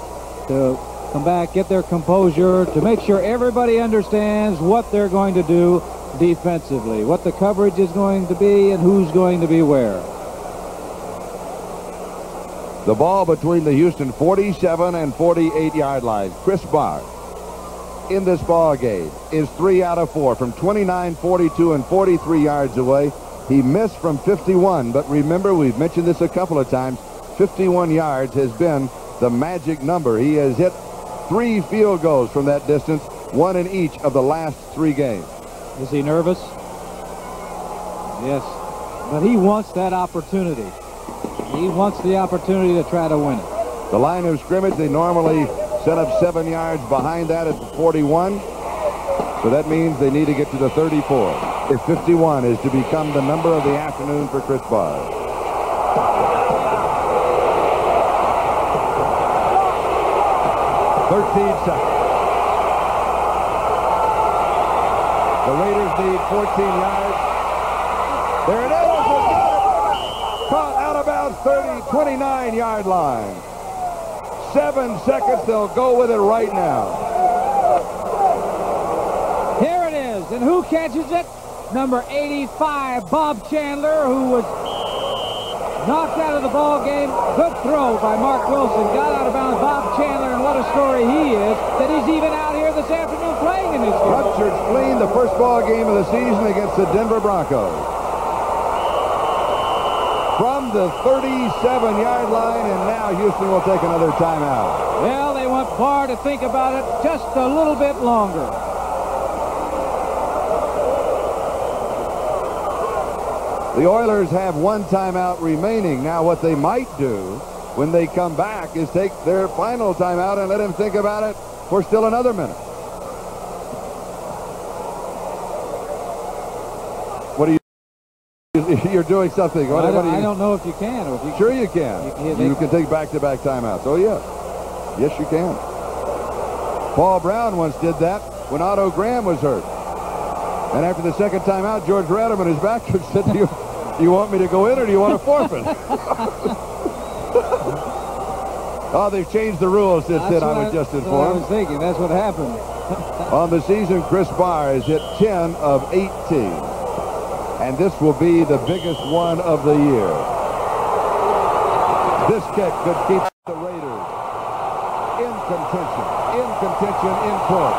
to come back, get their composure, to make sure everybody understands what they're going to do defensively, what the coverage is going to be, and who's going to be where. The ball between the Houston 47 and 48 yard line. Chris Bahr in this ball game is three out of four from 29, 42, and 43 yards away. He missed from 51, but remember, we've mentioned this a couple of times. 51 yards has been the magic number. He has hit three field goals from that distance, one in each of the last three games. Is he nervous? Yes. But he wants that opportunity. He wants the opportunity to try to win it. The line of scrimmage, they normally set up seven yards behind that at 41. So that means they need to get to the 34. If 51 is to become the number of the afternoon for Chris Bahr. Thirteen seconds. The Raiders need 14 yards. There it is. Caught out about 30, 29 yard line. Seven seconds. They'll go with it right now. Here it is, and who catches it? Number 85, Bob Chandler, who was knocked out of the ball game. Good throw by Marc Wilson. Got out of bounds. Bob Chandler, and what a story he is that he's even out here this afternoon playing in this game. Ruptured spleen, the first ball game of the season against the Denver Broncos. From the 37-yard line, and now Houston will take another timeout. Well, they want Bahr to think about it just a little bit longer. The Oilers have one timeout remaining. Now, what they might do when they come back is take their final timeout and let him think about it for still another minute. What do you... You're doing something. What, I, don't, do you, I don't know if you can. Or if you Sure you can. You can- You they- can take back-to-back timeouts. Oh, yeah. Yes, you can. Paul Brown once did that when Otto Graham was hurt. And after the second timeout, George Ratterman, his back coach, said, do you, do you want me to go in or do you want to forfeit? oh, they've changed the rules since That's then, I was just that's what I was thinking. That's what happened. On the season, Chris Bahr has hit 10 of 18. And this will be the biggest one of the year. This kick could keep the Raiders in contention, in contention, in court.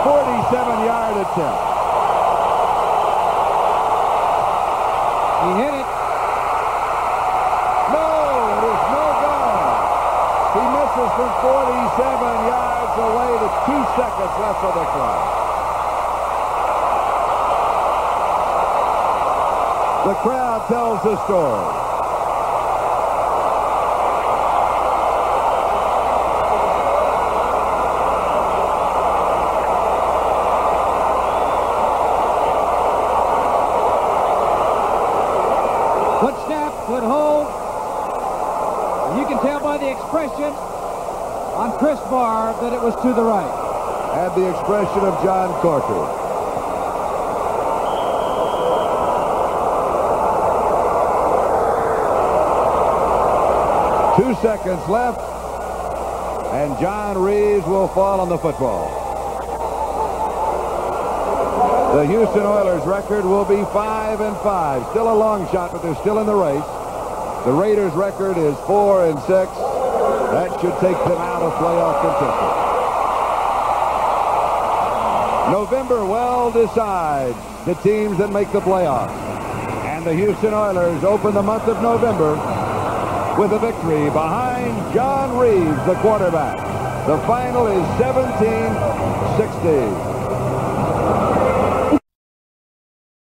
47-yard attempt. He hit it. No, it is no good. He misses from 47 yards away with two seconds left of the clock. The crowd tells the story. Good snap, good hold. You can tell by the expression on Chris Bahr that it was to the right. And the expression of John Corker. Two seconds left, and John Reaves will fall on the football. The Houston Oilers record will be 5 and 5. Still a long shot, but they're still in the race. The Raiders record is 4 and 6. That should take them out of playoff contention. November will decide the teams that make the playoffs. And the Houston Oilers open the month of November with a victory behind John Reaves, the quarterback. The final is 17-60.